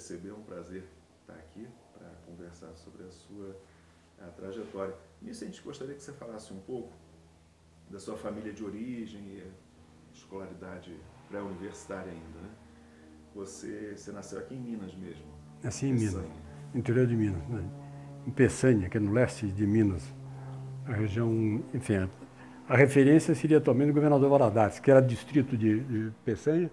receber, é um prazer estar aqui para conversar sobre a sua a trajetória. Nisso a gente gostaria que você falasse um pouco da sua família de origem e escolaridade pré-universitária ainda, né? Você, você nasceu aqui em Minas mesmo? Nasci em Minas, interior de Minas, né? em Peçanha, que é no leste de Minas, a região, enfim, a referência seria atualmente o governador Valadares, que era distrito de, de Peçanha,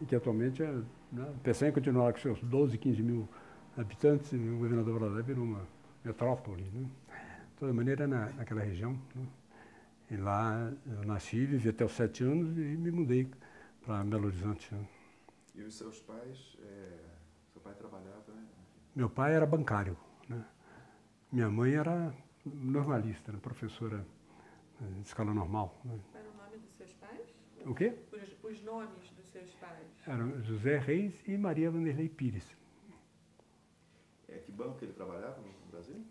e que atualmente é, né, Peçanha continua lá com seus 12, 15 mil habitantes, e o governador Valadares virou uma metrópole. Né? De toda maneira, na, naquela região. Né? E lá eu nasci, vivi até os sete anos e me mudei para Belo Horizonte. Né? E os seus pais, é, seu pai trabalhava? Né? Meu pai era bancário. Né? Minha mãe era normalista, né? professora de escala normal. Né? Era o nome dos seus pais? O quê? Os, os nomes dos seus pais. Eram José Reis e Maria Vanderlei Pires. É, que banco ele trabalhava no Brasil?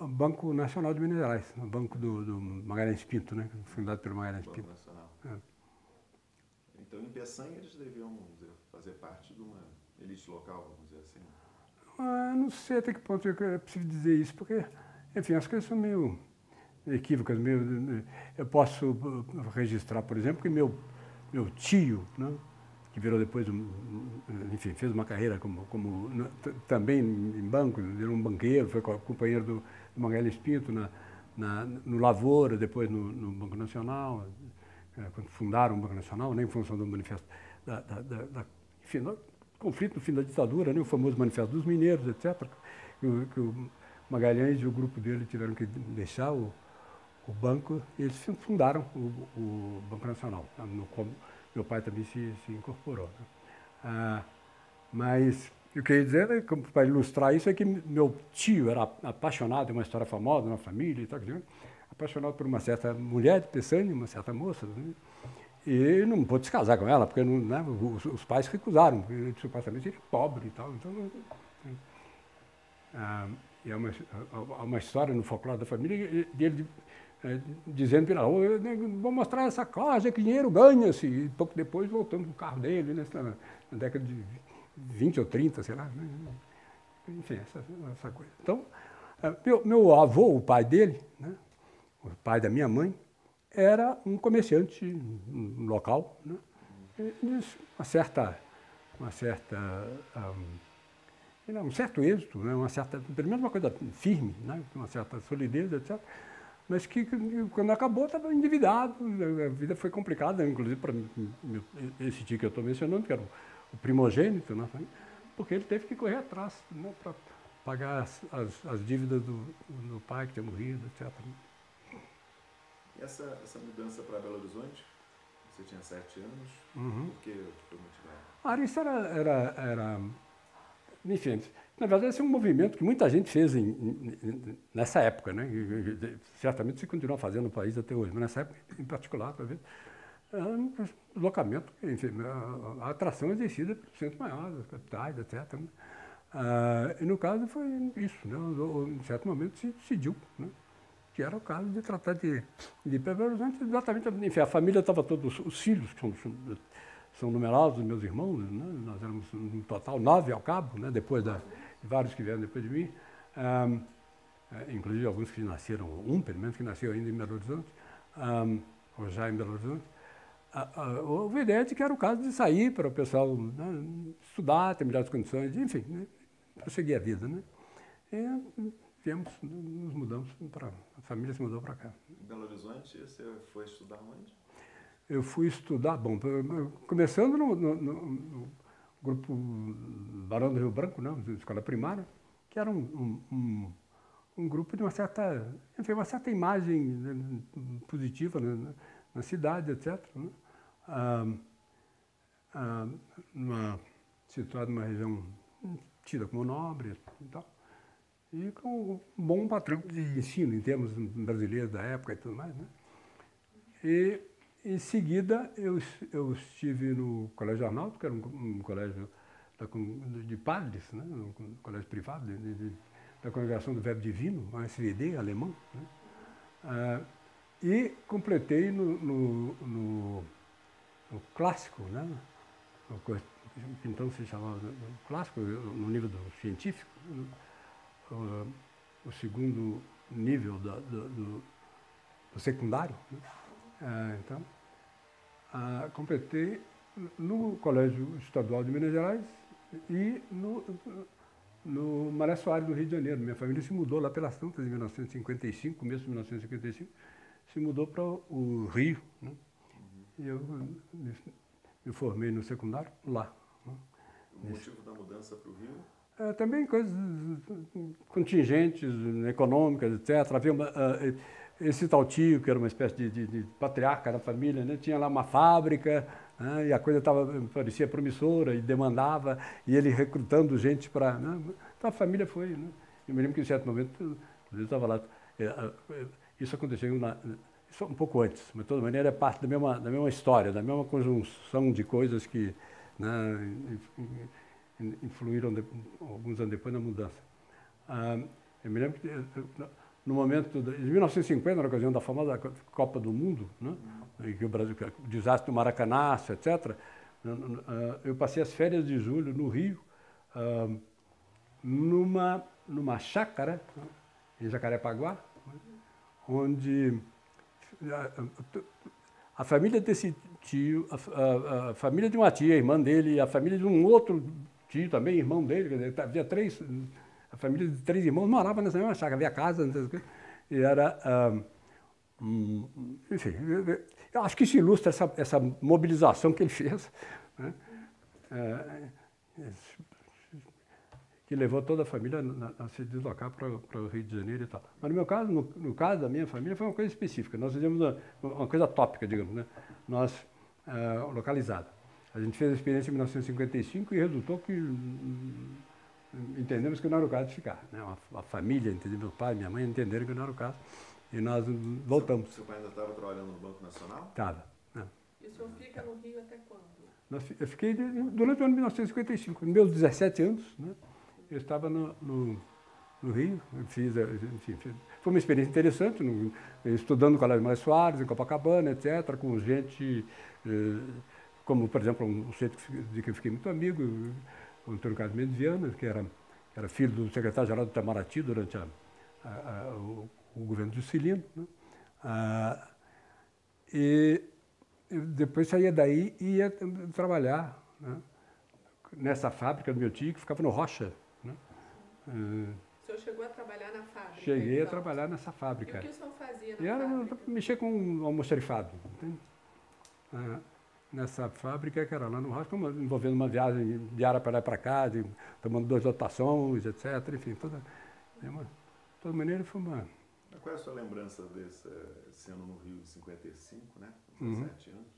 Banco Nacional de Minas Gerais, o banco do, do Magalhães Pinto, né? Fundado pelo Magalhães banco Pinto. Nacional. É. Então, em Peçanha, eles deviam dizer, fazer parte de uma elite local, vamos dizer assim? Ah, não sei até que ponto é preciso dizer isso, porque, enfim, as coisas são meio equívocas. Meio, eu posso registrar, por exemplo, que meu, meu tio, né? que virou depois, um, enfim, fez uma carreira como, como também em banco, virou um banqueiro, foi companheiro do, do Magalhães Pinto na, na, no Lavoura, depois no, no Banco Nacional, é, quando fundaram o Banco Nacional, nem em função do manifesto, da, da, da, enfim, do conflito no fim da ditadura, né, o famoso manifesto dos mineiros, etc., que o, que o Magalhães e o grupo dele tiveram que deixar o, o banco, eles fundaram o, o Banco Nacional, no, meu pai também se, se incorporou. Né? Ah, mas o que eu ia dizer, né, para ilustrar isso, é que meu tio era apaixonado, é uma história famosa, uma família e tal, apaixonado por uma certa mulher de Pessane, uma certa moça, né? e não pôde se casar com ela, porque não, né, os, os, pais recusaram, ele supostamente ele é pobre e tal. Então, né, ah, é uma, uma história no folclore da família dele é, dizendo para ele, vou mostrar essa casa, que dinheiro ganha-se. E pouco depois voltando para o carro dele, né, na, na, década de 20 ou 30, sei lá. Né, enfim, essa, essa coisa. Então, é, meu, meu, avô, o pai dele, né, o pai da minha mãe, era um comerciante local, né, uma certa, uma certa um, um certo êxito, né, uma certa, pelo menos uma coisa firme, né, uma certa solidez, etc mas que, quando acabou estava endividado, a vida foi complicada, inclusive para esse tio que eu estou mencionando, que era o primogênito, né, porque ele teve que correr atrás né, para pagar as, as, as, dívidas do, do pai que tinha morrido, etc. E essa, essa mudança para Belo Horizonte, você tinha sete anos, uhum. por que foi motivado? Ah, isso era, era, era enfim, na verdade, esse é um movimento que muita gente fez em, em, nessa época, né? E, certamente se continua fazendo no país até hoje, mas nessa época em particular, talvez, é um deslocamento, enfim, a, a atração exercida pelos centros maiores, capitais, etc. Né? Ah, e no caso foi isso, né? em certo momento se decidiu, né? que era o caso de tratar de, de Belo exatamente, enfim, a família estava todos, os filhos, que são, são numerosos, meus irmãos, né? nós éramos no total nove ao cabo, né? depois da, vários que vieram depois de mim, um, é, inclusive alguns que nasceram, um pelo menos que nasceu ainda em Belo Horizonte, um, ou já em Belo Horizonte, houve a ideia de que era o caso de sair para o pessoal né, estudar, ter melhores condições, enfim, né, prosseguir a vida. Né? E viemos, nos mudamos para. A família se mudou para cá. Em Belo Horizonte, você foi estudar onde? Eu fui estudar, bom, começando no, no, no grupo Barão do Rio Branco, né, escola primária, que era um, um, um, grupo de uma certa, enfim, uma certa imagem né, positiva né, na cidade, etc. Né? Ah, ah, situado numa região tida como nobre e tal, e com um bom patrão de ensino em termos brasileiros da época e tudo mais. Né? E em seguida, eu, eu estive no Colégio Arnaldo, que era um, um colégio da, de padres, né? um colégio privado, de, de, da Congregação do Verbo Divino, um SVD alemão. Né? Ah, e completei no, no, no, no clássico, né? então se chamava clássico, no nível do científico, o, o segundo nível da, do, do, do, secundário. Né? Ah, então, ah, completei no Colégio Estadual de Minas Gerais e no, no Maré Soares, no Rio de Janeiro. Minha família se mudou lá pelas tantas em 1955, começo de 1955, se mudou para o Rio. Né? E eu me, me, formei no secundário lá. Né? O motivo da mudança para o Rio? É, também coisas contingentes, econômicas, etc. Havia uma, uh, esse tal tio, que era uma espécie de, de, de patriarca da família, né? tinha lá uma fábrica, né? e a coisa tava, parecia promissora e demandava, e ele recrutando gente para. Né? Então a família foi. Né? Eu me lembro que em certo momento, eu estava lá. É, é, isso aconteceu na, isso um pouco antes, mas de toda maneira é parte da mesma, da mesma história, da mesma conjunção de coisas que né, influíram de, alguns anos depois na mudança. Ah, eu me lembro que no momento de 1950, na ocasião da famosa Copa do Mundo, né, que o Brasil, o desastre do Maracanã, etc., ah, eu passei as férias de julho no Rio, ah, numa, numa chácara, em Jacarepaguá, onde a, a família desse tio, a, a, a, família de uma tia, irmã dele, a família de um outro tio também, irmão dele, quer dizer, havia três, a família de três irmãos morava nessa mesma chácara, havia casa, e era, um, enfim, eu acho que isso ilustra essa, essa mobilização que ele fez, né? é, que levou toda a família a, a se deslocar para o Rio de Janeiro e tal. Mas no meu caso, no, no, caso da minha família, foi uma coisa específica. Nós fizemos uma, uma coisa tópica, digamos, né? Nós, uh, localizada. A gente fez a experiência em 1955 e resultou que hum, entendemos que não era o caso de ficar. Né? A, a família, entendeu? meu pai, minha mãe entenderam que não era o caso. E nós voltamos. Seu, seu pai ainda estava trabalhando no Banco Nacional? Estava. Né? E o senhor fica no Rio até quando? Eu fiquei durante o ano de 1955, meus 17 anos, né? eu estava no, no, no Rio, fiz, enfim, fiz, foi uma experiência interessante, no, estudando no Colégio Maria Soares, em Copacabana, etc., com gente, eh, como, por exemplo, um sujeito de que eu fiquei muito amigo, o Antônio Carlos Mendes Viana, que era, era filho do secretário-geral do Itamaraty durante a, a, a, o, o, governo do Cilino. Né? Ah, e depois saía daí e ia trabalhar né? nessa fábrica do meu tio, que ficava no Rocha, o senhor chegou a trabalhar na fábrica? Cheguei então. a trabalhar nessa fábrica. E o que o senhor fazia na e era fábrica? mexer com almoxarifado. Ah, nessa fábrica que era lá no Rasco, envolvendo uma viagem diária para lá e para cá, de, tomando duas lotações, etc. Enfim, toda, de uma, toda maneira foi uma... Qual é a sua lembrança desse, ano no Rio de 55, né? 17 uhum. anos?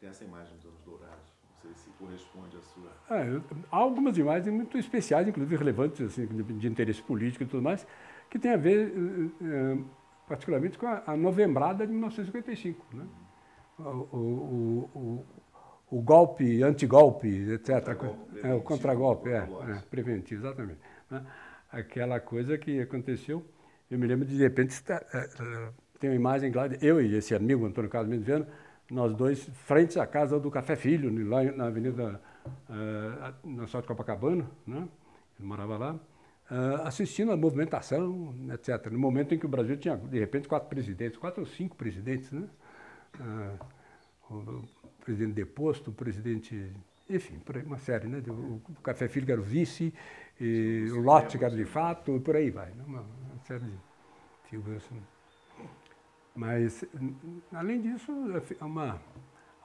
Tem essa imagem dos anos dourados sei se corresponde à sua. É, há algumas imagens muito especiais, inclusive relevantes, assim, de, de, interesse político e tudo mais, que tem a ver é, particularmente com a, a, novembrada de 1955. Né? O, o, o, o golpe, antigolpe, etc. Contra é, o contragolpe, é, é, preventivo, exatamente. Né? Aquela coisa que aconteceu, eu me lembro de, de repente, está, é, tem uma imagem lá, eu e esse amigo, Antônio Carlos Mendes nós dois, frente à casa do Café Filho, lá na Avenida uh, na Sorte Copacabana, né? ele morava lá, assistindo a movimentação, etc. No momento em que o Brasil tinha, de repente, quatro presidentes, quatro ou cinco presidentes, né? Uh, o presidente deposto, o presidente, enfim, uma série, né? O, Café Filho era o vice, e o Lotte que era de fato, e por aí vai. Né? Uma, uma série de figuras. Assim. Mas, além disso, é uma,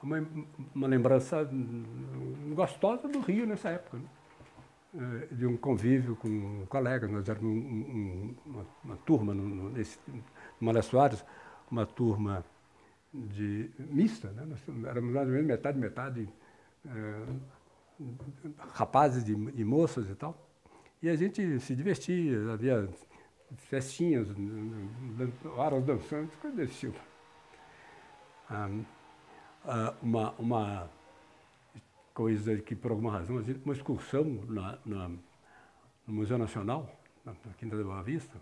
uma, uma lembrança gostosa do Rio nessa época. Né? É, de um convívio com colegas. Nós éramos um, um, uma, uma, turma, no, nesse, no Malé Soares, uma turma de mista, né? Nós éramos mais ou menos metade, metade é, rapazes e, e moças e tal. E a gente se divertia, havia festinhas, horas dançantes, coisa desse tipo. Ah, ah, uma, uma coisa que, por alguma razão, uma excursão na, na, no Museu Nacional, na, na Quinta da Boa Vista,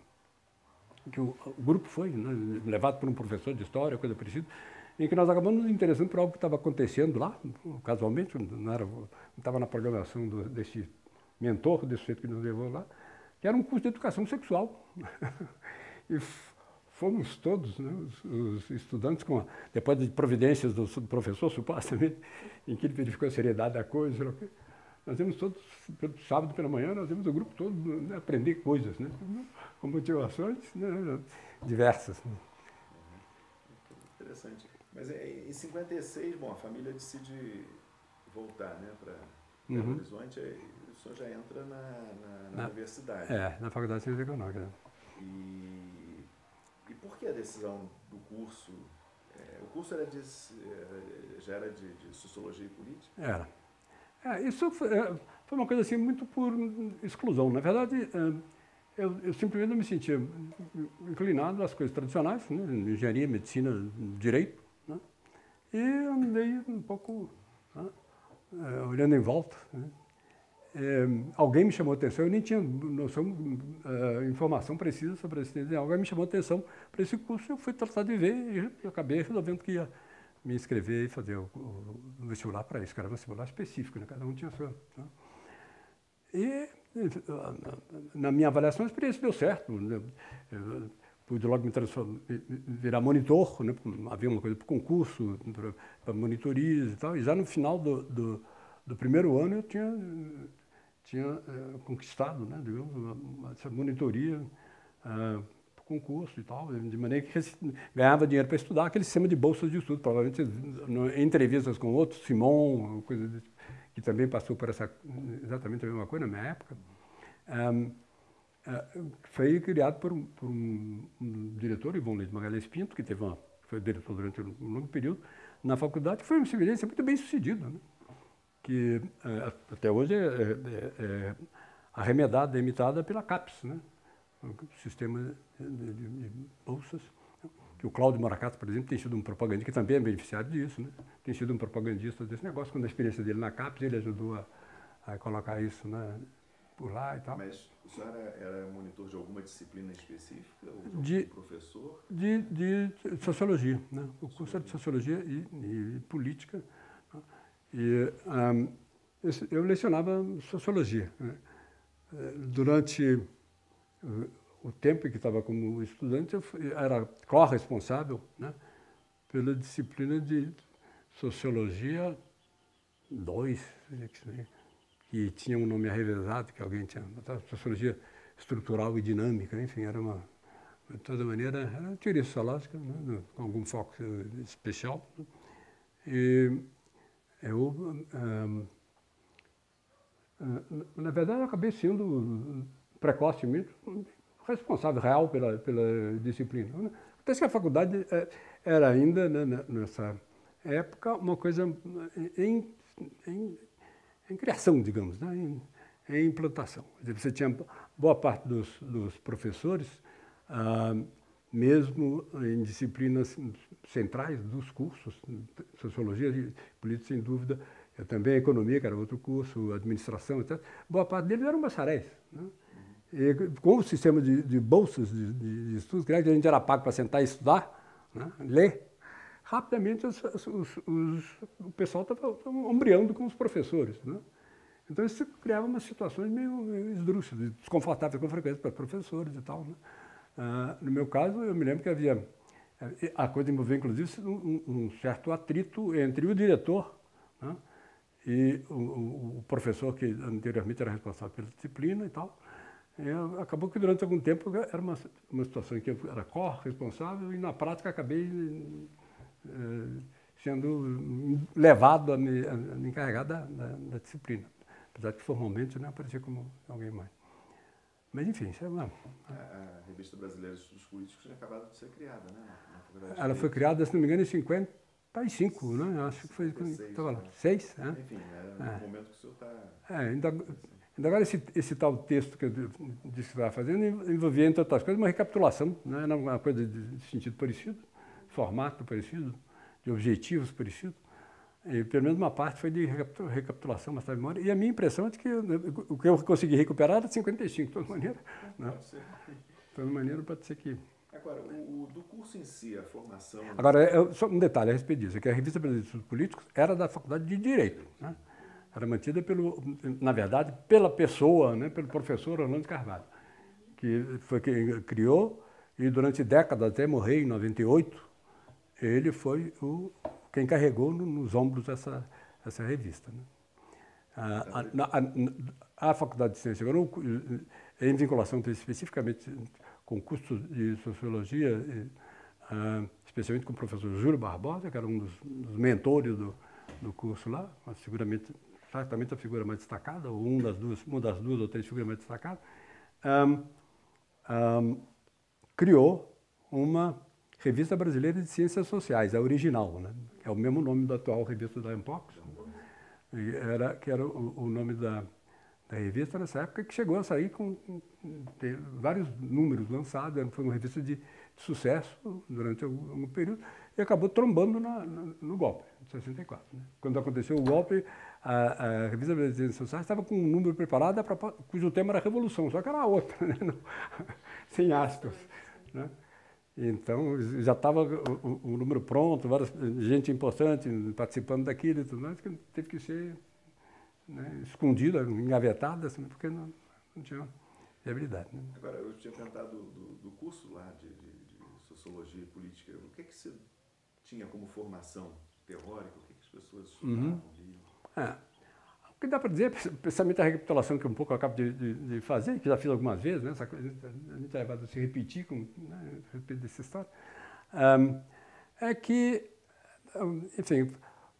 que o, o grupo foi né, levado por um professor de história, coisa parecida, em que nós acabamos nos interessando por algo que estava acontecendo lá, casualmente, não era, não estava na programação do, desse mentor, desse sujeito que nos levou lá, que era um curso de educação sexual. e fomos todos, né, os, os, estudantes, com a, depois de providências do, professor, supostamente, em que ele verificou a seriedade da coisa, nós íamos todos, pelo sábado pela manhã, nós íamos o grupo todo né, aprender coisas, né, com motivações né, diversas. Né. Interessante. Mas é, em 56, bom, a família decide voltar né, para Belo uhum. Horizonte, o senhor já entra na, na, na, na universidade. É, na Faculdade de Ciência Econômica. Né. E, e por que a decisão do curso? É, o curso era de, é, já era de, de Sociologia e Política? Era. É, isso foi, é, foi, uma coisa assim muito por exclusão. Na verdade, eu, eu simplesmente me sentia inclinado às coisas tradicionais, né? engenharia, medicina, direito. Né? E andei um pouco né? é, olhando em volta. Né? É, alguém me chamou a atenção, eu nem tinha noção, uh, informação precisa sobre esse Alguém me chamou a atenção para esse curso, eu fui tratar de ver e acabei resolvendo que ia me inscrever e fazer o, o, vestibular para isso, que era um vestibular específico, né? cada um tinha a sua. Né? E na minha avaliação, a experiência deu certo. Né? Pude logo me virar monitor, né? havia uma coisa para concurso, para monitorias e tal. E já no final do, do, do primeiro ano eu tinha, tinha é, conquistado né? Digamos, uma, essa monitoria uh, concurso e tal, de maneira que ganhava dinheiro para estudar aquele sistema de bolsas de estudo, provavelmente em entrevistas com outros, Simon, coisa desse tipo que também passou por essa, exatamente a mesma coisa na minha época, um, uh, foi criado por um, por um, um diretor, Ivon Leite Magalhães Pinto, que teve uma, foi diretor durante um longo período na faculdade, que foi uma experiência muito bem sucedida, né? que uh, até hoje é, é, é, arremedada, imitada pela CAPES, né? Sistema de, de, bolsas que o Cláudio Moracato, por exemplo, tem sido um propagandista, que também é beneficiário disso, né? tem sido um propagandista desse negócio. Quando a experiência dele na CAPES, ele ajudou a, a colocar isso né, por lá e tal. Mas o senhor era, era monitor de alguma disciplina específica? Ou de, professor? De, de sociologia. Né? O curso é de sociologia e, e política. Né? E um, eu lecionava sociologia. Né? Eh, durante o tempo em que estava como estudante, eu era corresponsável né, pela disciplina de Sociologia 2, que tinha um nome arrevezado, que alguém tinha, Sociologia Estrutural e Dinâmica, enfim, era uma, de toda maneira, era teoria sociológica, né, com algum foco especial. Né, e eu, um, na verdade, eu acabei sendo precocemente responsável real pela, pela disciplina. Acontece que a faculdade é, era ainda, né, nessa época, uma coisa em, em, em criação, digamos, né, em, em, implantação. Você tinha boa parte dos, dos professores, ah, mesmo em disciplinas centrais dos cursos, sociologia e política, sem dúvida, eu também economia, que era outro curso, administração, etc. Boa parte deles eram bacharéis. Né? E, com o sistema de, de bolsas de, de, de, estudos, que a gente era pago para sentar e estudar, né, ler, rapidamente os, os, os, o pessoal estava ombreando com os professores. Né? Então isso criava umas situações meio esdrúxulas, desconfortáveis com frequência para professores e tal. Né? Ah, no meu caso, eu me lembro que havia, a coisa envolveu inclusive um, um certo atrito entre o diretor né? e o, o, professor que anteriormente era responsável pela disciplina e tal. É, acabou que durante algum tempo era uma, uma situação em que eu era corresponsável e na prática acabei é, sendo levado a me, a me encarregar da, da, da, disciplina. Apesar que formalmente não aparecia como alguém mais. Mas enfim, isso é uma... A, a Revista Brasileira de Estudos Políticos tinha acabado de ser criada, né? Ela foi criada, se não me engano, em 55, né? Acho que foi... Estava lá. Né? Seis? É? Enfim, era é. momento que o senhor está... É, ainda, Agora, esse, esse tal texto que eu disse que estava fazendo envolvia, entre outras coisas, uma recapitulação, né? era uma coisa de sentido parecido, formato parecido, de objetivos parecidos. E, pelo menos uma parte foi de recapitulação, mas estava memória. E a minha impressão é de que o que eu consegui recuperar era 55, de toda maneira. Né? De toda maneira, pode ser que Agora, o, do curso em si, a formação. Agora, eu, só um detalhe a respeito disso: é que a Revista Brasileira de Estudos Políticos era da Faculdade de Direito. Né? Era mantida, pelo, na verdade, pela pessoa, né? pelo professor Orlando Carvalho, que foi quem criou e durante décadas, até morrer em 98, ele foi o, quem carregou no, nos ombros essa, essa revista. Né? A, a, a, a, Faculdade de Ciência, em vinculação especificamente com o curso de Sociologia, uh, especialmente com o professor Júlio Barbosa, que era um dos, dos mentores do, do curso lá, mas seguramente, certamente a figura mais destacada, ou um das duas, uma das duas ou três figuras mais destacadas, um, um, criou uma Revista Brasileira de Ciências Sociais, a original, né? é o mesmo nome da atual revista da Ampox, era, que era o, o nome da, da revista nessa época, que chegou a sair com, com vários números lançados, foi uma revista de, de sucesso durante algum, período, e acabou trombando na, no, no golpe, em 64. Né? Quando aconteceu o golpe, a, a revista Brasileira de Sociais estava com um número preparado cujo tema era Revolução, só que era outra, né? sem aspas. Né? Então, já estava o, o, número pronto, várias, gente importante participando daquilo e tudo mais, que teve que ser né, escondida, engavetada, assim, porque não, não tinha viabilidade. Né? Agora, eu tinha perguntado do, do curso lá de, de, de, Sociologia e Política, o que, é que você tinha como formação teórica, o que, é que as pessoas estudavam? Uhum. É. O que dá para dizer, especialmente a recapitulação que um pouco eu acabo de, de, de, fazer, que já fiz algumas vezes, né, essa coisa, a gente é levado a se repetir com, né, história, um, é que, enfim,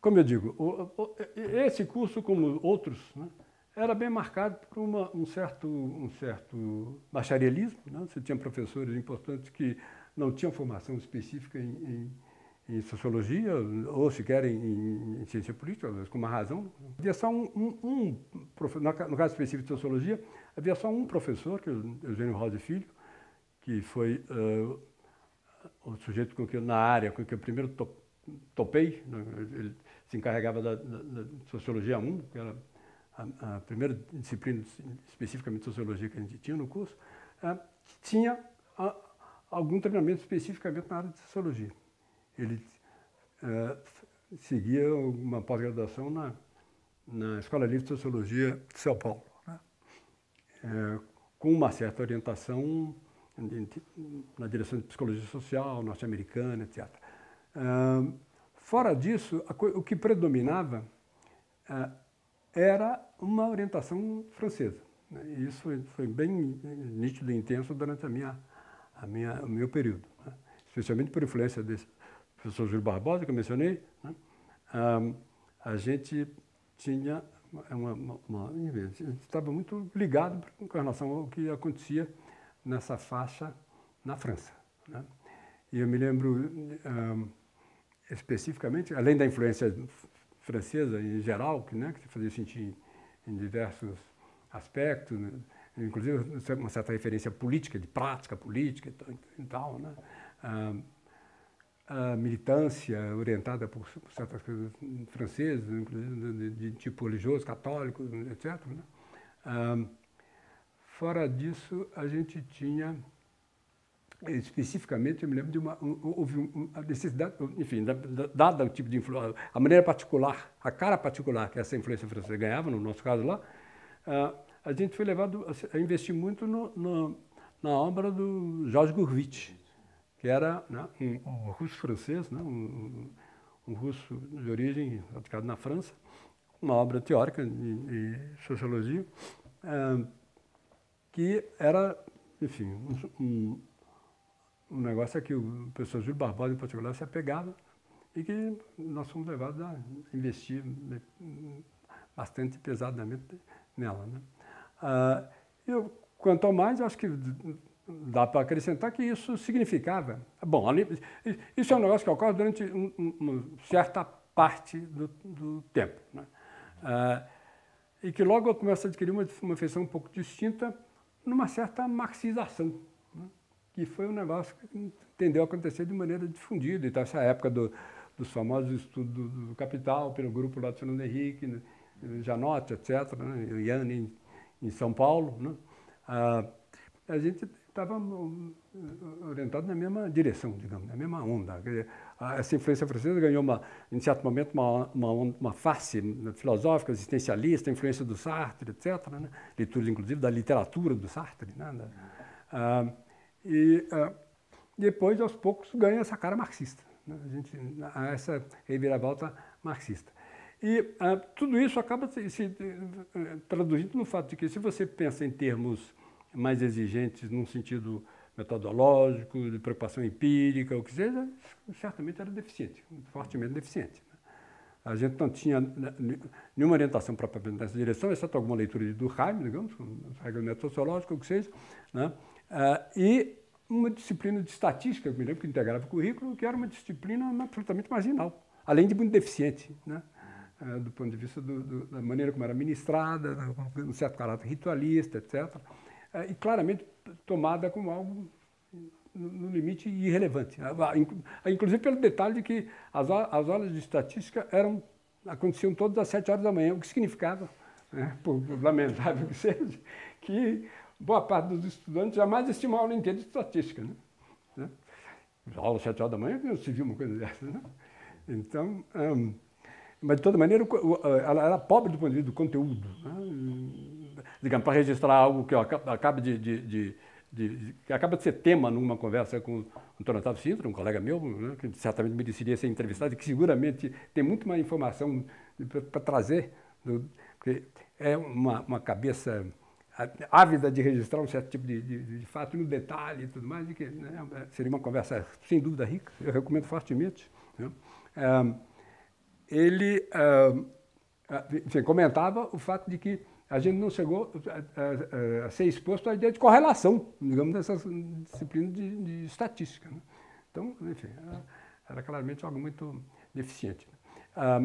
como eu digo, o, o, esse curso, como outros, né, era bem marcado por uma, um, certo, um certo bacharielismo. Né? Você tinha professores importantes que não tinham formação específica em, em em sociologia, ou sequer em, em, ciência política, com uma razão. Havia só um, um, um, no caso específico de sociologia, havia só um professor, que é o Eugênio Rosa Filho, que foi uh, o sujeito com que na área com que eu primeiro topei, né? ele se encarregava da, da, da, Sociologia 1, que era a, a, primeira disciplina especificamente de sociologia que a gente tinha no curso, uh, tinha uh, algum treinamento especificamente na área de sociologia ele é, seguia uma pós-graduação na, na Escola Livre de Sociologia de São Paulo, né? é, com uma certa orientação na direção de psicologia social, norte-americana, etc. É, fora disso, o que predominava é, era uma orientação francesa. Né? E isso foi, foi, bem nítido e intenso durante a minha, a minha, o meu período, né? especialmente por influência desse, professor Júlio Barbosa, que eu mencionei, né? ah, a gente tinha uma, uma, uma, estava muito ligado com relação ao que acontecia nessa faixa na França. Né? E eu me lembro ah, especificamente, além da influência francesa em geral, que, né, que se fazia sentir em diversos aspectos, né? inclusive uma certa referência política, de prática política e tal, né? Ah, a militância orientada por certas coisas francesas, inclusive de, de tipo religioso, católico, etc. Né? Ah, fora disso, a gente tinha, especificamente, eu me lembro de uma, houve uma necessidade, enfim, dada o tipo de influência, a maneira particular, a cara particular que essa influência francesa ganhava, no nosso caso lá, ah, a gente foi levado a investir muito no, no, na obra do Georges Gurvitch, que era né, um, um, russo francês, né, um, um, russo de origem radicado na França, uma obra teórica de, de sociologia, é, que era, enfim, um, um negócio a que o professor Júlio Barbosa, em particular, se apegava e que nós fomos levados a investir bastante pesadamente nela. Né? Ah, eu, quanto ao mais, acho que dá para acrescentar que isso significava. Bom, isso é um negócio que ocorre durante uma certa parte do, do tempo. Né? Ah, e que logo começa a adquirir uma, uma feição um pouco distinta numa certa marxização, né? que foi um negócio que tendeu a acontecer de maneira difundida. Então, essa época do, dos famosos estudos do, do, Capital, pelo grupo lá do Fernando Henrique, né? Janotti, etc., né? o Ian em, em, São Paulo. Né? Ah, a gente estava orientado na mesma direção, digamos, na mesma onda. Essa influência francesa ganhou, uma, em certo momento, uma, uma, uma face filosófica, existencialista, influência do Sartre, etc., né? leitura, inclusive, da literatura do Sartre. Né? Ah, e ah, depois, aos poucos, ganha essa cara marxista, né? a gente, essa reviravolta marxista. E ah, tudo isso acaba se, se eh, traduzindo no fato de que, se você pensa em termos mais exigentes, num sentido metodológico, de preocupação empírica, o que seja, certamente era deficiente, fortemente deficiente. Né? A gente não tinha nenhuma orientação propriamente nessa direção, exceto alguma leitura de Durkheim, digamos, regras sociológico, o que seja, né? Ah, e uma disciplina de estatística, eu me lembro que integrava o currículo, que era uma disciplina absolutamente marginal, além de muito deficiente, né? Ah, do ponto de vista do, do, da maneira como era ministrada, um certo caráter ritualista, etc. Ah, e claramente tomada como algo no limite irrelevante. Inclusive pelo detalhe de que as, as aulas de estatística eram, aconteciam todas às sete horas da manhã, o que significava, né, por lamentável que seja, que boa parte dos estudantes jamais estimavam a aula inteira de estatística. Né? né? Aula às sete horas da manhã, não se viu uma coisa dessa. Né? Então, mas de toda maneira, ela era pobre do ponto de vista do conteúdo. Né? Digamos, para registrar algo que acaba de, de, de de, que acaba de ser tema numa conversa com o Antônio Otávio Sintra, um colega meu, né, que certamente mereceria ser entrevistado, e que seguramente tem muito mais informação para trazer, do, porque é uma, uma, cabeça ávida de registrar um certo tipo de, de, de fato no detalhe e tudo mais, e que né, seria uma conversa sem dúvida rica, eu recomendo fortemente. Né. Ele é, enfim, comentava o fato de que a gente não chegou a, a, a, ser exposto à ideia de correlação, digamos, dessas disciplinas de, de estatística. Né? Então, enfim, era, era, claramente algo muito deficiente. Ah,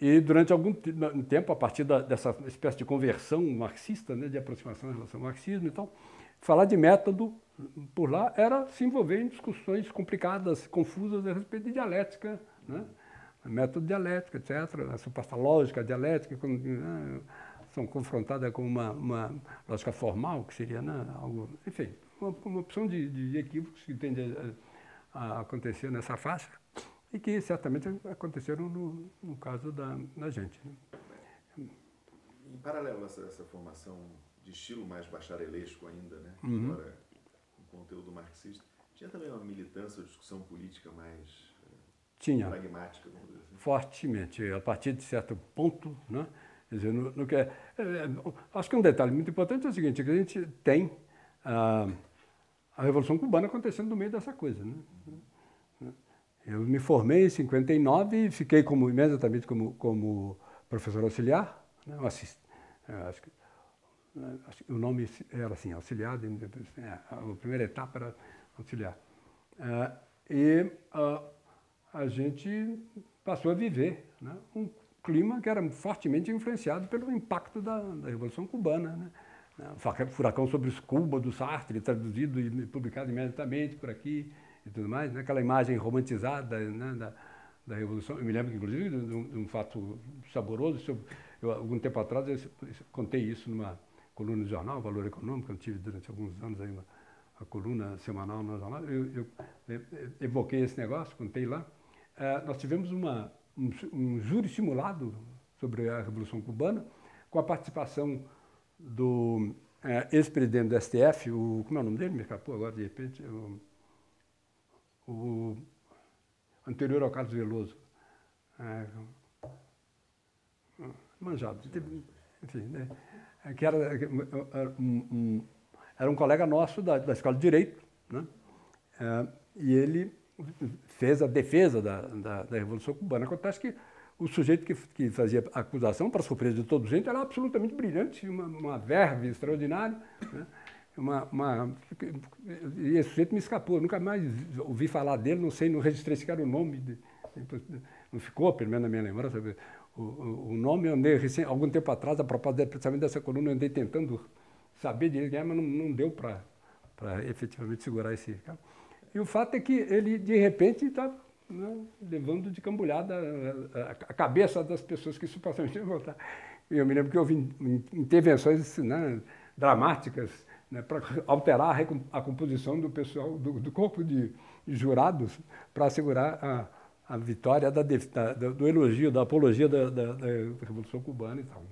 e durante algum tempo, a partir da, dessa espécie de conversão marxista, né, de aproximação em relação ao marxismo e tal, falar de método por lá era se envolver em discussões complicadas, confusas a respeito de dialética, né? método dialético, etc., a suposta lógica dialética, né? São confrontadas com uma, uma lógica formal, que seria né, algo, enfim, uma, uma opção de, de, equívocos que tende a, a, acontecer nessa faixa e que certamente aconteceram no, no caso da, da gente. Né. Em paralelo a essa, essa, formação de estilo mais bacharelesco ainda, né, uhum. um conteúdo marxista, tinha também uma militância ou discussão política mais eh, tinha. pragmática, vamos dizer assim? Fortemente. A partir de certo ponto, né, Quer dizer, é, é, acho que um detalhe muito importante é o seguinte, que a gente tem a, a Revolução Cubana acontecendo no meio dessa coisa. Né? Eu me formei em 59 e fiquei como, imediatamente como, como professor auxiliar, né? é, acho, que, é, acho que o nome era assim, auxiliar, é, a primeira etapa era auxiliar. É, e a, a gente passou a viver né? um clima que era fortemente influenciado pelo impacto da, da Revolução Cubana. Né? Furacão sobre os Cuba, do Sartre, traduzido e publicado imediatamente por aqui e tudo mais. Né? Aquela imagem romantizada né? da, da Revolução. Eu me lembro, inclusive, de um, de um fato saboroso. Eu, algum tempo atrás, eu contei isso numa coluna do jornal, Valor Econômico, eu tive durante alguns anos aí uma, uma coluna semanal no jornal. Eu, eu, evoquei esse negócio, contei lá. Uh, nós tivemos uma um, um júri simulado sobre a Revolução Cubana, com a participação do é, ex-presidente do STF, o, como é o nome dele? Me escapou agora de repente. O, o anterior ao Carlos Veloso. É, manjado. Enfim, né? É que era, um, um, era um colega nosso da, da Escola de Direito, né? É, e ele fez a defesa da, da, da, Revolução Cubana. Acontece que o sujeito que, que fazia a acusação, para surpresa de todo gente, era absolutamente brilhante, uma, uma verve extraordinária. Né? Uma, uma, e esse sujeito me escapou, nunca mais ouvi falar dele, não sei, não registrei sequer o nome, de, não ficou, pelo menos na minha lembrança. O, o, nome eu andei, recém, algum tempo atrás, a propósito precisamente dessa coluna, eu andei tentando saber de é, mas não, não deu para efetivamente segurar esse cara. E o fato é que ele, de repente, está né, levando de cambulhada a, a, cabeça das pessoas que supostamente iam votar. Eu me lembro que houve intervenções né, dramáticas né, para alterar a, composição do pessoal, do, do corpo de, jurados, para assegurar a, a vitória da, da, do elogio, da apologia da, da, da Revolução Cubana e tal.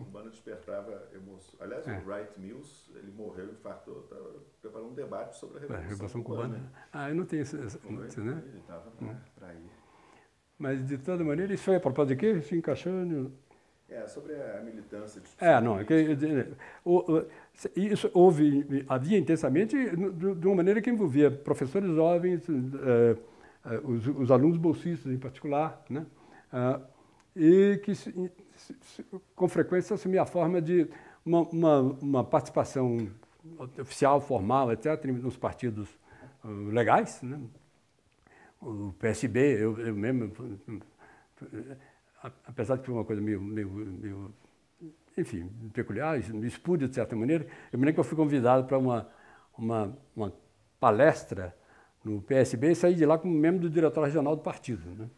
Né? A Revolução Cubana despertava emoções. Aliás, é. o Wright Mills, ele morreu, infartou, estava preparando um debate sobre a Revolução, a Revolução Cubana. Cubana. Ah, eu não tenho isso, né? Ele estava para ir. Mas, de toda maneira, isso foi a propósito de quê? Se encaixando... É, sobre a militância. É, não, é que, isso houve, havia intensamente de uma maneira que envolvia professores jovens, eh, eh, os, os alunos bolsistas em particular, né? Ah, e que com frequência assumia a forma de uma, uma, uma participação oficial, formal, etc., nos partidos uh, legais, né? o PSB, eu, eu mesmo apesar de que foi uma coisa meio, meio, meio enfim, peculiar, espúria de certa maneira, eu me lembro que eu fui convidado para uma, uma, uma palestra no PSB e saí de lá como membro do diretório regional do partido. Né?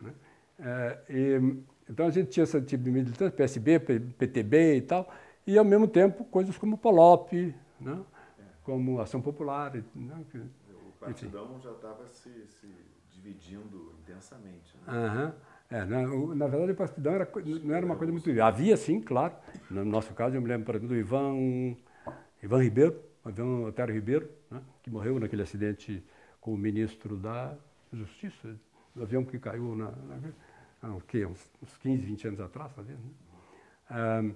É, e, então a gente tinha esse tipo de militância, PSB, PTB e tal, e ao mesmo tempo coisas como Polop, né? como Ação Popular. Né? O partidão já estava se, se, dividindo intensamente. Né? Uhum. É, na, na, verdade, o partidão era, não era uma coisa muito. Havia, sim, claro. No nosso caso, eu me lembro, por exemplo, do Ivan, Ivan Ribeiro, Ivan Otero Ribeiro, né, que morreu naquele acidente com o ministro da Justiça, do avião que caiu na. na que, uns, uns 15, 20 anos atrás, talvez. Né?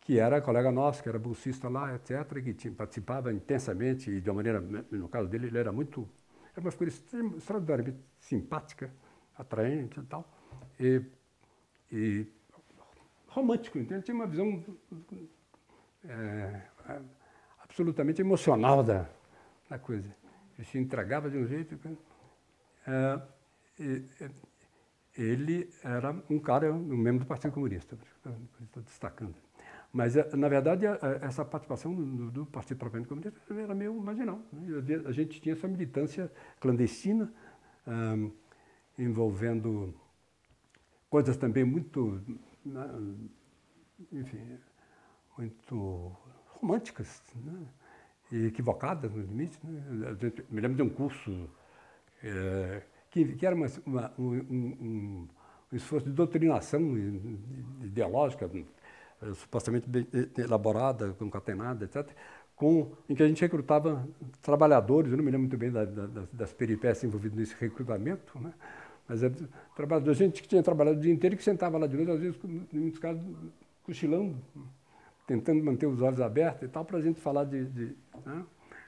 que era colega nosso, que era bolsista lá, etc., que tinha, participava intensamente e de uma maneira, no caso dele, ele era muito. Era uma figura extraordinariamente simpática, atraente e tal e, e romântico, então ele tinha uma visão é, absolutamente emocional da, da coisa. Ele se entregava de um jeito. É, e, ele era um cara, um membro do Partido Comunista, estou destacando. Mas, é, na verdade, essa participação do, do Partido Propriamente Comunista era meio marginal. Né? A gente tinha essa militância clandestina, um, envolvendo coisas também muito, né, enfim, muito românticas né, e equivocadas no limite. Né. Me lembro de um curso é, que, que, era uma, uma, um, um, esforço de doutrinação ideológica, supostamente elaborada, concatenada, etc., com, em que a gente recrutava trabalhadores, eu não me lembro muito bem da, da, das peripécias envolvidas nesse recrutamento, né? Mas é trabalhador, gente que tinha trabalhado o dia inteiro e que sentava lá de noite, às vezes, em muitos casos, cochilando, tentando manter os olhos abertos e tal, para a gente falar de. de né?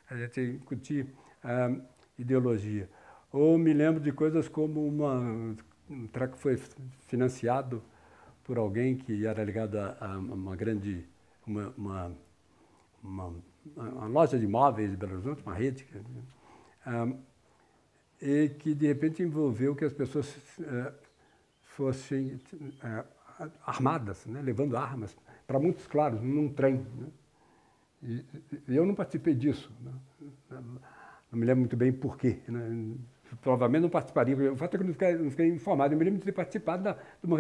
a gente discutir ah, ideologia. Ou me lembro de coisas como uma, um treco que foi financiado por alguém que era ligado a, uma grande. Uma, uma, uma, uma, loja de imóveis de Belo Horizonte, uma rede. Ah, e que de repente envolveu que as pessoas é, fossem é, armadas, né, levando armas para muitos claros, num trem. Né? E, eu não participei disso. Né? Não me lembro muito bem por quê. Né? Provavelmente não participaria. O fato é que eu não fiquei, não fiquei informado. Eu me lembro de ter participado da, de uma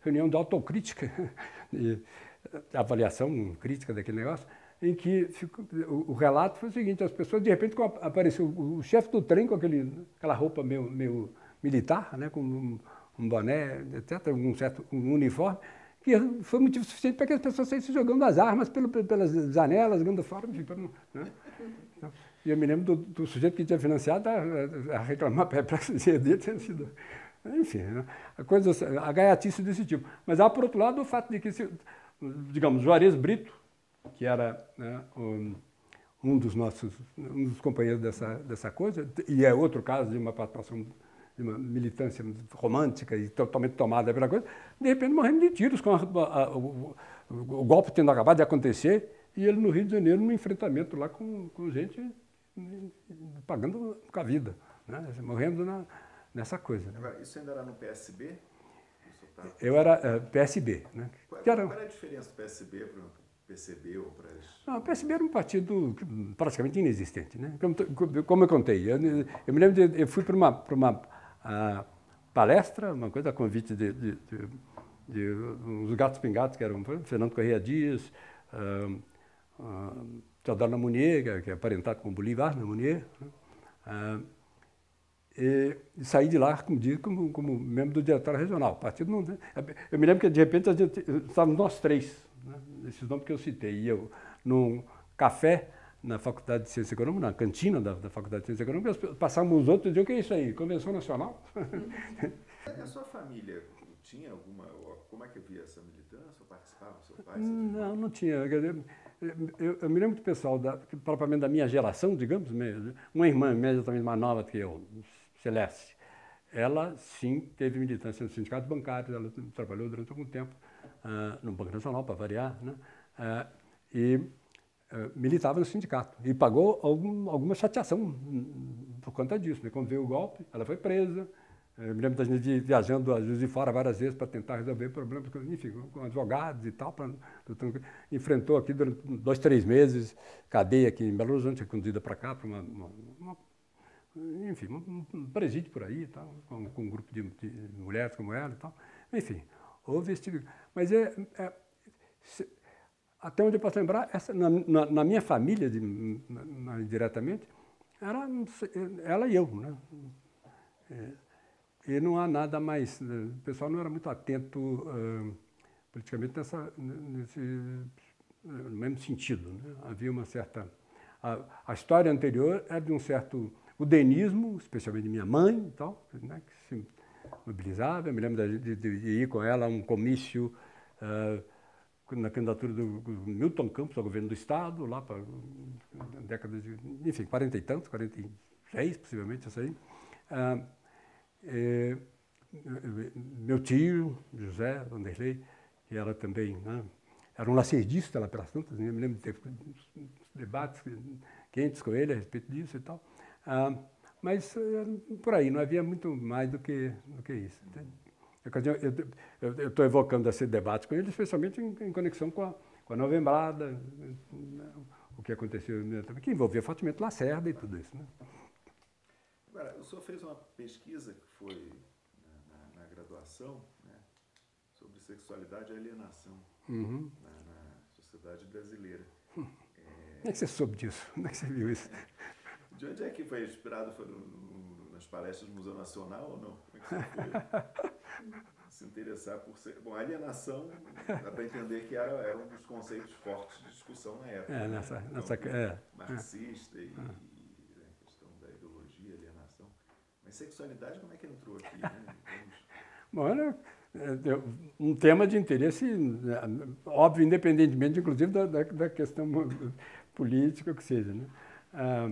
reunião de autocrítica, de avaliação crítica daquele negócio em que ficou, o, o, relato foi o seguinte, as pessoas, de repente, apareceu o, o chefe do trem com aquele, aquela roupa meio, meio militar, né, com um, um boné, etc., um certo um uniforme, que foi motivo suficiente para que as pessoas saíssem jogando as armas pelo, pelas janelas, jogando fora, enfim, para, né? Então, e eu me lembro do, do, sujeito que tinha financiado a, a reclamar para a dele ter sido... Enfim, né? a, coisa, a gaiatice desse tipo. Mas há, por outro lado, o fato de que, se, digamos, Juarez Brito, que era né, um, um, dos nossos, um dos companheiros dessa, dessa coisa, e é outro caso de uma participação, de uma militância romântica e totalmente tomada pela coisa, de repente morrendo de tiros, com a, a, o, o, golpe tendo acabado de acontecer, e ele no Rio de Janeiro, num enfrentamento lá com, com gente pagando com a vida, né, morrendo na, nessa coisa. Agora, isso ainda era no PSB? Eu era uh, PSB. Né? Qual, qual, era a diferença do PSB para PCB ou para as... Não, o PSB era um partido praticamente inexistente. Né? Como, como eu contei, eu, eu, me lembro de... Eu fui para uma, para uma uh, palestra, uma coisa a convite de, de, de, de uns gatos pingados, que eram Fernando Correia Dias, uh, uh, Teodoro Lamounier, que é aparentado com Bolivar Lamounier. Né? Ah, e, e saí de lá, como diz, como, como membro do diretório regional. O partido não, eu me lembro que, de repente, a gente, estávamos nós três, né, esses nomes que eu citei. E eu, num café na Faculdade de Ciência Econômica, na cantina da, da Faculdade de Ciência Econômica, passávamos os outros e diziam, o que é isso aí? Convenção Nacional? A sua família tinha alguma, como é que via essa militância? Participava, seu pai? Não, não tinha. Eu, eu, me lembro do pessoal, da, propriamente da minha geração, digamos, uma irmã imediatamente mais nova que eu, Celeste, ela sim teve militância no sindicato bancário, ela trabalhou durante algum tempo uh, no Banco Nacional, para variar, né? Uh, e uh, militava no sindicato. E pagou algum, alguma chateação por conta disso. Né? Quando veio o golpe, ela foi presa. Eu me lembro da gente viajando às vezes de fora várias vezes para tentar resolver problemas, enfim, com advogados e tal. Pra, enfrentou aqui durante dois, três meses, cadeia aqui em Belo Horizonte, conduzida para cá, para uma, uma, uma enfim, um, presídio por aí, tal, com, com um grupo de, de, mulheres como ela e tal. Enfim, houve esse Mas é, é se, até onde eu posso lembrar, essa, na, na, na minha família, de, na, diretamente, era ela e eu. Né? É, e não há nada mais. Né? O pessoal não era muito atento uh, politicamente nessa, nesse no mesmo sentido. Né? Havia uma certa. A, a história anterior é de um certo o denismo, especialmente minha mãe e tal, né, que se mobilizava. Eu me lembro de, de, de ir com ela a um comício uh, na candidatura do, do, Milton Campos ao governo do Estado, lá para década de, enfim, quarenta e tantos, 46 possivelmente, isso aí. Uh, e, meu tio, José Vanderlei, que era também, né, era um lacerdista lá pelas tantas, né, eu me lembro de ter debates quentes com ele a respeito disso e tal. Ah, mas eh, por aí, não havia muito mais do que, do que isso. Eu estou evocando esse debate com ele, especialmente em, em conexão com a, com a novembrada, o que aconteceu, que envolvia fortemente Lacerda e tudo isso. Né? Agora, o senhor fez uma pesquisa que foi na, na, na graduação né, sobre sexualidade e alienação uhum. na, na, sociedade brasileira. Hum. É... Como é que você soube disso? Como é que você viu isso? De onde é que foi inspirado? Foi no, no, nas palestras do Museu Nacional ou não? Como é que você foi se interessar por ser... Bom, alienação, dá para entender que era, era um dos conceitos fortes de discussão na época. É, nessa... Né? nessa então, é, marxista é. e, ah. e né, a questão da ideologia, alienação. Mas sexualidade, como é que entrou aqui? Né? Bom, era é, um tema de interesse né, óbvio, independentemente, inclusive, da, da, da questão política, que seja. Né? Ah,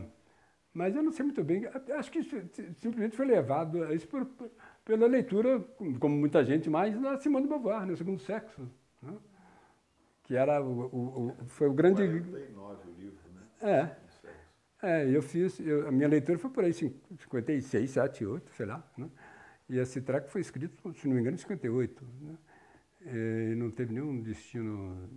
mas eu não sei muito bem, acho que simplesmente foi levado a isso por, por, pela leitura, como muita gente mais, da Simone de Beauvoir, no Segundo Sexo. Né? Que era o, o, o, foi o grande... 49 o livro, né? É. É, eu fiz, eu, a minha leitura foi por aí, 56, 7, 8, sei lá. Né? E esse treco foi escrito, se não me engano, em 58. Né? E não teve nenhum destino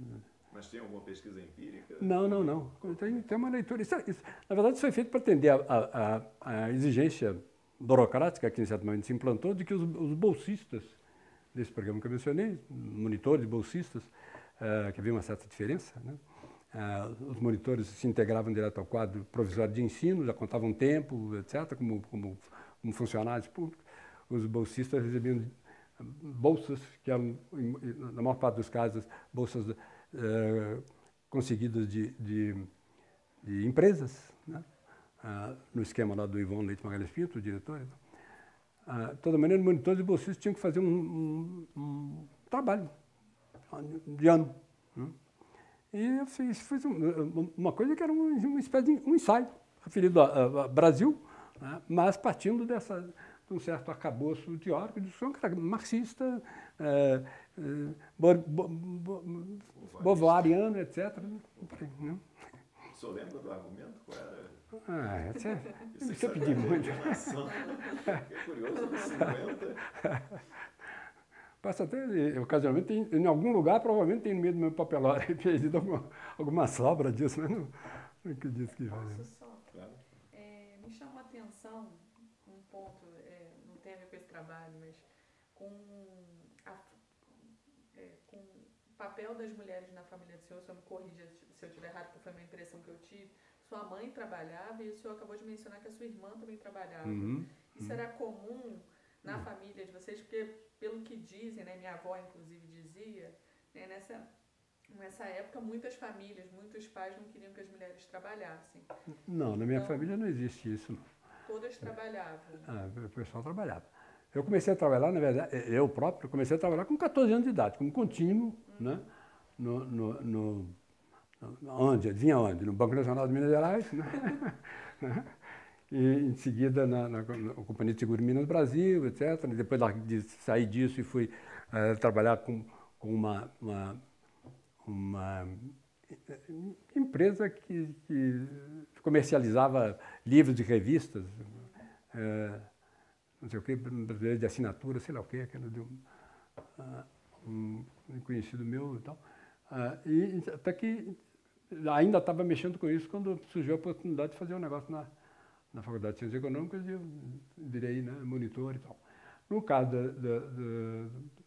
mas tem alguma pesquisa empírica? Não, não, não. Tem, tem uma leitura. Isso, isso, na verdade, isso foi feito para atender a, a, a, exigência burocrática que, em certo momento, se implantou de que os, os bolsistas desse programa que eu mencionei, monitores, bolsistas, uh, que havia uma certa diferença, né? Uh, os monitores se integravam direto ao quadro provisório de ensino, já contavam tempo, etc., como, como, como funcionários públicos. Os bolsistas recebiam bolsas, que eram, na maior parte dos casos, bolsas é, conseguidas de, de, de empresas, né? ah, no esquema lá do Ivon Leite Magalhães Pinto, o diretor. Ah, de toda maneira, os monitores e bolsistas tinham que fazer um, um, um trabalho de ano. Né? E eu fiz, fiz um, uma coisa que era uma espécie de um ensaio, referido ao Brasil, né? mas partindo dessa, de um certo arcabouço teórico de que era marxista, é, Bovoariano, etc. Né? O senhor lembra do argumento? Qual era? Ah, é, isso eu pedi muito. É curioso, nos 50. Passa até, ocasionalmente, tem, em algum lugar, provavelmente tem no meio do meu papelório perdido alguma, alguma sobra disso, mas não, não acredito que vai. Só, claro. é, me chama a atenção um ponto, é, não tem a ver com esse trabalho, mas com papel das mulheres na família do senhor, o senhor me corrija se eu estiver errado, porque foi uma impressão que eu tive. Sua mãe trabalhava e o senhor acabou de mencionar que a sua irmã também trabalhava. Uhum. Isso uhum. era comum na uhum. família de vocês? Porque, pelo que dizem, né, minha avó inclusive dizia, né, nessa, nessa época muitas famílias, muitos pais não queriam que as mulheres trabalhassem. Não, na minha então, família não existe isso. Todas trabalhavam? Ah, o pessoal trabalhava. Eu comecei a trabalhar, na verdade, eu próprio comecei a trabalhar com 14 anos de idade, como contínuo, uhum. né? No, no, no, onde? Vinha onde? No Banco Nacional de Minas Gerais, né? e em seguida na, na, na, Companhia de Seguro Minas Brasil, etc. Depois de sair disso e fui uh, trabalhar com, com uma, uma, uma empresa que, que, comercializava livros e revistas. Uh, não sei o que, de assinatura, sei lá o que, era de um, uh, um, conhecido meu e tal. Uh, e até que ainda estava mexendo com isso quando surgiu a oportunidade de fazer um negócio na, na Faculdade de Ciências Econômicas e eu virei né, monitor e tal. No caso da, da,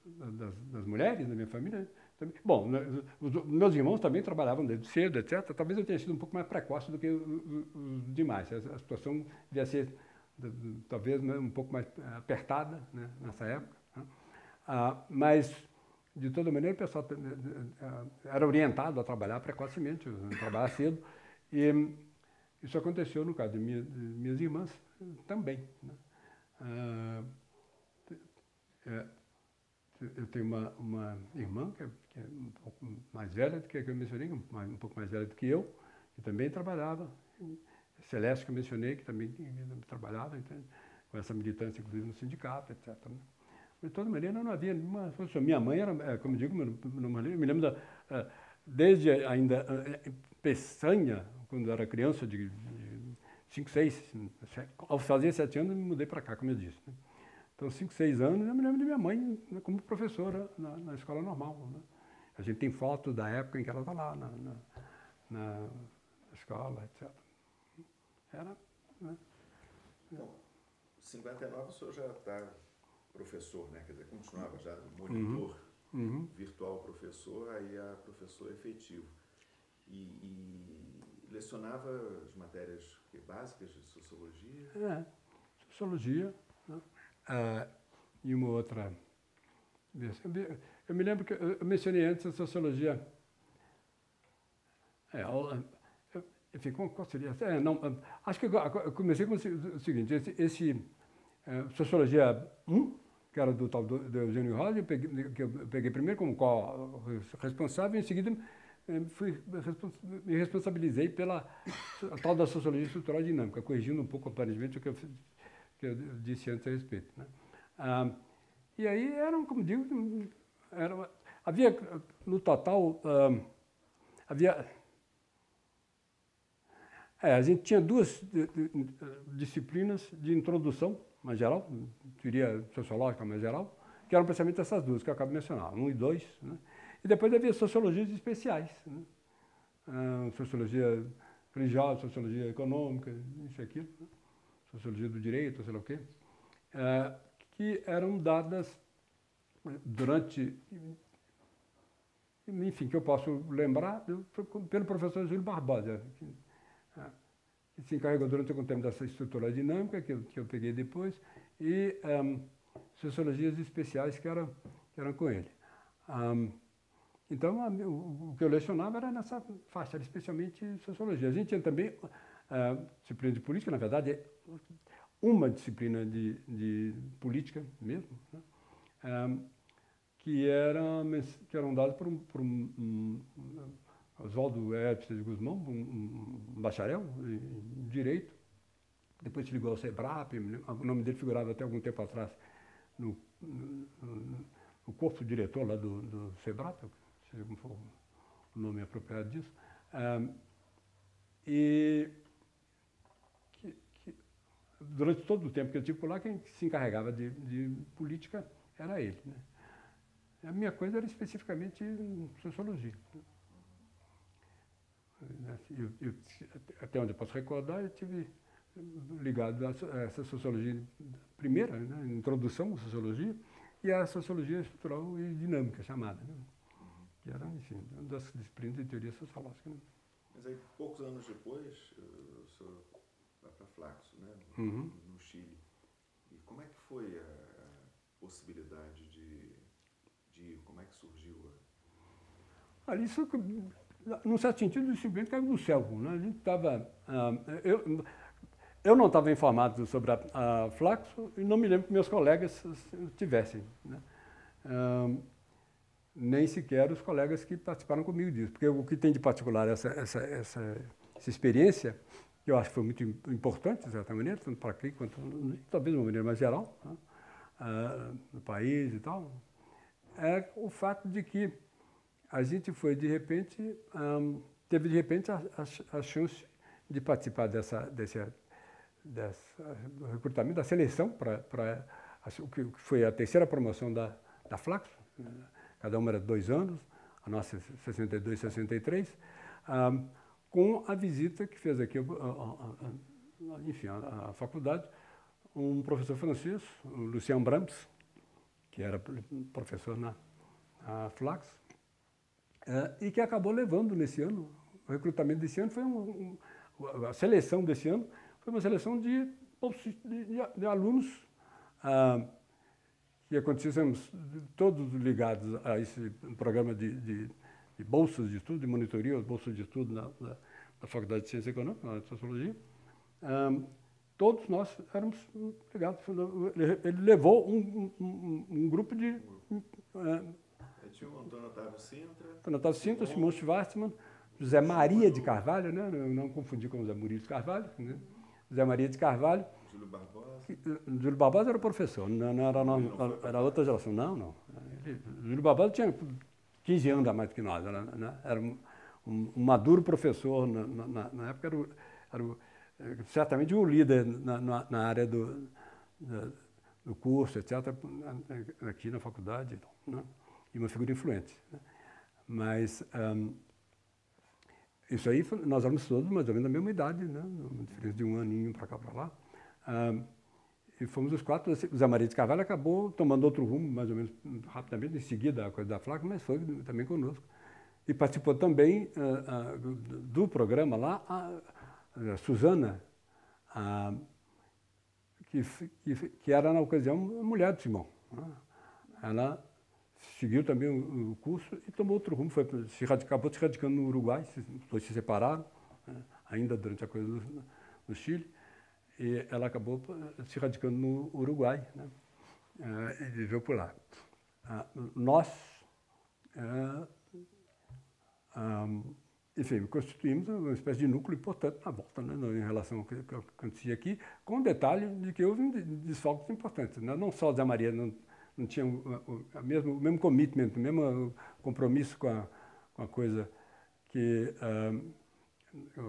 da, das, das, mulheres da minha família, também, bom, né, os, meus irmãos também trabalhavam desde cedo, etc. Talvez eu tenha sido um pouco mais precoce do que os demais. A, a situação devia ser talvez né, um pouco mais apertada né, nessa época. Né? Ah, mas, de toda maneira, o pessoal era orientado a trabalhar precocemente, a trabalhar cedo. E isso aconteceu no caso de, minha, de minhas irmãs também. Né? Ah, é, eu tenho uma, uma irmã que é, que é, um pouco mais velha do que que eu mencionei, um, um pouco mais velha do que eu, que também trabalhava. Celeste, que eu mencionei, que também trabalhava então, com essa militância, inclusive, no sindicato, etc. Né? De toda maneira, não havia nenhuma. Minha mãe era, é, como digo, eu me lembro da, é, desde ainda é, peçanha, quando eu era criança, de 5, 6, ao fazer 7 anos, eu me mudei para cá, como eu disse. Né? Então, 5, 6 anos, eu me lembro de minha mãe né, como professora na, na escola normal. Né? A gente tem foto da época em que ela está lá na, na, na escola, etc. Era. Né? Então, 59 o senhor já está professor, né? Quer dizer, continuava já monitor uhum. Uhum. virtual professor, aí a professor efetivo. E, e, lecionava as matérias básicas de sociologia? É, sociologia. Né? Ah, e uma outra. Eu me lembro que eu mencionei antes a sociologia. É, enfim, qual, qual seria? É, não, acho que eu comecei com o seguinte, esse, esse é, Sociologia 1, que era do tal do, do Eugênio Rosa, que eu peguei primeiro como qual responsável, e em seguida fui, me responsabilizei pela tal da Sociologia Estrutural Dinâmica, corrigindo um pouco, aparentemente, o que eu, que eu disse antes a respeito. Né? Ah, e aí eram, como digo, era, havia no total, ah, havia é, a gente tinha duas disciplinas de introdução, mais geral, teoria sociológica mais geral, que eram precisamente essas duas que eu acabo de mencionar, um e dois. Né? E depois havia sociologias especiais, né? ah, sociologia religiosa, sociologia econômica, isso e aquilo, né? sociologia do direito, sei lá o quê, é, que eram dadas durante, enfim, que eu posso lembrar, pelo professor Júlio Barbosa, que, que se encarregou durante algum tempo dessa estrutura dinâmica, que eu, que eu peguei depois, e um, sociologias especiais que eram, que eram com ele. Um, então, a, o, o, que eu lecionava era nessa faixa, especialmente sociologia. A gente tinha também uh, disciplina de política, na verdade, uma disciplina de, de política mesmo, né? um, que, era, que eram dadas por um, por um, um Oswaldo Herpes de Guzmão, um, um, bacharel em Direito. Depois se ligou ao SEBRAP, o nome dele figurava até algum tempo atrás no, no, no corpo diretor lá do, do SEBRAP, seja como for o nome apropriado disso. Ah, e que, que, durante todo o tempo que eu estive por lá, quem se encarregava de, de política era ele. Né? A minha coisa era especificamente sociologia. Eu, eu, até onde eu posso recordar, eu tive ligado a essa sociologia primeira, né, introdução à sociologia, e a sociologia estrutural e dinâmica chamada. Né? Que era, enfim, uma das disciplinas de teoria sociológica. Né? Mas aí, poucos anos depois, o senhor vai para Flaxo, né? Uhum. no Chile. E como é que foi a possibilidade de, de ir? Como é que surgiu? A... Ali, isso, num certo sentido, simplesmente caiu do céu. Né? A gente estava... Uh, eu, eu não estava informado sobre a, a, Flaxo e não me lembro que meus colegas tivessem. Né? Uh, nem sequer os colegas que participaram comigo disso. Porque o que tem de particular essa, essa, essa, essa experiência, que eu acho que foi muito importante, de certa maneira, tanto para aqui quanto, talvez de uma maneira mais geral, né? uh, no país e tal, é o fato de que a gente foi, de repente, um, teve de repente a, a, a, chance de participar dessa, desse, recrutamento, da seleção para o que foi a terceira promoção da, da Flaxo, né? Cada uma era dois anos, a nossa 62, 63, um, com a visita que fez aqui, enfim, a, a, faculdade, um professor francês, o Lucien Brams, que era professor na, Flax, é, e que acabou levando nesse ano, o recrutamento desse ano foi um, um, a seleção desse ano foi uma seleção de, de, de alunos ah, que acontecemos todos ligados a esse programa de, de, de bolsas de estudo, de monitoria, bolsas de estudo na, na, na Faculdade de Ciência Econômica, na Sociologia, um, todos nós éramos ligados. Ele levou um, um, um grupo de... Uh, tinha o Antônio Otávio Sintra. Antônio Otávio Sintra, Simão Schwartzman, José Maria de Carvalho, né? não, não confundir com José Murilo de Carvalho, né? José Maria de Carvalho, Júlio Barbosa? Júlio Barbosa era professor, não, não era, não, era outra geração. Não, não. Ele, Júlio Barbosa tinha 15 anos a mais que nós. Era, né? era um, um, maduro professor. Na, na, na época, era, o, era o, certamente um líder na, na área do, do curso, etc., aqui na faculdade. Né? E uma figura influente. Né? Mas. Um, isso aí, nós éramos todos mais ou menos da mesma idade, né? uma diferença de um aninho para cá para lá. Ah, e fomos os quatro. O Zé Maria de Carvalho acabou tomando outro rumo, mais ou menos rapidamente, em seguida a coisa da Flaca, mas foi também conosco. E participou também ah, ah, do programa lá a, a Suzana, que, que, que, era, na ocasião, mulher do Simão. Né? Ela seguiu também o, curso e tomou outro rumo, foi, se acabou se radicando no Uruguai, dois se separaram, né? ainda durante a coisa do, no Chile e ela acabou se radicando no Uruguai, né? É, e viveu por lá. Ah, nós, é, enfim, constituímos uma espécie de núcleo importante na volta, né, em relação ao que, acontecia aqui, com o detalhe de que houve desfalques importantes. Né? Não só Zé Maria não, não tinha o, o, mesmo, o mesmo commitment, o mesmo compromisso com a, com a coisa que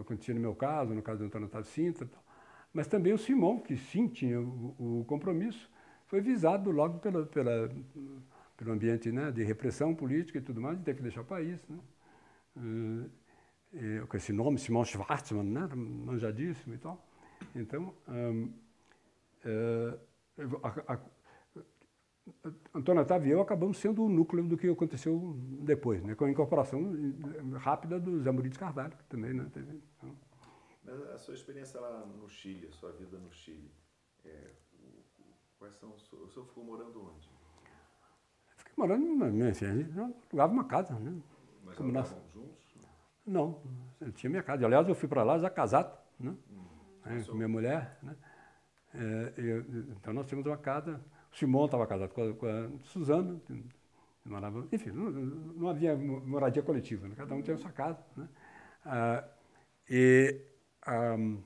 acontecia no meu caso, no caso do Antônio Otávio Sintra, tal, mas também o Simão, que sim tinha o, o compromisso, foi visado logo pela, pela, pelo ambiente né, de repressão política e tudo mais, de ter que deixar o país. Né? E, com esse nome, Simão Schwarzman, né, manjadíssimo e tal. Então, um, é, a, a, Antônio Otávio e eu acabamos sendo o núcleo do que aconteceu depois, né, com a incorporação rápida do Zé Murilo Carvalho, que também né, teve. Então, mas a sua experiência lá no Chile, a sua vida no Chile, é, quais são o senhor ficou morando onde? Fiquei morando, enfim, a gente alugava uma casa, né? Mas Como nós... juntos? Não, eu tinha minha casa. Aliás, eu fui para lá já casado, né? Hum, é, com minha mulher, né? É, eu, então nós tínhamos uma casa. O Simão estava casado com a, com a Suzana, morava, enfim, não, não, havia moradia coletiva, né? cada um tinha a sua casa, né? Ah, e um,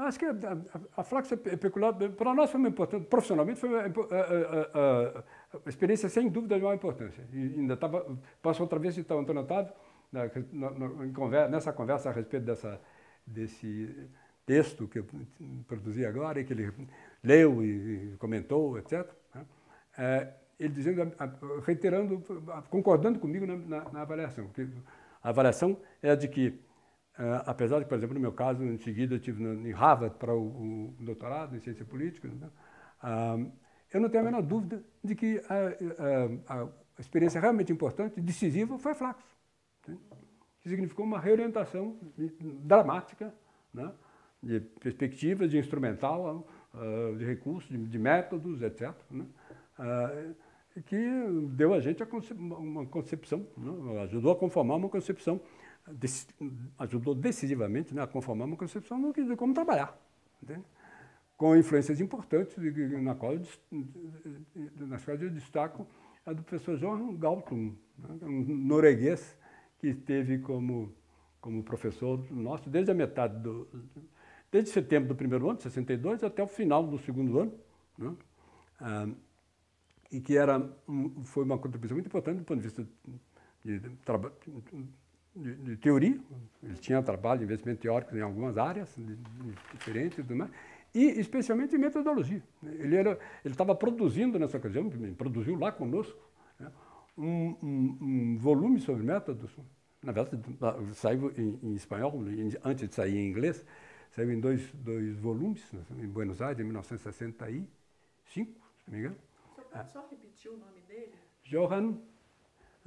eu acho que a, a, a Flax é peculiar, para nós foi uma importância, profissionalmente foi uma, a, a, a, experiência sem dúvida de maior importância. E ainda estava, passou outra vez citar o Antônio Otávio, na, na, conversa, nessa conversa a respeito dessa, desse texto que eu produzi agora e que ele leu e, comentou, etc. Né? É, ele dizendo, reiterando, concordando comigo na, na, na avaliação, que a avaliação é a de que Uh, apesar de, por exemplo, no meu caso, em seguida eu tive no, em Harvard para o, o, doutorado em ciência política, né? uh, eu não tenho a menor dúvida de que a, a, a experiência realmente importante, decisiva, foi a Flaxo. Que significou uma reorientação dramática né, de perspectivas, de instrumental, uh, de recursos, de, de, métodos, etc. Né, uh, que deu a gente a concep uma concepção, né, ajudou a conformar uma concepção, ajudou decisivamente né, a conformar uma concepção de como trabalhar. Entende? com influências importantes, na qual, nas quais eu destaco a do professor Johan Galtung, né, um norueguês que esteve como, como professor nosso desde a metade do. desde setembro do primeiro ano, de 62, até o final do segundo ano. Né? Ah, e que era, foi uma contribuição muito importante do ponto de vista de, de, de, de teoria. Ele tinha trabalho de investimento teórico em algumas áreas diferentes e tudo mais e especialmente em metodologia. Ele estava produzindo nessa ocasião, produziu lá conosco, né, um, um, um, volume sobre métodos. Na verdade, saiu em, em, espanhol, antes de sair em inglês, saiu em dois, dois volumes, em Buenos Aires, em 1965, se não me engano. Só pode só repetir o nome dele? Johan,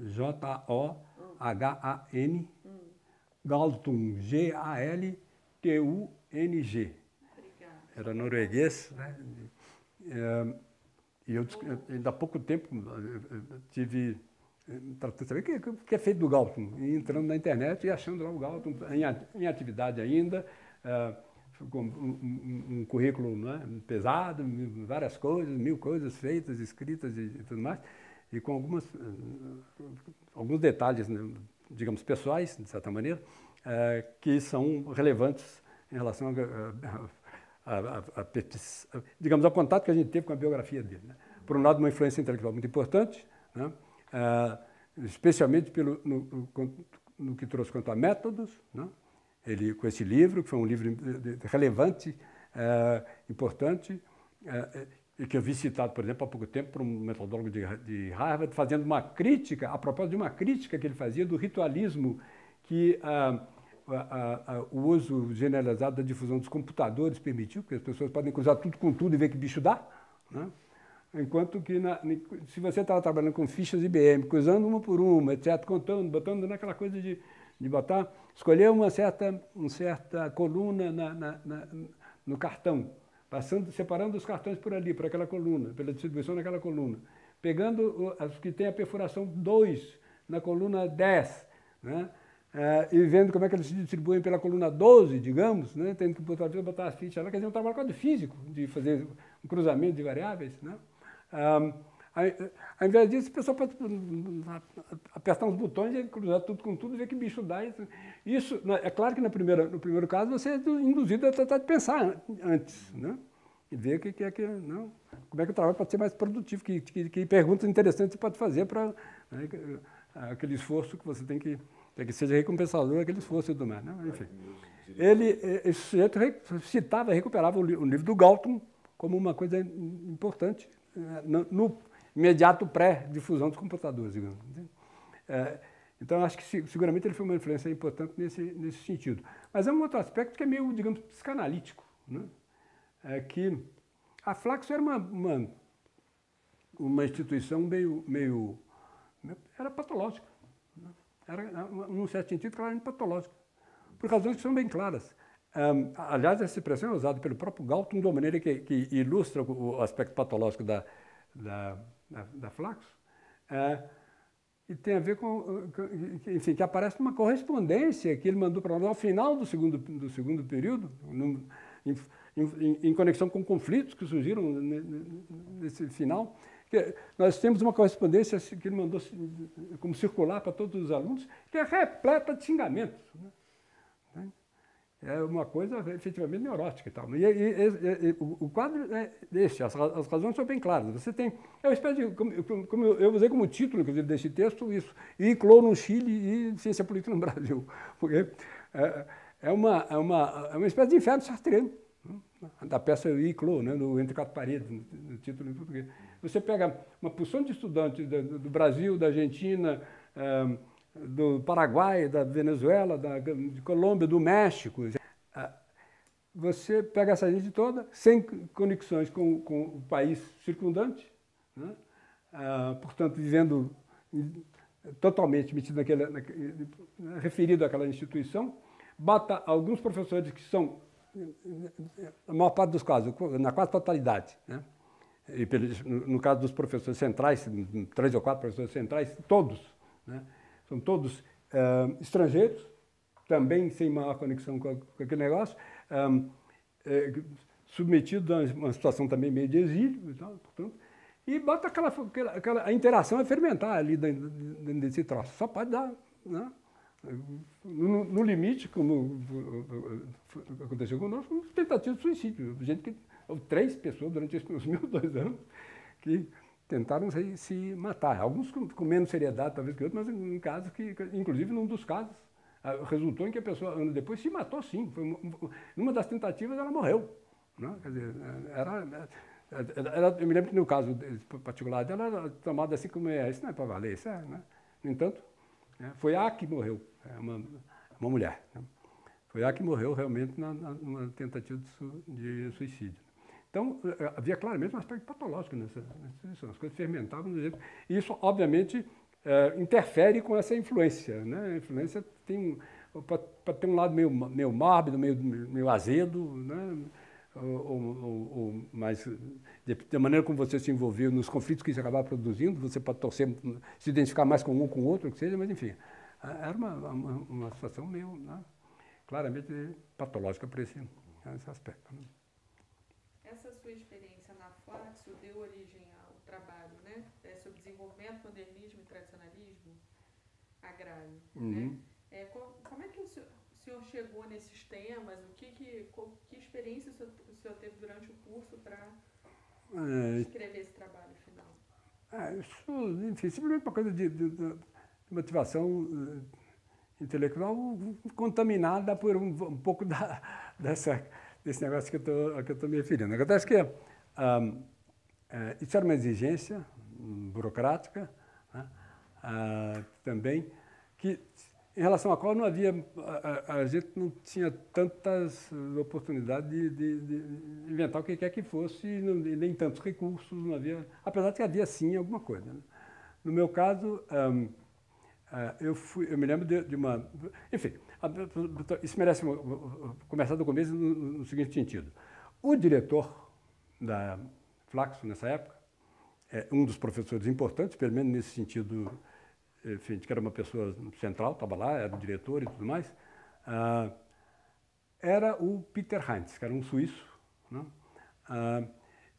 J-O-H-A-N, hum. Galtung, G-A-L-T-U-N-G era norueguês, né? É, e eu, ainda há pouco tempo, tive tratando de saber o que é feito do Galton, e entrando na internet e achando lá o Galton em, atividade ainda, com um, currículo né, pesado, várias coisas, mil coisas feitas, escritas e tudo mais, e com algumas, alguns detalhes, né, digamos, pessoais, de certa maneira, é, que são relevantes em relação a, a a, a, a, digamos, ao contato que a gente teve com a biografia dele. Né? Por um lado, uma influência intelectual muito importante, né? ah, especialmente pelo, no, no, no, que trouxe quanto a métodos, né? ele, com esse livro, que foi um livro relevante, ah, importante, e que eu vi citado, por exemplo, há pouco tempo por um metodólogo de, de Harvard, fazendo uma crítica, a propósito de uma crítica que ele fazia do ritualismo que a, a, o uso generalizado da difusão dos computadores permitiu, porque as pessoas podem cruzar tudo com tudo e ver que bicho dá. Né? Enquanto que, na, se você estava trabalhando com fichas IBM, cruzando uma por uma, etc., contando, botando naquela coisa de, de botar, escolher uma certa, uma certa coluna na, na, na, no cartão, passando, separando os cartões por ali, por aquela coluna, pela distribuição naquela coluna, pegando as que têm a perfuração 2 na coluna 10, né? É, e vendo como é que eles se distribuem pela coluna 12, digamos, né, tendo que botar, botar as fichas lá, quer dizer, um trabalho quase físico, de fazer um cruzamento de variáveis. Né? Ao invés disso, a pessoa pode apertar uns botões e cruzar tudo com tudo e ver que bicho dá. Isso, né, é claro que na primeira, no primeiro caso você é induzido a tratar de pensar antes, né? E ver o que, que é que. Não, como é que o trabalho pode ser mais produtivo, que, que, que perguntas interessantes você pode fazer para né, aquele esforço que você tem que para que seja recompensador aquele esforço do mar. Né? Enfim. Ele, esse sujeito citava e recuperava o livro do Galton como uma coisa importante no, no imediato pré-difusão dos computadores, digamos. É, então, acho que seguramente ele foi uma influência importante nesse, nesse sentido. Mas é um outro aspecto que é meio, digamos, psicanalítico. Né? É que a Flaxo era uma, uma, uma instituição meio, meio... era patológica. Era, num certo sentido, claramente patológica, por razões que são bem claras. Um, aliás, essa expressão é usada pelo próprio Galton de uma maneira que, que ilustra o aspecto patológico da, da, da, da Flaxo. É, e tem a ver com, enfim, que aparece uma correspondência que ele mandou para nós ao final do segundo, do segundo período, no, em, em, em, conexão com conflitos que surgiram nesse final, nós temos uma correspondência que ele mandou como circular para todos os alunos, que é repleta de xingamentos. Né? É uma coisa efetivamente neurótica e tal. E, e, e o, quadro é esse, as, as, razões são bem claras. Você tem, é uma espécie de, como, como eu usei como título, inclusive, desse texto, isso, e clô no Chile e ciência política no Brasil. Porque é, é, uma, é, uma, é uma espécie de inferno sartreano, né? da peça Iclô, né, no Entre Quatro Paredes, no título em português. Você pega uma porção de estudantes do, do Brasil, da Argentina, é, do Paraguai, da Venezuela, da, de Colômbia, do México. você pega essa gente toda, sem conexões com, com o país circundante, né? ah, portanto, vivendo totalmente metido naquele, naquele, referido àquela instituição, bata alguns professores que são, na maior parte dos casos, na quase totalidade, né? e no caso dos professores centrais, três ou quatro professores centrais, todos, né? São todos uh, estrangeiros, também sem maior conexão com, com aquele negócio, um, é, submetido a uma situação também meio de exílio e tal, portanto, e bota aquela, aquela, a interação a fermentar ali dentro, dentro desse troço. Só pode dar, né? no, no, limite, como aconteceu conosco, tentativa de suicídio. Gente que, três pessoas durante os meus dois anos que tentaram se, se matar. Alguns com, com, menos seriedade, talvez que outros, mas em casos que, inclusive num dos casos, resultou em que a pessoa, anos depois, se matou sim. Foi, numa das tentativas, ela morreu. Né? Quer dizer, era, era, eu me lembro que no caso particular dela, era tomada assim como é, isso não é para valer, isso é, né? No entanto, é, foi a que morreu, é uma, uma mulher. Né? Foi a que morreu realmente na, na, numa tentativa de, de, suicídio. Então, é, havia claramente um aspecto patológico nessa, nessa as coisas fermentavam do jeito. E isso, obviamente, é, interfere com essa influência. Né? A influência tem para ter um lado meio, meio mórbido, meio, meio azedo, né? ou, ou, ou mais da maneira como você se envolveu nos conflitos que isso acabava produzindo, você pode torcer, se identificar mais com um com o outro, que seja, mas enfim, era uma, uma, uma situação meio né? claramente patológica para esse, esse aspecto. Né? Sua experiência na Flaxo deu origem ao trabalho, né? É sobre desenvolvimento, modernismo e tradicionalismo agrário, né? uhum. né? É, como é que o senhor, o senhor, chegou nesses temas? O que, que, que experiência o senhor, o senhor teve durante o curso para é, escrever esse trabalho final? É, isso, enfim, simplesmente uma coisa de, de, de motivação uh, intelectual contaminada por um, um pouco da, dessa, desse negócio que eu estou me referindo. Acontece que um, é, isso era uma exigência um, burocrática né, uh, também, que em relação à qual não havia, a, a, gente não tinha tantas oportunidades de, de, de, inventar o que quer que fosse, não, nem tantos recursos, não havia, apesar de que havia sim alguma coisa. Né? No meu caso, um, uh, ah, eu, fui, eu me lembro de, de uma. Enfim, isso merece começar do começo no, no seguinte sentido. O diretor da Flaxo, nessa época, é um dos professores importantes, pelo menos nesse sentido enfim, que era uma pessoa central, estava lá, era o diretor e tudo mais, uh, era o Peter Heinz, que era um suíço. Né? Uh,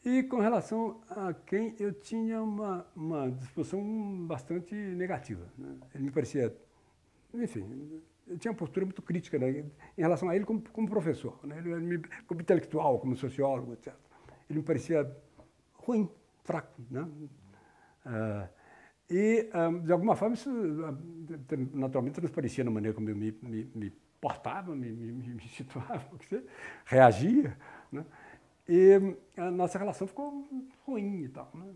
e com relação a quem eu tinha uma, uma disposição bastante negativa. Né? Ele me parecia, enfim, eu tinha uma postura muito crítica né? em relação a ele como, como professor, né? ele, como intelectual, como sociólogo, etc. Ele me parecia ruim, fraco. Né? Uh, e, de alguma forma, isso naturalmente transparecia na maneira como eu me, me, me portava, me, me, situava, reagia. Né? E a nossa relação ficou ruim e tal. Né?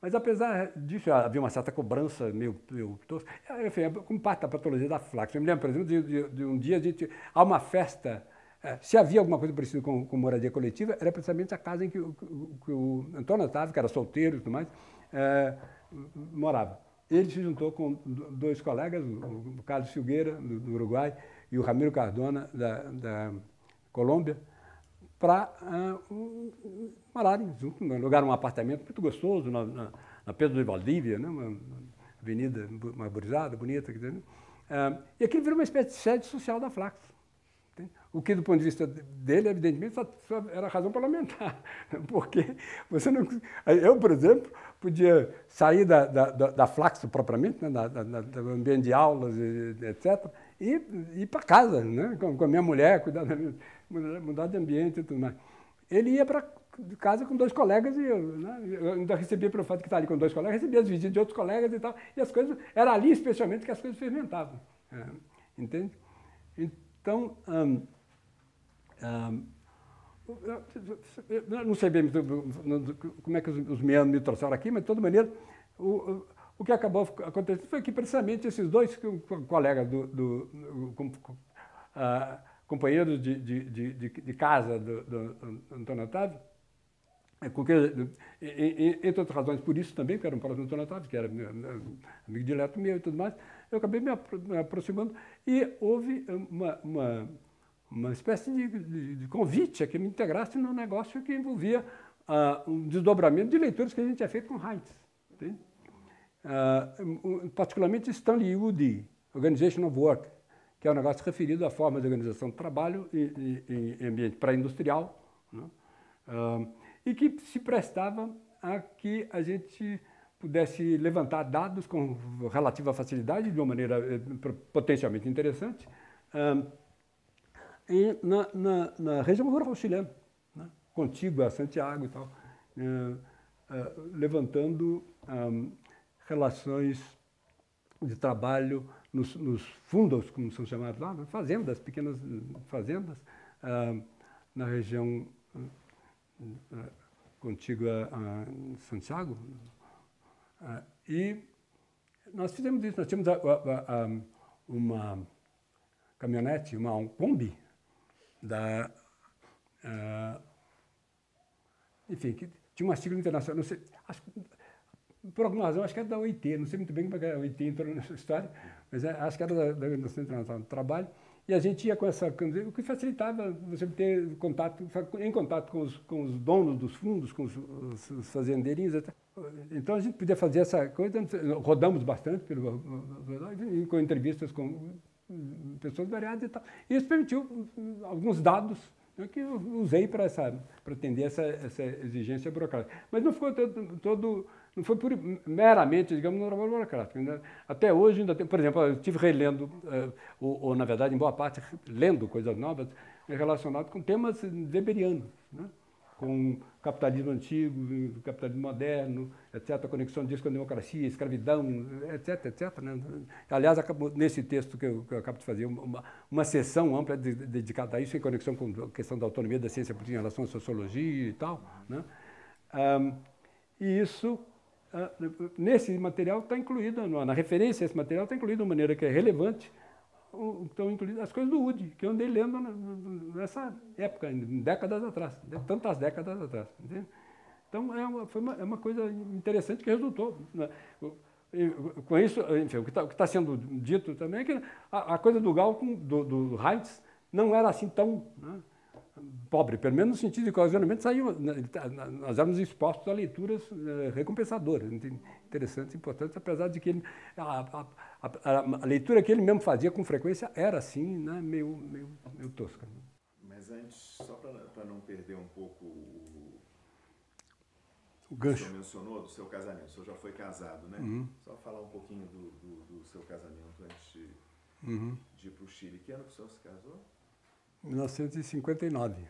Mas, apesar disso, havia uma certa cobrança meio, meio enfim, como parte da patologia da Flax. Eu me lembro, por exemplo, de, de, de um dia a gente, há uma festa é, se havia alguma coisa parecida com, com moradia coletiva, era precisamente a casa em que, que, que o Antônio Otávio, que era solteiro e tudo mais, é, morava. Ele se juntou com dois colegas, o Carlos Silgueira, do, Uruguai, e o Ramiro Cardona, da, da Colômbia, para uh, morarem juntos, alugaram um apartamento muito gostoso na, na, na Pedro de Valdívia, né, uma avenida arborizada, bonita. Quer dizer, né? uh, e aquilo virou uma espécie de sede social da Flax. O que, do ponto de vista dele, evidentemente, só, só era razão parlamentar. Porque você não. Eu, por exemplo, podia sair da, da, da, da Flaxo propriamente, né, da, da, do ambiente de aulas, etc., e ir para casa, né, com, com, a minha mulher, cuidar da minha, mudar de ambiente e tudo mais. Ele ia para casa com dois colegas e eu, né, eu ainda recebia pelo fato que estava ali com dois colegas, recebia as visitas de outros colegas e tal, e as coisas, era ali especialmente que as coisas fermentavam. É, entende? Então, eu não sei bem como é que os, meandros me trouxeram aqui, mas de toda maneira, o, o que acabou acontecendo foi que precisamente esses dois colegas do, do, com, uh, companheiros de, de, de, de casa do, do Antônio Otávio, é porque, entre outras razões, por isso também, que era um próximo Antônio Otávio, que era amigo direto meu e tudo mais, eu acabei me aproximando e houve uma, uma, uma espécie de, de, convite a que me integrasse no negócio que envolvia uh, um desdobramento de leituras que a gente tinha feito com Heinz. Uh, particularmente Stanley Woody, Organization of Work, que é um negócio referido à forma de organização do trabalho em, ambiente pré-industrial, né? uh, e que se prestava a que a gente pudesse levantar dados com relativa facilidade, de uma maneira eh, potencialmente interessante, uh, e na, na, na, região rural chilena, né? contígua a Santiago e tal, uh, levantando um, relações de trabalho nos, nos, fundos, como são chamados lá, né? fazendas, pequenas fazendas, uh, na região uh, contígua a Santiago. E nós fizemos isso, nós tínhamos uma caminhonete, uma, um Kombi, da, enfim, que tinha uma sigla internacional, não sei, acho, por alguma razão, acho que era da OIT, não sei muito bem como é que a OIT entrou nessa história, mas é, acho que era da, da Organização Internacional do Trabalho, e a gente ia com essa o que facilitava você ter contato, em contato com os, com os donos dos fundos, com os, os, os fazendeirinhos. Etc. Então a gente podia fazer essa coisa, rodamos bastante pelo, com entrevistas com pessoas variadas e tal. Isso permitiu alguns dados né, que eu usei para atender essa, essa exigência burocrática. Mas não ficou todo, todo não foi por, meramente, digamos, no trabalho burocrático. Né? Até hoje ainda tem, por exemplo, eu estive relendo, eh, ou, ou, na verdade, em boa parte, lendo coisas novas relacionadas com temas weberianos, né? com capitalismo antigo, capitalismo moderno, etc., a conexão disso com a democracia, escravidão, etc., etc. Né? Aliás, acabo, nesse texto que eu, que eu, acabo de fazer, uma, uma sessão ampla de, dedicada a isso, em conexão com a questão da autonomia da ciência política em relação à sociologia e tal. Né? Um, e isso nesse material está incluída, na referência a esse material está incluída de maneira que é relevante, estão incluídas as coisas do UD, que eu andei lendo nessa época, décadas atrás, tantas décadas atrás. Entende? Então, é uma, foi uma, é uma coisa interessante que resultou. Né? Com isso, enfim, o que está tá sendo dito também é que a, a coisa do Galcom, do, do Heinz, não era assim tão... Né? Pobre, pelo menos no sentido de que ocasionalmente saiu, né, tá, nós éramos expostos a leituras eh, recompensadoras, interessantes, importantes, apesar de que ele, a, a, a, a, leitura que ele mesmo fazia com frequência era assim, né, meio, meio, meio tosca. Né. Mas antes, só para não perder um pouco o, o gancho. O senhor mencionou do seu casamento, o senhor já foi casado, né? Uhum. Só falar um pouquinho do, do, do seu casamento antes de, uhum. de ir para o Chile. Que ano que o senhor se casou? 1959.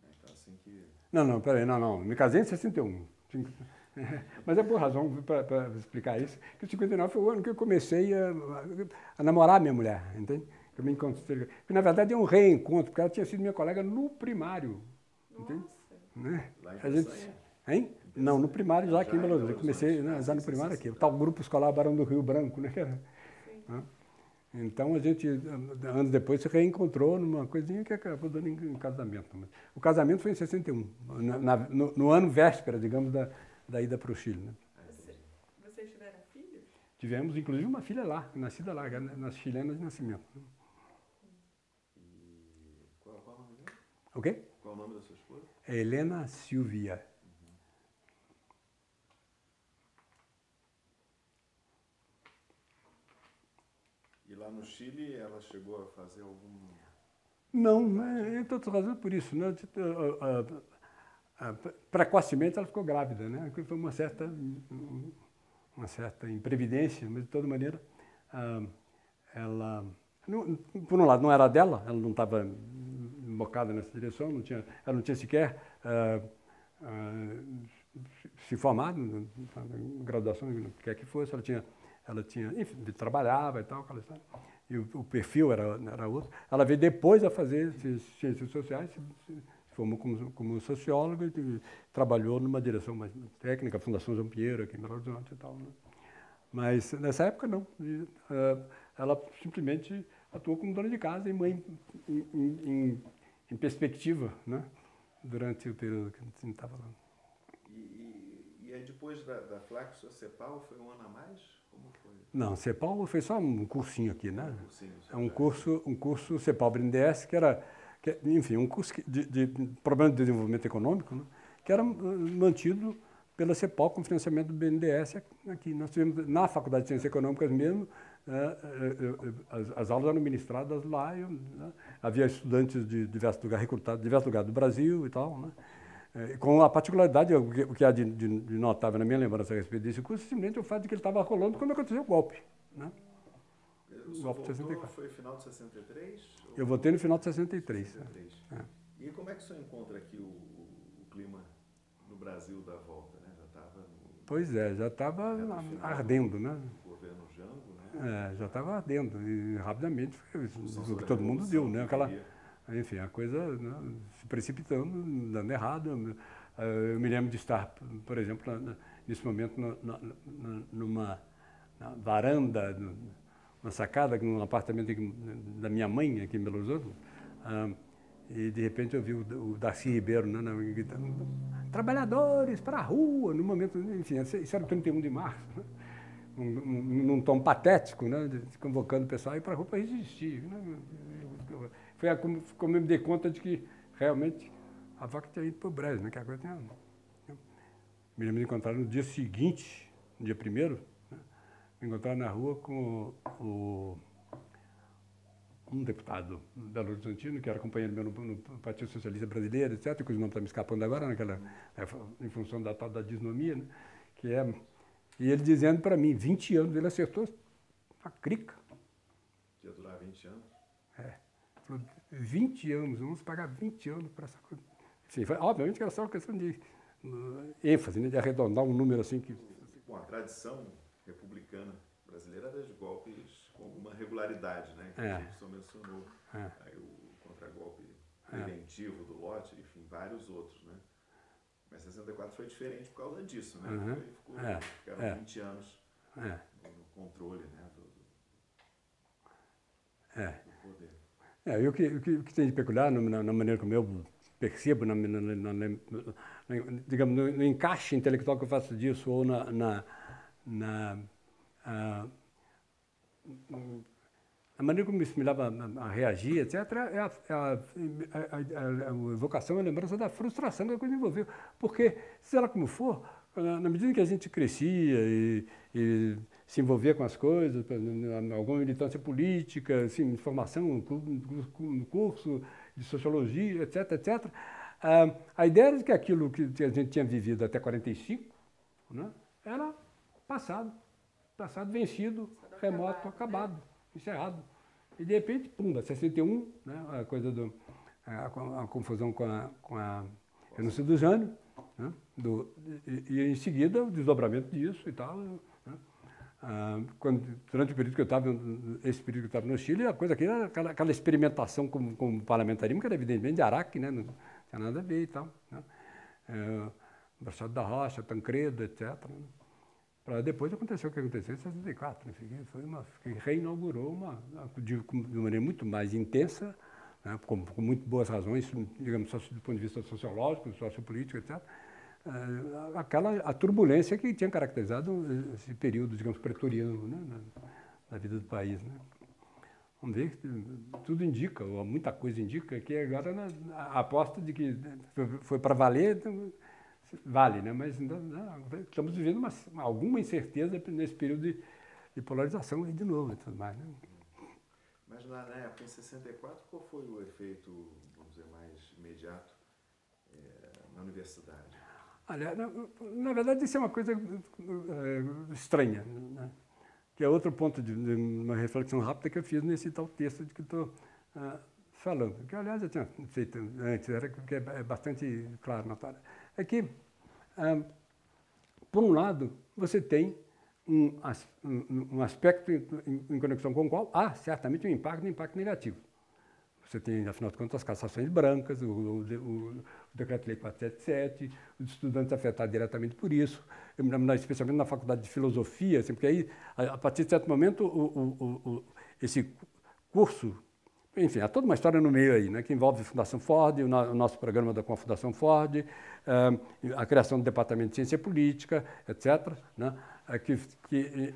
Então, assim que... Não, não, peraí, não, não. Me casei em 61. Mas é por razão, para explicar isso, que 59 foi o ano que eu comecei a, a, namorar minha mulher, entende? Eu me encontrei. Que na verdade é um reencontro, porque ela tinha sido minha colega no primário. Entende? Né? Lá em a gente, Hein? Não, no primário já aqui em Belo Horizonte. Eu comecei né, já no primário aqui. O tal grupo escolar Barão do Rio Branco, né? Sim. Então a gente, anos depois, se reencontrou numa coisinha que acabou dando em casamento. O casamento foi em 61, na, no, no ano véspera, digamos, da, da ida para o Chile. Né? Vocês tiveram filhos? Tivemos, inclusive, uma filha lá, nascida lá, nas chilenas de nascimento. E qual, qual o nome dela? O quê? Qual o nome da sua esposa? É Helena Silvia. Lá no Chile ela chegou a fazer algum. Não, entre outras razões por isso. Né? Precocemente ela ficou grávida, né? Foi uma certa, uma certa imprevidência, mas de toda maneira ela, por um lado, não era dela, ela não estava embocada nessa direção, não tinha, ela não tinha sequer uh, uh, se formado, na graduação, o que quer que fosse, ela tinha ela tinha, enfim, trabalhava e tal, e o, o, perfil era, era outro. Ela veio depois a fazer ciências sociais, se, formou como, como socióloga e trabalhou numa direção mais técnica, Fundação João Pinheiro, aqui em Belo Horizonte e tal. Né? Mas nessa época não. E, uh, ela simplesmente atuou como dona de casa e mãe em, em, em perspectiva, né? durante o período que a gente estava lá. E, e, e, depois da, da Flaxo, CEPAL foi um ano a mais? Não, CEPAL foi só um cursinho aqui, né? Um é um curso, um curso CEPAL BNDES, que era, que, enfim, um curso de, de, de problema de desenvolvimento econômico, né? que era mantido pela CEPAL com financiamento do BNDES aqui. Nós tivemos, na Faculdade de Ciências Econômicas mesmo, é, é, é, as, as, aulas eram ministradas lá, eu, né? havia estudantes de diversos lugares, recrutados de diversos lugares do Brasil e tal, né? Com a particularidade, o que, o que há de, de, de, notável na minha lembrança a respeito desse curso, simplesmente o fato de que ele estava rolando quando aconteceu o golpe. Né? O golpe de 64. Foi final de 63? Eu votei no final de 63. 63. É. E como é que o senhor encontra aqui o, o clima no Brasil da volta? Né? Já estava. Pois é, já estava ardendo, né? É, já estava ardendo e rapidamente foi o que todo mundo viu, né? Aquela, enfim, a coisa né, se precipitando, dando errado. Eu me lembro de estar, por exemplo, nesse momento numa varanda, numa sacada, num apartamento da minha mãe aqui em Belo Horizonte, e de repente eu vi o Darcy Ribeiro né, gritando, trabalhadores para a rua, no momento, enfim, isso era o 31 de março. Né? num, tom patético, né, convocando o pessoal a para a rua para resistir. Né? Foi como, como eu me dei conta de que realmente a vaca tinha ido para o Brasil, né, que a coisa tinha... Né? Me lembro de encontrar no dia seguinte, no dia primeiro, né, me encontrar na rua com o, um deputado Belo Horizontino, que era companheiro meu no, no Partido Socialista Brasileiro, etc., cujo nome está me escapando agora, naquela, né, em função da tal da disnomia, né, que é e ele dizendo para mim, 20 anos, ele acertou a crica. Ia durar 20 anos? Falou, 20 anos, vamos pagar 20 anos para essa coisa. Enfim, foi, obviamente que era só uma questão de uh, ênfase, né, de arredondar um número assim que. Bom, a tradição republicana brasileira era de golpes com alguma regularidade, né? Que é. o senhor mencionou. É. Aí o contragolpe é. preventivo é. do lote, enfim, vários outros, né? Mas 64 foi diferente por causa disso, né? Uhum. Ficou, é. Ficaram é. 20 anos é. no controle né, do, do, é. do poder. É, e o que, o que, o que tem de peculiar na, na, maneira como eu percebo, na, na, na digamos, no, no, encaixe intelectual que eu faço disso, ou na, na, a, a maneira como isso me leva a, a reagir, etc., é a, é a, a, a, evocação, a lembrança da frustração que a coisa envolveu. Porque, seja lá como for, na medida que a gente crescia e, e se envolvia com as coisas, alguma militância política, assim, formação no curso de sociologia, etc., etc., a ideia de que aquilo que a gente tinha vivido até 45 né, era passado, passado vencido, remoto, acabado encerrado. E de repente, pum, 61, né, a coisa do. a, a confusão com a, com a renúncia do Jânio, né, do, e, e, em seguida o desdobramento disso e tal. Ah, quando, durante o período que eu estava, esse período que eu estava no Chile, a coisa aqui era aquela, aquela experimentação com, com parlamentarismo, que era evidentemente de Araque, né, não tinha nada a ver e tal. Né, é, da Rocha, Tancredo, etc. Né, para depois aconteceu o que aconteceu em 64. Né? Foi uma, reinaugurou uma, de, de maneira muito mais intensa, né? com, com muito boas razões, digamos, do ponto de vista sociológico, sociopolítico, etc. É, aquela a turbulência que tinha caracterizado esse período, digamos, pretoriano né? na, na, vida do país. Né? Vamos ver, tudo indica, ou muita coisa indica, que agora a aposta de que foi, para valer, então, vale, né? mas não, não, estamos vivendo uma, alguma incerteza nesse período de, de polarização aí de novo e tudo mais. Né? Mas na, época, em 64, qual foi o efeito, vamos dizer, mais imediato é, na universidade? Olha, na, na, verdade, isso é uma coisa é, estranha, né? que é outro ponto de, de, uma reflexão rápida que eu fiz nesse tal texto de que estou ah, falando, que aliás eu tinha feito antes, era, que é, é bastante claro na é que, ah, por um lado, você tem um, um aspecto em, em, conexão com o qual há certamente um impacto, um impacto negativo. Você tem, afinal de contas, as cassações brancas, o, o, o decreto-lei 477, os estudantes afetados diretamente por isso, especialmente na faculdade de filosofia, assim, porque aí, a, partir de certo momento, o, esse curso, enfim, há toda uma história no meio aí, né, que envolve a Fundação Ford, o, no, o nosso programa da, com a Fundação Ford, a criação do Departamento de Ciência Política, etc., né, que, que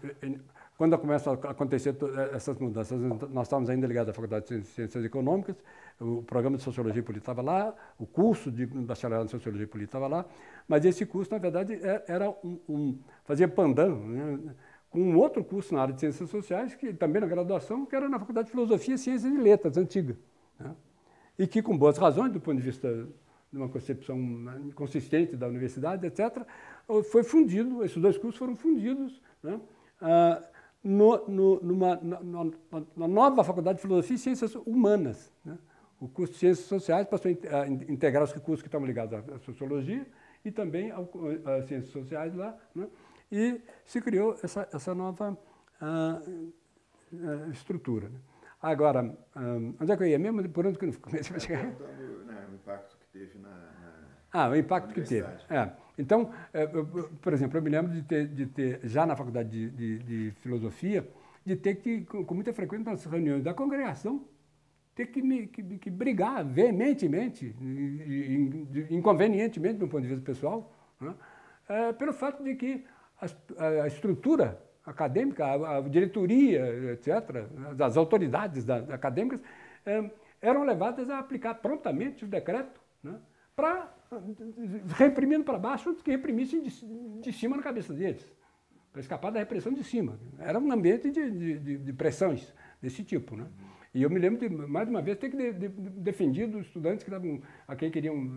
quando começam a acontecer essas mudanças, nós estávamos ainda ligados à Faculdade de Ciências Econômicas, o programa de Sociologia Política estava lá, o curso de bacharelado em Sociologia Política estava lá, mas esse curso, na verdade, é, era um, um fazia pandan né, com um outro curso na área de Ciências Sociais, que também na graduação, que era na Faculdade de Filosofia, Ciências e Letras, antiga. Né, e que, com boas razões, do ponto de vista de uma concepção né, consistente da universidade, etc., foi fundido, esses dois cursos foram fundidos, né, ah, no, no, numa, nova faculdade de Filosofia e Ciências Humanas. Né? O curso de Ciências Sociais passou a integrar os recursos que estavam ligados à Sociologia e também às Ciências Sociais lá, né? e se criou essa, essa nova uh, uh, estrutura. Né? Agora, uh, onde é que eu ia mesmo? Por onde que eu comecei a chegar? Né, o impacto que teve na, na ah, o impacto que teve. É. Então, é, por exemplo, eu me lembro de ter, de ter já na faculdade de, de, de, filosofia, de ter que, com muita frequência nas reuniões da congregação, ter que, me, que, que brigar veementemente, inconvenientemente, do ponto de vista pessoal, né, é, pelo fato de que a, a estrutura acadêmica, a, a, diretoria, etc., das autoridades da, acadêmicas, é, eram levadas a aplicar prontamente o decreto né, para reprimindo para baixo que reprimissem de, de cima na cabeça deles, para escapar da repressão de cima. Era um ambiente de, de, de pressões desse tipo. Né? E eu me lembro de, mais uma vez, ter que de, de, defendido estudantes que estavam, a quem queriam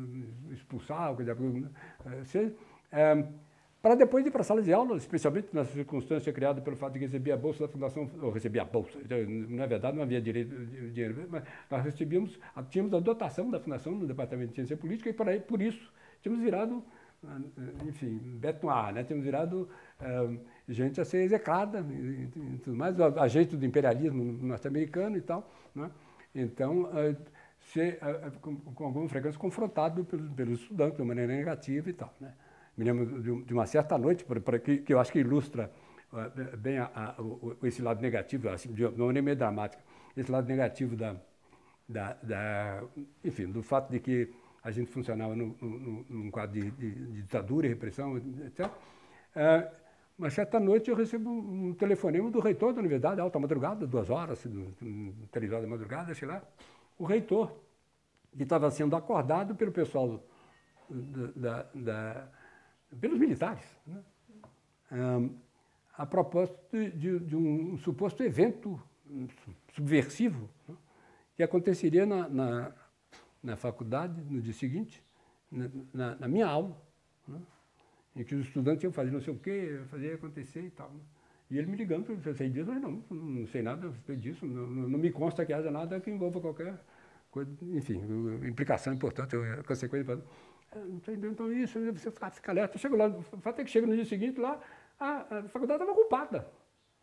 expulsar, é, é, para depois ir para a sala de aula, especialmente na circunstância criada pelo fato de receber a bolsa da Fundação, ou receber a bolsa, na verdade não havia direito dinheiro, mas nós recebíamos, tínhamos a dotação da Fundação no Departamento de Ciência Política e por, aí, por isso tínhamos virado, enfim, Beto A, né? tínhamos virado é, gente a ser execrada e, e tudo mais, a, jeito do imperialismo norte-americano e tal, né? Então, é, ser, é, com, com alguma frequência confrontado pelos, estudantes de maneira negativa e tal, né? Me lembro de, uma certa noite, que, que eu acho que ilustra bem a, a, o, esse lado negativo, assim, de uma maneira meio dramática, esse lado negativo da, da, da, enfim, do fato de que a gente funcionava num quadro de, de, de, ditadura e repressão, etc. Uh, uma certa noite eu recebo um telefonema do reitor da universidade, alta madrugada, duas horas, três horas da madrugada, sei lá. O reitor, que estava sendo acordado pelo pessoal da, da, pelos militares, né? um, a propósito de, de, um suposto evento subversivo né? que aconteceria na, na, na, faculdade no dia seguinte, na, na minha aula, né? Em que os estudantes iam fazer não sei o quê, fazer acontecer e tal. Né? E ele me ligando, eu sei disso, mas não, não sei nada disso, não, não me consta que haja nada que envolva qualquer coisa, enfim, implicação importante, consequência importante. Entendeu? Então, isso, você fica, fica alerta. Chega lá, o fato é que chega no dia seguinte lá, a, a faculdade estava ocupada.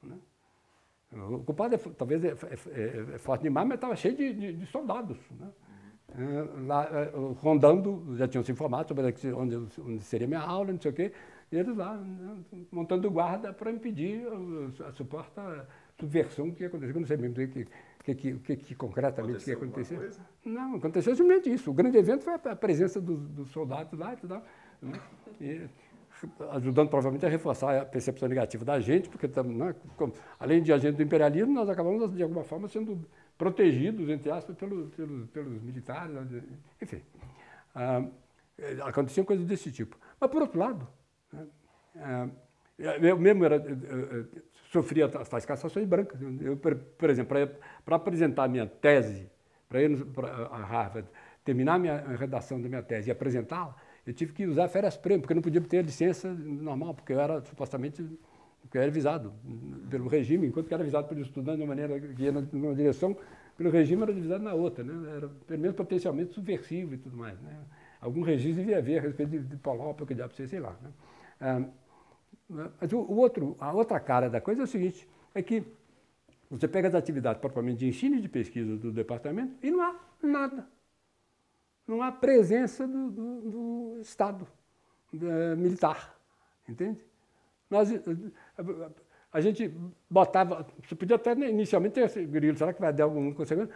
Né? Ocupada, é, talvez é, é, é, forte demais, mas estava cheio de, de, de soldados. Né? É, lá, é, rondando, já tinham se informado sobre onde, onde seria minha aula, não sei o quê, e eles lá, né, montando guarda para impedir a, a suposta subversão que ia acontecer. Eu não sei mesmo o que, que, que, que, que concretamente aconteceu que aconteceu. Não, aconteceu simplesmente isso. O grande evento foi a presença dos, dos soldados lá e tudo. Né? E, ajudando provavelmente a reforçar a percepção negativa da gente, porque né, além de agente do imperialismo, nós acabamos de alguma forma sendo protegidos, entre aspas, pelo, pelo, pelos militares, enfim. Ah, aconteciam coisas desse tipo. Mas, por outro lado, né, ah, eu mesmo era, sofria as cassações brancas. Eu, por exemplo, para apresentar a minha tese, para ir para a Harvard, terminar a minha redação da minha tese e apresentá-la, eu tive que usar férias prêmio, porque eu não podia ter licença normal, porque eu era supostamente porque eu era visado pelo regime, enquanto que era visado pelos estudantes de uma maneira que ia numa direção, pelo regime era visado na outra, né? era pelo menos potencialmente subversivo e tudo mais. Né? Algum registro devia haver a respeito de, de Polópio, que diabo sei lá. Né? Ah, mas o, o, outro, a outra cara da coisa é o seguinte, é que você pega as atividades propriamente de ensino e de pesquisa do departamento e não há nada. Não há presença do, do, do Estado militar, entende? Nós, a gente botava, você podia até inicialmente ter esse grilo, será que vai dar alguma consequência?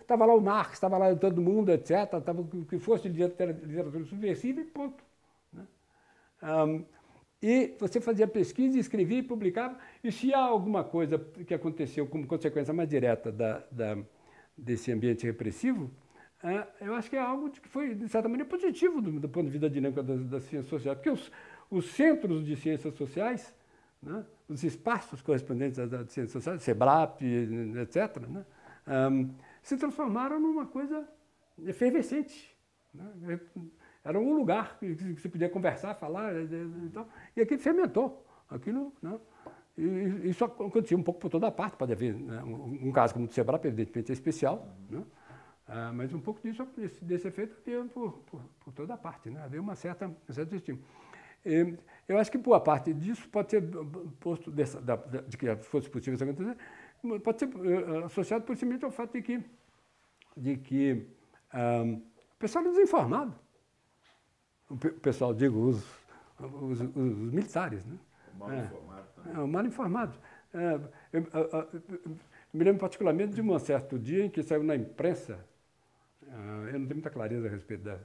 Estava lá o Marx, estava lá todo mundo, etc. Estava o que fosse literatura subversiva e ponto. Né? Um, e você fazia pesquisa, escrevia e publicava, e se há alguma coisa que aconteceu como consequência mais direta da, da desse ambiente repressivo, é, eu acho que é algo que foi, de certa maneira, positivo do, do ponto de vista dinâmica das, das ciências sociais, porque os, os centros de ciências sociais, né, os espaços correspondentes às, ciências sociais, SEBRAP, etc., né, um, se transformaram numa coisa efervescente. Né, era um lugar que, se podia conversar, falar e, e tal, e aquilo fermentou. Aquilo, né, e isso acontecia um pouco por toda parte, pode haver né, um, um, caso como o do evidentemente é especial, né? ah, mas um pouco disso, desse, desse efeito havia por, por, por, toda parte, né? havia uma certa, um certo estímulo. Eu acho que boa parte disso pode ser posto, dessa, da, de que fosse possível isso acontecer, pode ser uh, associado simplesmente ao fato de que, de que um, o pessoal é desinformado. O pessoal, digo, os, os, os, militares, né? Mal é. informado também. É, mal informado. É, eu, eu, eu, me lembro particularmente de um certo dia em que saiu na imprensa, uh, eu não tenho muita clareza a respeito da,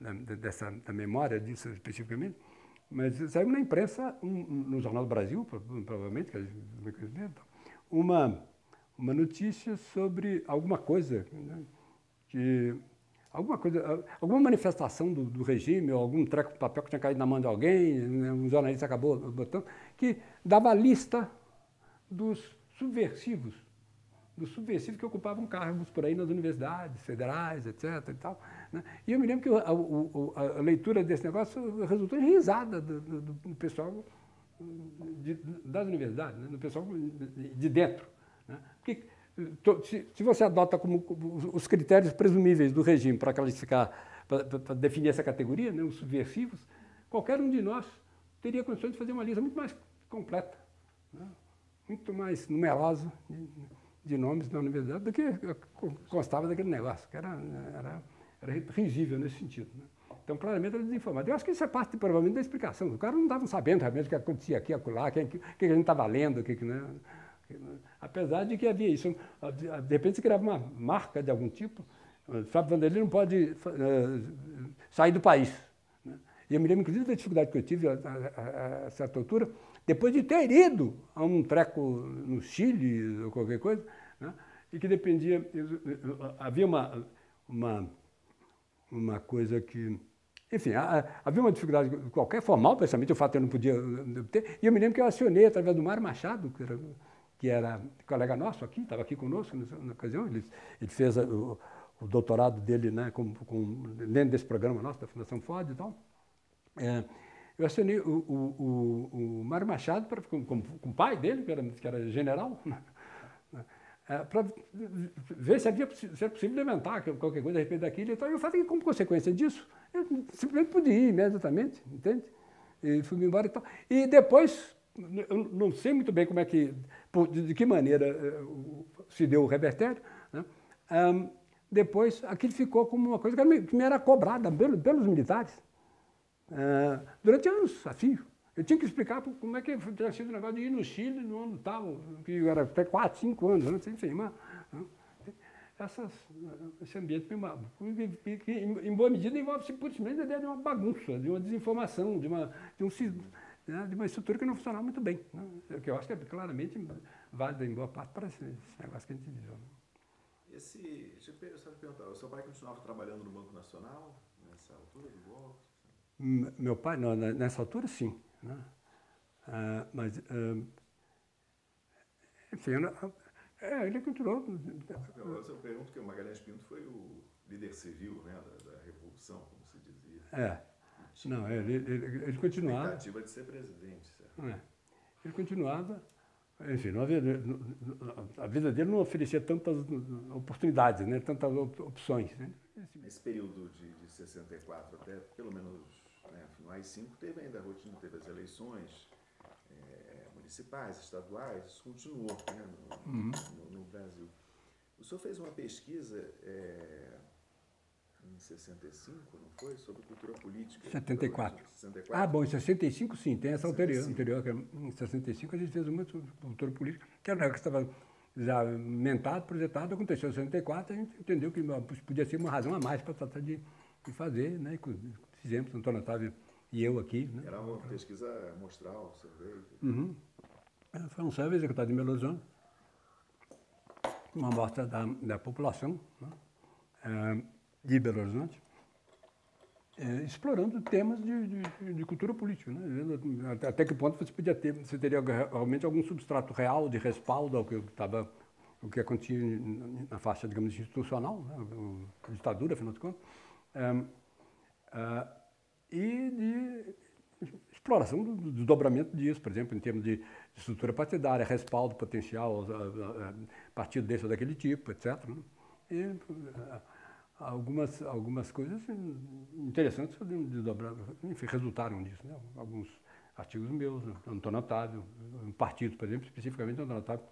da, dessa, da memória disso especificamente, mas saiu na imprensa, um, no Jornal do Brasil, provavelmente, uma, uma notícia sobre alguma coisa né, que alguma coisa, alguma manifestação do, do, regime, ou algum treco de papel que tinha caído na mão de alguém, né, um jornalista acabou botando, que dava a lista dos subversivos, dos subversivos que ocupavam cargos por aí nas universidades federais, etc. E, tal? E eu me lembro que a, a, a, leitura desse negócio resultou em risada do, do, do pessoal de, das universidades, né? do pessoal de dentro. Né? Porque se, você adota como os critérios presumíveis do regime para classificar, para definir essa categoria, né, os subversivos, qualquer um de nós teria condições de fazer uma lista muito mais completa, né, muito mais numerosa de, de, nomes da universidade do que constava daquele negócio, que era, era, era risível nesse sentido. Né. Então, claramente, era desinformado. Eu acho que isso é parte, provavelmente, da explicação. Os caras não estavam sabendo realmente o que acontecia aqui, acolá, o que, que, que a gente estava lendo, o que, que né, Apesar de que havia isso. De repente se criava uma marca de algum tipo. O Fábio Vanderlei não pode uh, sair do país. Né? E eu me lembro, inclusive, da dificuldade que eu tive a, a, a, certa altura, depois de ter ido a um treco no Chile ou qualquer coisa, né? e que dependia. Havia uma, uma, uma coisa que. Enfim, havia uma dificuldade qualquer, formal, pensamento, o fato eu não podia ter. E eu me lembro que eu acionei através do Mário Machado, que era que era colega nosso aqui, estava aqui conosco na ocasião, ele, ele fez o, o, doutorado dele né, com, com, dentro desse programa nosso, da Fundação Ford e tal. É, eu acionei o, o, o, Mário Machado pra, com, com, com, o pai dele, que era, que era general, né, é, para ver se, havia, se era possível levantar qualquer coisa a respeito daquilo. Então, eu falei que, como consequência disso, eu simplesmente pude ir imediatamente, entende? E fui embora e tal. E depois, eu não sei muito bem como é que, de que maneira eh, se deu o revertério. Né? Um, depois, aquilo ficou como uma coisa que me era cobrada pelos militares uh, durante anos, a fio. Eu tinha que explicar como é que tinha sido o negócio de ir no Chile no ano tal, que era até 4, 5 anos antes, enfim. Mas, né? essas, esse ambiente, que, em boa medida, envolve simplesmente a ideia de uma bagunça, de uma desinformação, de, uma, de um né, de uma estrutura que não funcionava muito bem. Né, o que eu acho que é claramente válido em boa parte para esse, esse negócio que a gente viveu. Né. Esse, deixa eu só te perguntar, o seu pai continuava trabalhando no Banco Nacional nessa altura do golpe? Meu pai, não, nessa altura, sim. Né? Ah, mas, ah, enfim, é, ele continuou. Eu, pergunto que o Magalhães Pinto foi o líder civil né, da, da Revolução, como se dizia. É. Não, ele, ele, ele continuava. Tentativa de ser presidente, certo? É. Ele continuava. Enfim, não havia, a vida dele não oferecia tantas oportunidades, né? tantas opções. Né? Nesse período de, de 64 até, pelo menos, né, no AI-5, teve ainda a rotina, teve as eleições é, municipais, estaduais, isso continuou né, no, uhum. no, no, Brasil. O senhor fez uma pesquisa é, em 65, não foi? Sobre cultura política. 74. 64. Ah, bom, em 65 sim, tem essa 65. anterior, anterior. É, em 65 a gente fez uma sobre cultura política, que era que estava já mentado, projetado, aconteceu em 64, a gente entendeu que podia ser uma razão a mais para tratar de, de fazer, né? Fizemos, Antônio Otávio e eu aqui. Né? Era uma pesquisa mostral, survey? Uhum. Foi um survey executado em Belo Horizonte, uma amostra da, da população né? é, de Belo Horizonte, é, explorando temas de, de, de, cultura política. Né? Até, que ponto você podia ter, você teria realmente algum substrato real de respaldo ao que estava o que acontecia na faixa, digamos, institucional, né? a ditadura, afinal de contas, é, e de exploração do desdobramento disso, por exemplo, em termos de estrutura partidária, respaldo potencial a, partido desse ou daquele tipo, etc. Né? E algumas, algumas coisas interessantes enfim, resultaram disso. Né? Alguns artigos meus, Antônio Otávio, um partido, por exemplo, especificamente Antônio Otávio,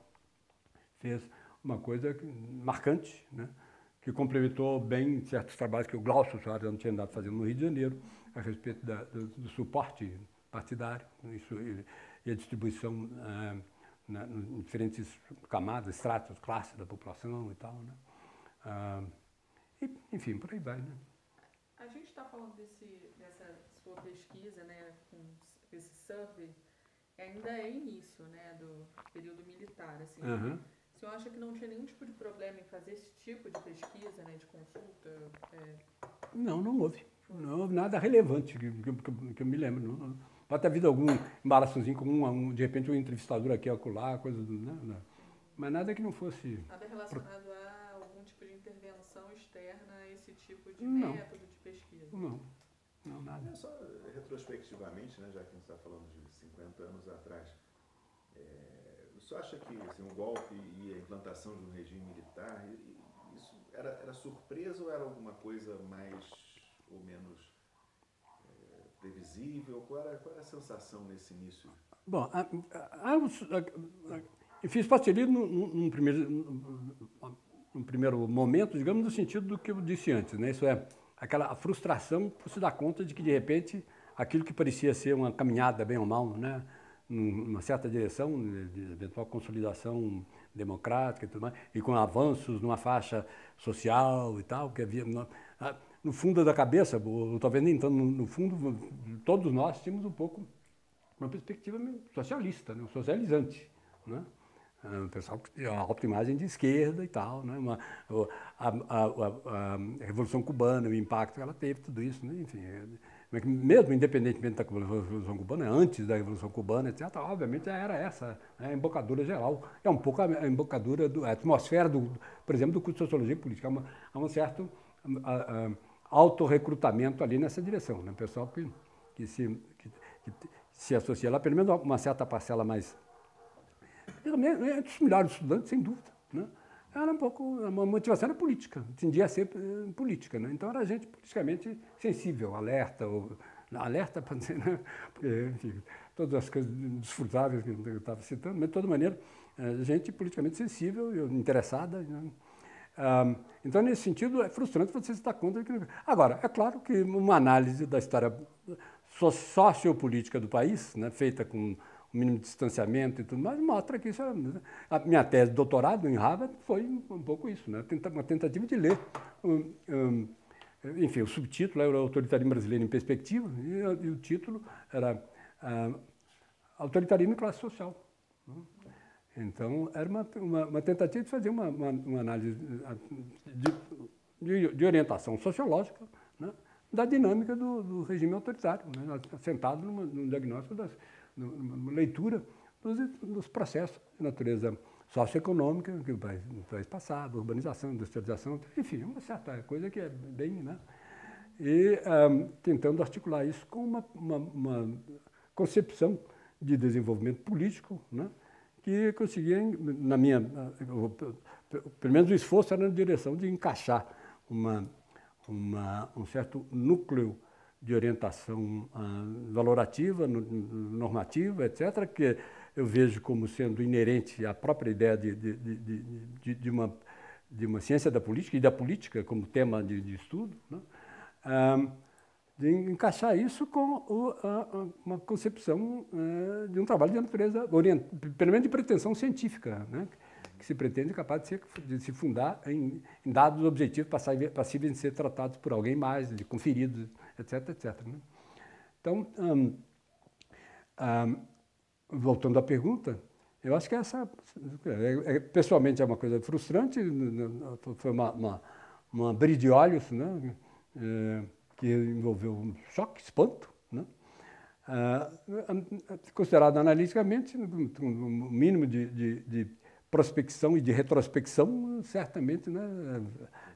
fez uma coisa marcante, né? Que complementou bem certos trabalhos que o Glaucio Soares não tinha andado fazendo no Rio de Janeiro, a respeito da, do, do, suporte partidário isso, e, e a distribuição ah, na, em diferentes camadas, estratos, classes da população e tal. Né? Ah, e, enfim, por aí vai. Né? A gente está falando desse, dessa sua pesquisa né, com esse survey, ainda é início né, do período militar. Assim, uhum. O senhor acha que não tinha nenhum tipo de problema em fazer esse tipo de pesquisa, né, de consulta? É... Não, não houve. Não houve nada relevante que, que, que eu me lembro. Não, não. Pode ter havido algum embaraçozinho com um, um, de repente um entrevistador aqui, acolá, coisa do. Né, né? Mas nada que não fosse. Nada relacionado a algum tipo de intervenção externa a esse tipo de não. método de pesquisa? Não. Não, nada. É só retrospectivamente, né, já que a gente está falando de 50 anos atrás, você acha que assim, um golpe e a implantação de um regime militar, isso era, era surpresa ou era alguma coisa mais ou menos é, previsível? Qual era, qual era a sensação nesse início? Bom, a, a, a, eu fiz parte num, num, primeiro, num primeiro momento, digamos, no sentido do que eu disse antes, né? Isso é aquela frustração por se dar conta de que, de repente, aquilo que parecia ser uma caminhada, bem ou mal, né? Numa certa direção de eventual consolidação democrática e tudo mais, e com avanços numa faixa social e tal, que havia no, fundo da cabeça, talvez nem tanto no fundo, todos nós tínhamos um pouco uma perspectiva socialista, né, socializante, né? O pessoal tinha uma autoimagem de esquerda e tal, né? Uma, a, a, a, a, Revolução Cubana, o impacto que ela teve, tudo isso, né? enfim, mesmo independentemente da Revolução Cubana, antes da Revolução Cubana, etc., obviamente já era essa né, a embocadura geral. É um pouco a embocadura, do, a atmosfera, do, por exemplo, do curso de Sociologia Política. Há, um certo autorrecrutamento ali nessa direção. Né? Pessoal que, que, se, que, que se associa lá, pelo menos uma certa parcela mais... Entre os melhores estudantes, sem dúvida. Era um pouco, uma motivação era política, tendia a ser eh, política, né? Então era gente politicamente sensível, alerta, ou, alerta para dizer, né? Porque, enfim, todas as coisas desfrutáveis que eu estava citando, mas de toda maneira, eh, gente politicamente sensível, interessada. Né? Então, nesse sentido, é frustrante você se dar conta que. Agora, é claro que uma análise da história sociopolítica do país, né, feita com o mínimo de distanciamento e tudo mais, mostra que isso é, A minha tese de doutorado em Harvard foi um pouco isso, né? uma tentativa de ler. Um, um, enfim, o subtítulo era o Autoritarismo Brasileiro em Perspectiva, e, e o título era uh, Autoritarismo e Classe Social. Né? Então, era uma, uma, uma, tentativa de fazer uma, uma, análise de, de, de, orientação sociológica né? da dinâmica do, do regime autoritário, né? assentado numa, num diagnóstico das, uma leitura dos, dos, processos de natureza socioeconômica que o país, país passava, urbanização, industrialização, enfim, uma certa coisa que é bem, né? E um, tentando articular isso com uma, uma, uma, concepção de desenvolvimento político, né? Que conseguia, na minha, pelo menos o esforço era na direção de encaixar uma, uma, um certo núcleo de orientação uh, valorativa, normativa, etc., que eu vejo como sendo inerente à própria ideia de, de, de, de uma, uma ciência da política e da política como tema de, estudo, né? de encaixar isso com uma concepção uh, de um trabalho de natureza, orient, pelo menos de pretensão científica, né? Que se pretende capaz de, ser, de se fundar em, em, dados objetivos passíveis de ser tratados por alguém mais, de conferidos, etc, etc. Né? Então, um, um, voltando à pergunta, eu acho que essa, é, é, pessoalmente, é uma coisa frustrante, foi uma, uma, uma brilha de olhos, né? É, que envolveu um choque, espanto, né? Ah, considerado analiticamente, um mínimo de, de, de, prospecção e de retrospecção, certamente né?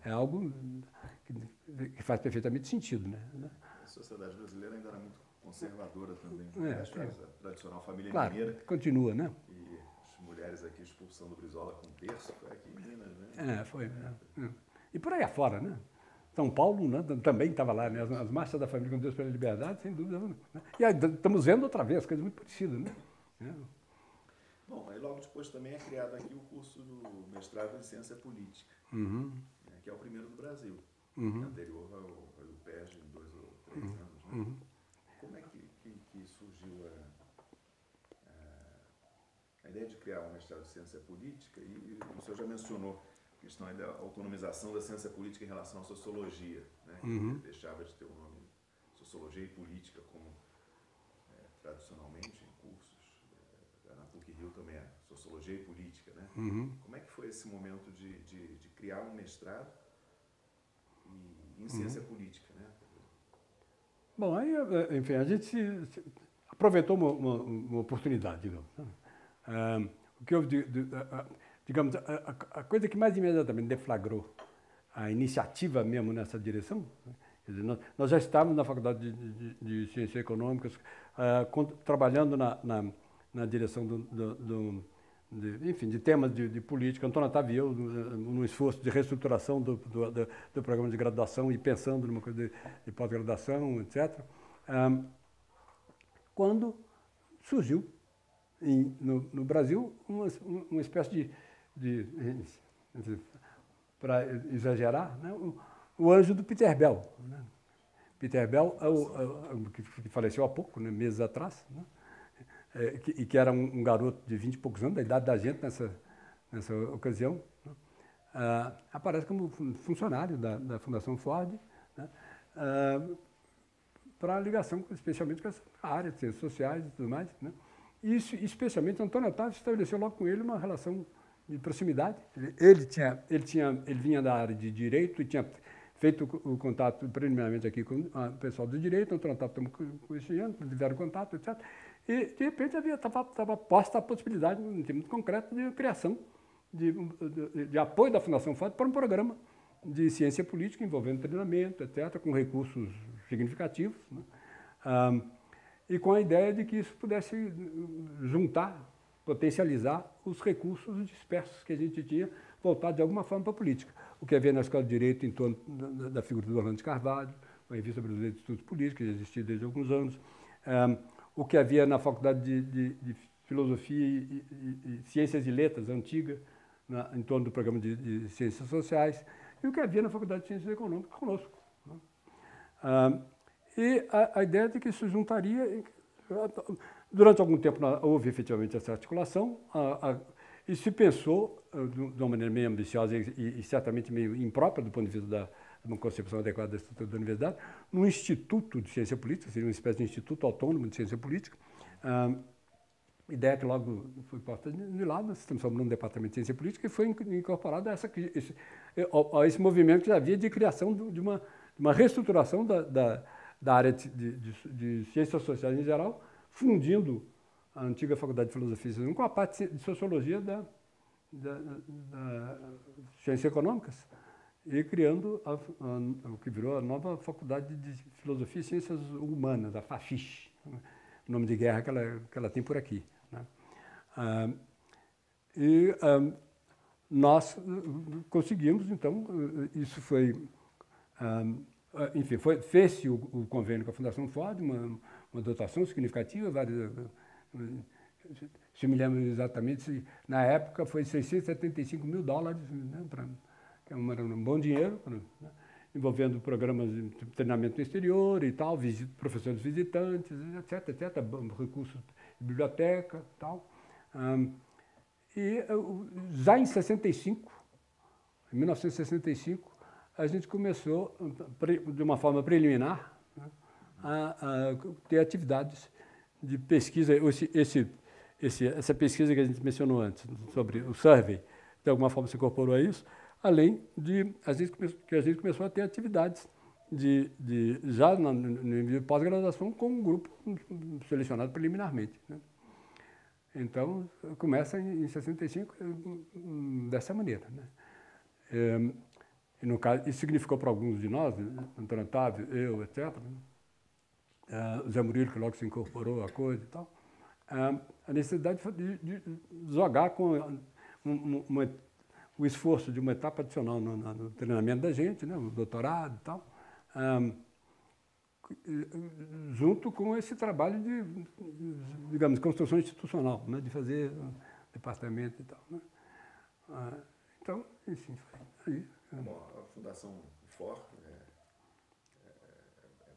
é algo que, faz perfeitamente sentido. Né? A sociedade brasileira ainda era muito conservadora também. É, a tradicional família claro, mineira. Continua, né? E as mulheres aqui expulsando o Brizola com terço, foi aqui em Minas, né? É, foi. É, é. E por aí afora, né? São Paulo né, também estava lá, né? As, as, marchas da família com Deus pela liberdade, sem dúvida. Né? E aí, estamos vendo outra vez, coisa muito parecida, né? É. Bom, aí logo depois também é criado aqui o curso do mestrado em ciência política, uhum. né, que é o primeiro do Brasil, uhum. anterior ao, ao PES em dois ou três uhum. anos. Né? Uhum. Como é que, que, que surgiu a, a, a, ideia de criar um mestrado de ciência política? E o senhor já mencionou a questão da autonomização da ciência política em relação à sociologia, né? Uhum. deixava de ter o nome sociologia e política como é, tradicionalmente Rio também é sociologia e política, né? Uhum. Como é que foi esse momento de, de, de criar um mestrado em ciência uhum. política, né? Bom, aí, eh, enfim, a gente se, se aproveitou uma, uma, uma, oportunidade, digamos. Né? Ah, o que eu, digamos, a, a, coisa que mais imediatamente deflagrou a iniciativa mesmo nessa direção, né? dizer, nós, nós, já estávamos na Faculdade de, de, de Ciências Econômicas, com, trabalhando na, na na direção do, do, do de, enfim, de temas de, de política. Antônio Taviel, no esforço de reestruturação do, do, do, programa de graduação e pensando numa coisa de, de pós-graduação, etc. Um, quando surgiu em, no, no, Brasil uma, uma espécie de, de, de para exagerar, né, o, o, anjo do Peter Bell. Né? Peter Bell, é o, é o, que faleceu há pouco, né, meses atrás, né? É, que, e que era um, um, garoto de 20 e poucos anos, da idade da gente nessa, nessa ocasião, né? ah, aparece como funcionário da, da Fundação Ford, né? ah, para ligação especialmente com essa área de ciências sociais e tudo mais. Né? Isso, especialmente, Antônio Otávio estabeleceu logo com ele uma relação de proximidade. Ele, ele, tinha, ele, tinha, ele vinha da área de direito e tinha feito o contato preliminarmente aqui com o pessoal do direito, Antônio Otávio estamos conhecendo, tiveram contato, etc. E, de repente, estava posta a possibilidade, um termo concreto, de criação de, de, de, apoio da Fundação FAD para um programa de ciência política envolvendo treinamento, etc., com recursos significativos, né? ah, e com a ideia de que isso pudesse juntar, potencializar os recursos dispersos que a gente tinha voltados de alguma forma para a política. O que havia na Escola de Direito em torno da figura do Orlando de Carvalho, uma revista brasileira de estudos políticos, que já existia desde alguns anos, ah, o que havia na Faculdade de, de, de Filosofia e, e, e, Ciências e Letras, antiga, na, em torno do programa de, de, Ciências Sociais, e o que havia na Faculdade de Ciências Econômicas conosco. Né? Ah, e a, a, ideia de que isso juntaria. Durante algum tempo houve efetivamente essa articulação, a, a, e se pensou, ah, de uma maneira meio ambiciosa e, e certamente meio imprópria do ponto de vista da, uma concepção adequada da estrutura da universidade, num instituto de ciência política, seria uma espécie de instituto autônomo de ciência política, ah, ideia que logo foi posta de lado, estamos falando de um departamento de ciência política, e foi incorporado a, esse, a esse movimento que já havia de criação de uma, de uma reestruturação da, da, da área de, de, de, ciências sociais em geral, fundindo a antiga Faculdade de Filosofia com a parte de sociologia da, da, da ciências econômicas e criando a, a, o que virou a nova Faculdade de Filosofia e Ciências Humanas, a FAFISH, né? nome de guerra que ela, que ela tem por aqui. Né? Ah, e ah, nós conseguimos, então, isso foi, ah, enfim, fez-se o, o, convênio com a Fundação Ford, uma, uma dotação significativa, várias, se me lembro exatamente, na época foi 675 mil dólares né, para que é um, bom dinheiro, né? envolvendo programas de treinamento no exterior e tal, professores visitantes, etc, etc, recursos de biblioteca e tal. Um, e já em 65, em 1965, a gente começou, de uma forma preliminar, né, a, a, ter atividades de pesquisa. Esse, esse, esse, essa pesquisa que a gente mencionou antes, sobre o survey, de alguma forma se incorporou a isso, além de a gente, que a gente começou a ter atividades de, de já no nível de pós-graduação com um grupo selecionado preliminarmente. Né? Então, começa em, em 65 dessa maneira. Né? É, no caso, isso significou para alguns de nós, né? Antônio Otávio, eu, etc., né? é, Zé Murilo, que logo se incorporou à coisa e tal, é, a necessidade de, de, jogar com uma, uma, o esforço de uma etapa adicional no, no, treinamento da gente, né? o doutorado e tal, é, junto com esse trabalho de, digamos, construção institucional, né, de fazer departamento e tal. Né. Ah, então, enfim, foi aí. Bom, a Fundação FOR é, é,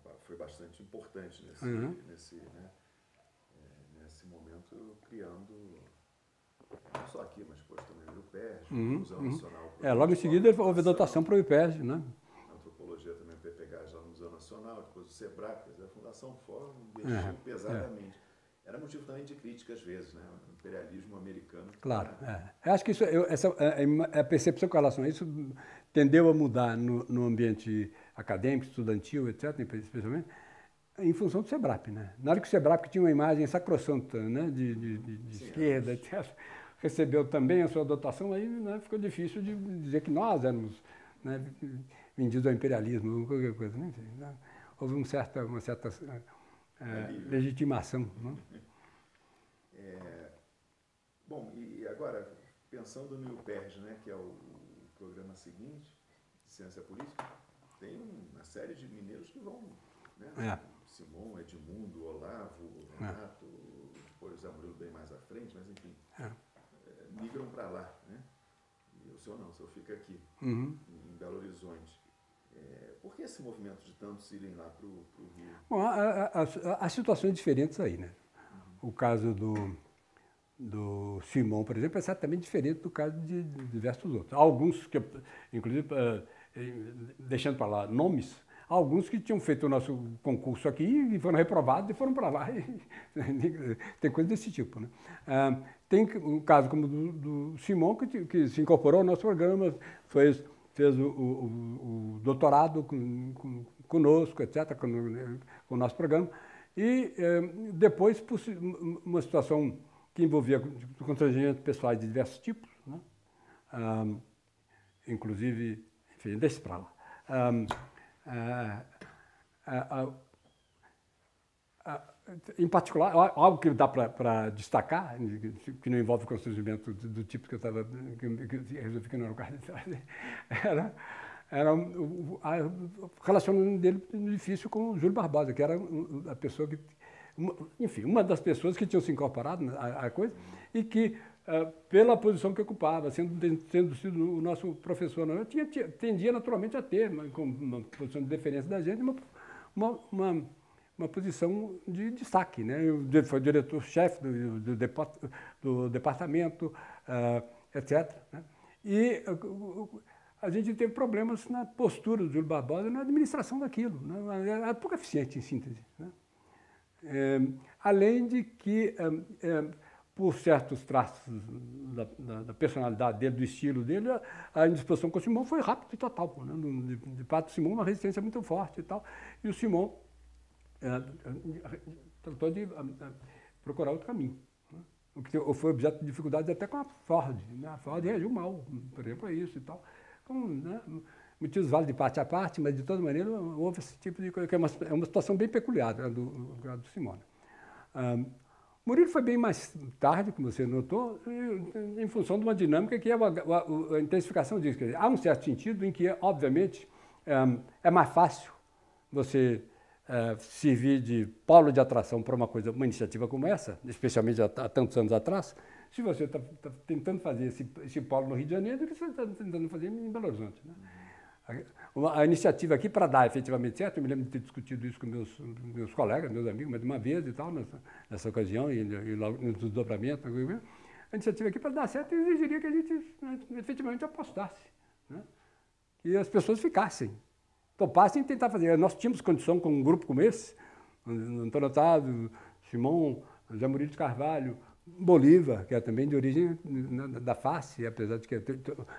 é, foi bastante importante nesse, uhum. nesse, né, é, nesse momento, criando, não só aqui, mas depois também no UPERJ, uhum, Museu uhum. Nacional. É, logo em seguida houve dotação para o UPERJ, né? Nacional, depois o SEBRAC, a Fundação Fórum investiu é, pesadamente. É. Era motivo também de crítica às vezes, né? o imperialismo americano. Claro, é. Eu acho que isso, eu, essa, a, é, é, a, percepção com relação a isso tendeu a mudar no, no ambiente acadêmico, estudantil, etc., especialmente, em função do SEBRAP. Né? Na hora que o SEBRAP tinha uma imagem sacrossanta né? de, de, de, de Sim, esquerda, etc., recebeu também a sua dotação, aí né? ficou difícil de dizer que nós éramos né? vendido ao imperialismo, qualquer coisa. Né? Houve um certa, uma certa é, legitimação. Né? É, bom, e agora, pensando no IUPERJ, né, que é o, programa seguinte, de Ciência Política, tem uma série de mineiros que vão. Né? É. Simão, Edmundo, Olavo, é. Renato, é. depois Zé Murilo bem mais à frente, mas enfim, é. Migram para lá. Né? E o senhor não, o senhor fica aqui, uhum. em Belo Horizonte. É, por que esse movimento de tantos irem lá para o Rio? Bom, há, situações diferentes aí, né? Uhum. O caso do, do Simão, por exemplo, é exatamente diferente do caso de, de diversos outros. Há alguns que, inclusive, uh, deixando para lá nomes, alguns que tinham feito o nosso concurso aqui e foram reprovados e foram para lá. tem coisa desse tipo. Né? Tem um caso como do, do Simão, que, que, se incorporou ao nosso programa, foi fez o, o, o doutorado com, com, conosco, etc., com, com, o nosso programa. E eh, depois, uma situação que envolvia constrangimentos pessoais de diversos tipos, né? inclusive, enfim, deixe para lá. Ah, em particular, algo que dá para destacar, que não envolve constrangimento do, do tipo que eu estava, que, que resolvi que não era o caso, era, era o, relacionamento dele difícil com o Júlio Barbosa, que era a pessoa que, enfim, uma das pessoas que tinham se incorporado à, coisa e que, uh, pela posição que ocupava, sendo, sendo sido o nosso professor, eu tinha, tendia naturalmente a ter, com uma posição de deferência da gente, uma, uma, uma uma posição de destaque. Né? Eu foi diretor-chefe do, do, do, departamento, uh, etc. Né? E uh, a gente teve problemas na postura do Júlio Barbosa na administração daquilo. Né? Era pouco eficiente, em síntese. Né? É, além de que, é, é, por certos traços da, da, da, personalidade dele, do estilo dele, a, a indisposição com o Simão foi rápida e total. Né? De, de fato, o Simão uma resistência muito forte e tal. E o Simão é, tratou de procurar outro caminho. Né? O que foi objeto de dificuldades até com a Ford. Né? A Ford reagiu mal, por exemplo, a isso e tal. Com, né, motivos de parte a parte, mas de toda maneira houve esse tipo de coisa, que é uma, é uma situação bem peculiar do, do Simone. Um, Murilo foi bem mais tarde, como você notou, em função de uma dinâmica que é a, a, a intensificação disso. Dizer, há um certo sentido em que, obviamente, é, é mais fácil você é, servir de polo de atração para uma coisa, uma iniciativa como essa, especialmente há, há tantos anos atrás, se você está tá tentando fazer esse, esse polo no Rio de Janeiro do que você está tentando fazer em Belo Horizonte. Né? A, a, iniciativa aqui para dar efetivamente certo, eu me lembro de ter discutido isso com meus, meus colegas, meus amigos, mais de uma vez e tal, nessa, nessa ocasião, e, e logo no desdobramento. A iniciativa aqui para dar certo exigiria que a gente né, efetivamente apostasse. Né? E as pessoas ficassem, topassem tentar fazer. Nós tínhamos condição com um grupo como esse, Antônio Otávio, Simão, José Murilo de Carvalho, Bolívar, que é também de origem da face, apesar de que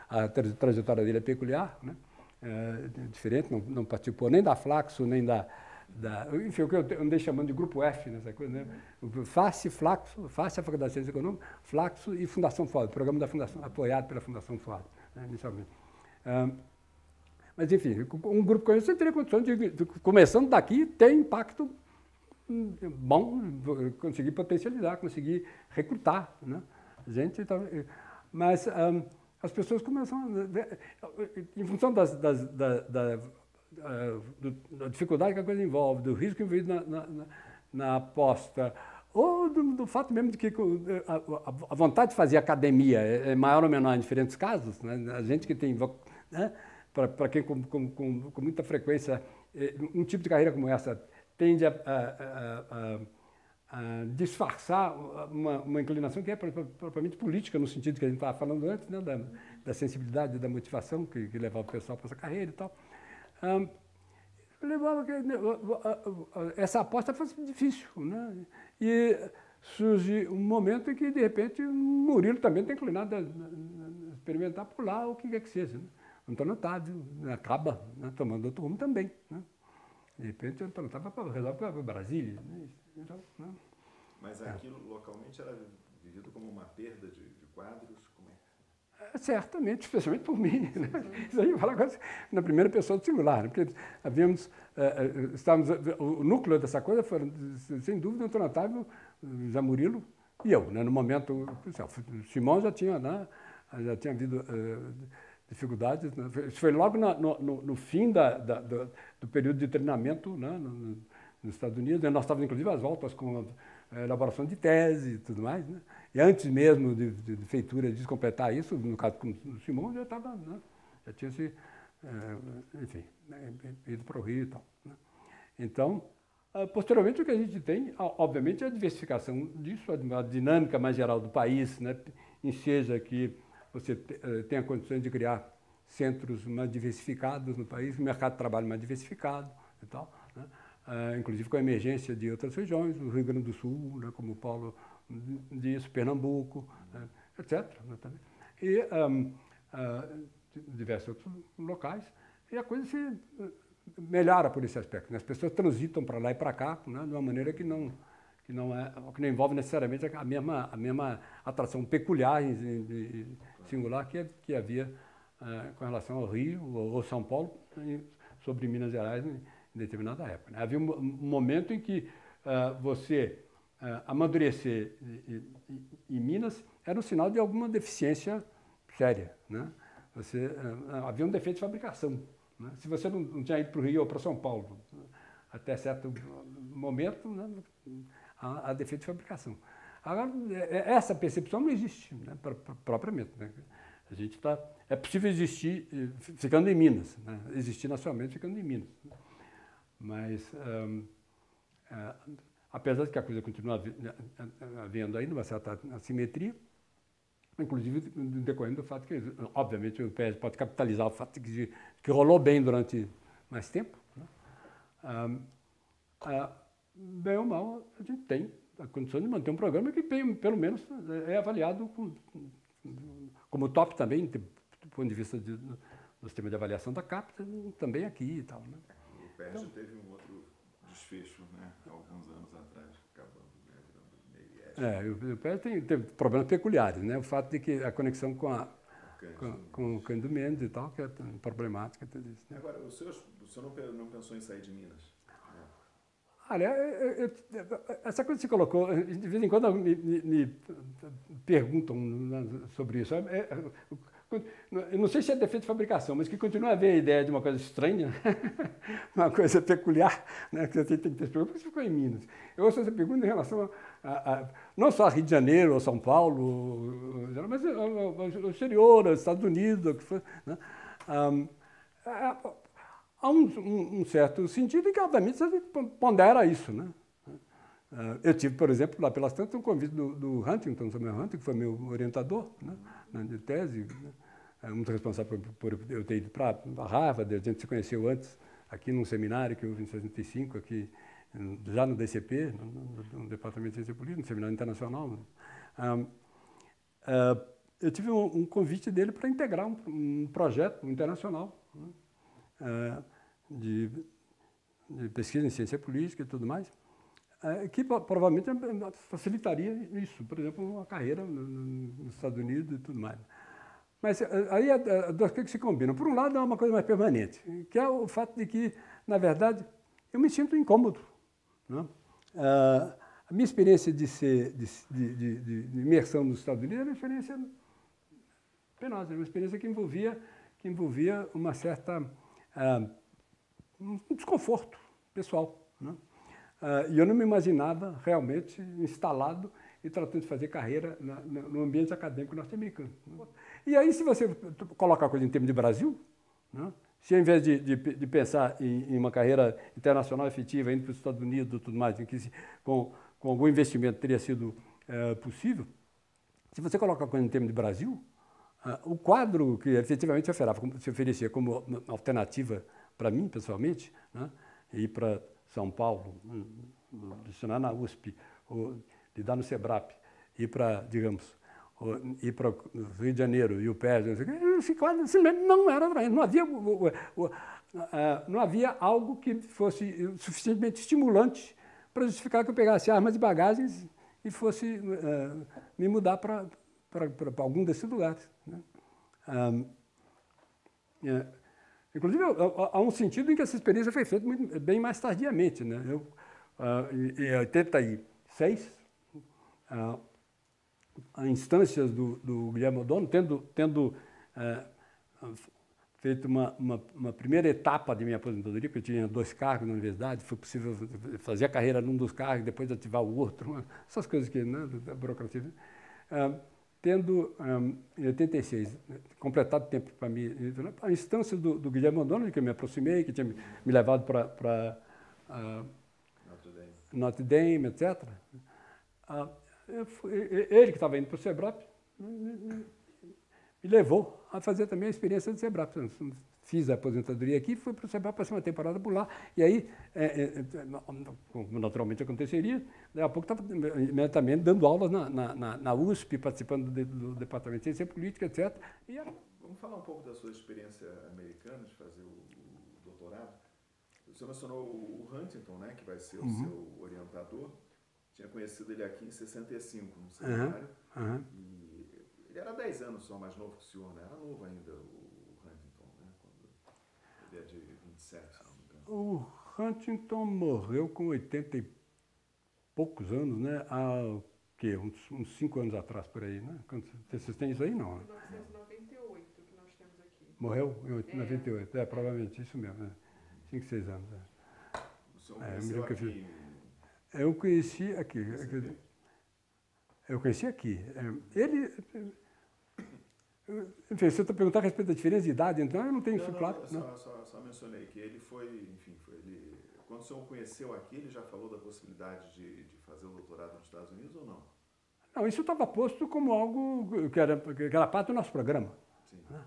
a trajetória dele é peculiar, né? é, diferente, não, não, participou nem da Flaxo, nem da, da. Enfim, o que eu andei chamando de grupo F nessa coisa, né? Face, Flaxo, Face, a Faculdade de Ciências Econômicas, Flaxo e Fundação Ford, programa da Fundação, apoiado pela Fundação Ford, né, inicialmente. É, mas, enfim, um grupo como esse teria condições de, de, começando daqui, ter impacto bom, conseguir potencializar, conseguir recrutar né? gente. Mas um, as pessoas começam, a, em função das, das, da, da, da, dificuldade que a coisa envolve, do risco envolvido na, na, na aposta, ou do, do, fato mesmo de que a, a, vontade de fazer academia é, é maior ou menor em diferentes casos. Né? A gente que tem, né? Para quem com, com, com, com muita frequência, é, um tipo de carreira como essa tende a, a, a, a disfarçar uma, uma, inclinação que é propriamente política, no sentido que a gente estava falando antes, né, da, da sensibilidade, da motivação que, que levava o pessoal para essa carreira e tal. Um, levava que, né, essa aposta fosse difícil. Né? E surge um momento em que, de repente, Murilo também está inclinado a, experimentar por lá o que quer que seja. Né? Antônio Otávio acaba né, tomando outro rumo também. Né? De repente eu estava para resolver para Brasília. Né? Então, né? Mas é. aquilo é. localmente era vivido como uma perda de, de quadros? Como é? é certamente, especialmente por mim. Né? Isso aí fala agora na primeira pessoa do singular, né? porque havíamos, uh, estávamos, o núcleo dessa coisa foi, sem dúvida, Antônio Otávio, Zé Murilo e eu. Né? No momento, o Simão já tinha, né? já tinha havido uh, dificuldades. Né? Isso foi logo na, no, no, fim da, da, do, do, período de treinamento né? no, nos Estados Unidos. Nós estávamos, inclusive, às voltas com a elaboração de tese e tudo mais. Né? E antes mesmo de, de, de feitura de completar isso, no caso com o Simão, já estava, né? já tinha se, é, enfim, né? ido para o Rio e tal. Né? Então, ah, posteriormente, o que a gente tem, obviamente, é a diversificação disso, a dinâmica mais geral do país, né? seja que você uh, tenha condições de criar centros mais diversificados no país, mercado de trabalho mais diversificado e tal, né? uh, inclusive com a emergência de outras regiões, o Rio Grande do Sul, né, como o Paulo disse, Pernambuco, né, etc. Né, e um, uh, diversos outros locais, e a coisa se melhora por esse aspecto. Né? As pessoas transitam para lá e para cá né, de uma maneira que não que não é que não envolve necessariamente a mesma a mesma atração peculiar e, singular que, que havia uh, com relação ao Rio ou, São Paulo sobre Minas Gerais em, determinada época. Né? Havia um, momento em que uh, você uh, amadurecer em Minas era um sinal de alguma deficiência séria, né? Você havia um defeito de fabricação. Né? Se você não, não tinha ido para o Rio ou para São Paulo até certo momento, né? a, a defeito de fabricação. Agora, é, é, essa percepção não existe né, propriamente. Né? A gente tá, é possível existir eh, ficando em Minas, né? existir nacionalmente ficando em Minas. Né? Mas, é, apesar de que a coisa continua havendo ainda uma certa assimetria, inclusive decorrendo do fato que, obviamente, o PS pode capitalizar o fato de que, rolou bem durante mais tempo. Né? Uh, bem ou mal, a gente tem a condição de manter um programa que, pelo menos, é avaliado com, como top também, do ponto de vista de, do sistema de avaliação da CAPTA, também aqui e tal. Né? O PERJ então, teve um outro desfecho, né, alguns anos atrás, acabando né, É, o, PERJ tem, tem problemas peculiares, né? O fato de que a conexão com a com, com o Cândido Mendes e tal, que é problemática. Tudo isso, né? Agora, o senhor, o senhor não, não pensou em sair de Minas? Olha, eu, eu, essa coisa que você colocou, de vez em quando me, me, me perguntam né, sobre isso. É, é, eu não sei se é defeito de fabricação, mas que continua a haver a ideia de uma coisa estranha, uma coisa peculiar, né, que você tem que ter por que você ficou em Minas? Eu ouço essa pergunta em relação a, a, não só a Rio de Janeiro ou São Paulo, mas o exterior, os Estados Unidos, o que for. Né? Um, há um, um, certo sentido em que, obviamente, você pondera isso. Né? Eu tive, por exemplo, lá pelas tantas, um convite do, do Huntington, Samuel Huntington, que foi meu orientador né, de tese, né? é muito responsável por, por, eu ter ido para Harvard, a gente se conheceu antes, aqui num seminário que houve em 65, aqui, já no DCP, no, no Departamento de Ciência Política, no Seminário Internacional. Uh, uh, eu tive um, um, convite dele para integrar um, um projeto internacional né? Uh, de, de pesquisa em ciência política e tudo mais é, que provavelmente facilitaria isso, por exemplo, uma carreira nos Estados Unidos e tudo mais. Mas é, aí duas coisas que se combinam. Por um lado, é uma coisa mais permanente, que é o fato de que, na verdade, eu me sinto incômodo. Né? a minha experiência de, ser, de, de, de, de imersão nos Estados Unidos era uma experiência penosa, uma experiência que envolvia, que envolvia uma certa uh, um desconforto pessoal. Né? Uh, e eu não me imaginava realmente instalado e tratando de fazer carreira no ambiente acadêmico norte-americano. Né? E aí, se você colocar a coisa em termos de Brasil, né? se ao invés de, de, de pensar em, em, uma carreira internacional efetiva, indo para os Estados Unidos tudo mais, que se, com, com algum investimento teria sido uh, possível, se você colocar a coisa em termos de Brasil, o quadro que efetivamente se oferecia como alternativa para mim, pessoalmente, né? e para são Paulo, lecionar na USP, ou lidar no SEBRAP, ir para, digamos, ir para o Rio de Janeiro e o PES, esse quadro simplesmente não era para não havia não havia algo que fosse suficientemente estimulante para justificar que eu pegasse armas e bagagens e fosse uh, me mudar para algum desses lugares. Um, yeah. Inclusive, há um sentido em que essa experiência foi feita muito, bem mais tardiamente. Né? Eu, uh, em 86, uh, a instâncias do, do Guilherme O'Donnell, tendo, tendo uh, feito uma, uma, uma, primeira etapa de minha aposentadoria, porque eu tinha dois cargos na universidade, foi possível fazer a carreira num dos cargos, depois ativar o outro, essas coisas que, né, da burocracia. Uh, tendo, um, em 86, completado tempo para mim, a instância do, do Guilherme Mondoni, que eu me aproximei, que tinha me levado para uh, Notre, Dame. Notre Dame, etc. Uh, fui, ele que estava indo para o SEBRAP, me, me levou a fazer também a experiência do SEBRAP fiz a aposentadoria aqui, fui para o SEBRAP, passei uma temporada por lá, e aí, é, é, é como naturalmente aconteceria, daqui a pouco estava imediatamente dando aulas na, na, na USP, participando do, do, Departamento de Ciência Política, etc. E. Vamos falar um pouco da sua experiência americana, de fazer o, o doutorado. Você mencionou o Huntington, né, que vai ser o uhum. seu orientador. Tinha conhecido ele aqui em 65, no seminário. Uhum. Uhum. E ele era 10 anos só mais novo que o senhor, né? Era novo ainda, é de 27, O Huntington morreu com 80 e poucos anos, né? Há que uns, uns cinco anos atrás por aí, né? Vocês têm isso aí, não? 1998 que nós temos aqui. Morreu em 98, é, é provavelmente, isso mesmo, né? Cinco, seis anos. É. O senhor é, eu, aqui, fiz... eu conheci aqui. Eu conheci aqui. É, ele enfim, você está perguntando a respeito da diferença de idade, então eu não tenho isso claro. Não, só, só, só, mencionei que ele foi, enfim, foi ele, quando o senhor o conheceu aqui, ele já falou da possibilidade de, de fazer o doutorado nos Estados Unidos ou não? Não, isso estava posto como algo que era, que era parte do nosso programa. Sim. Né?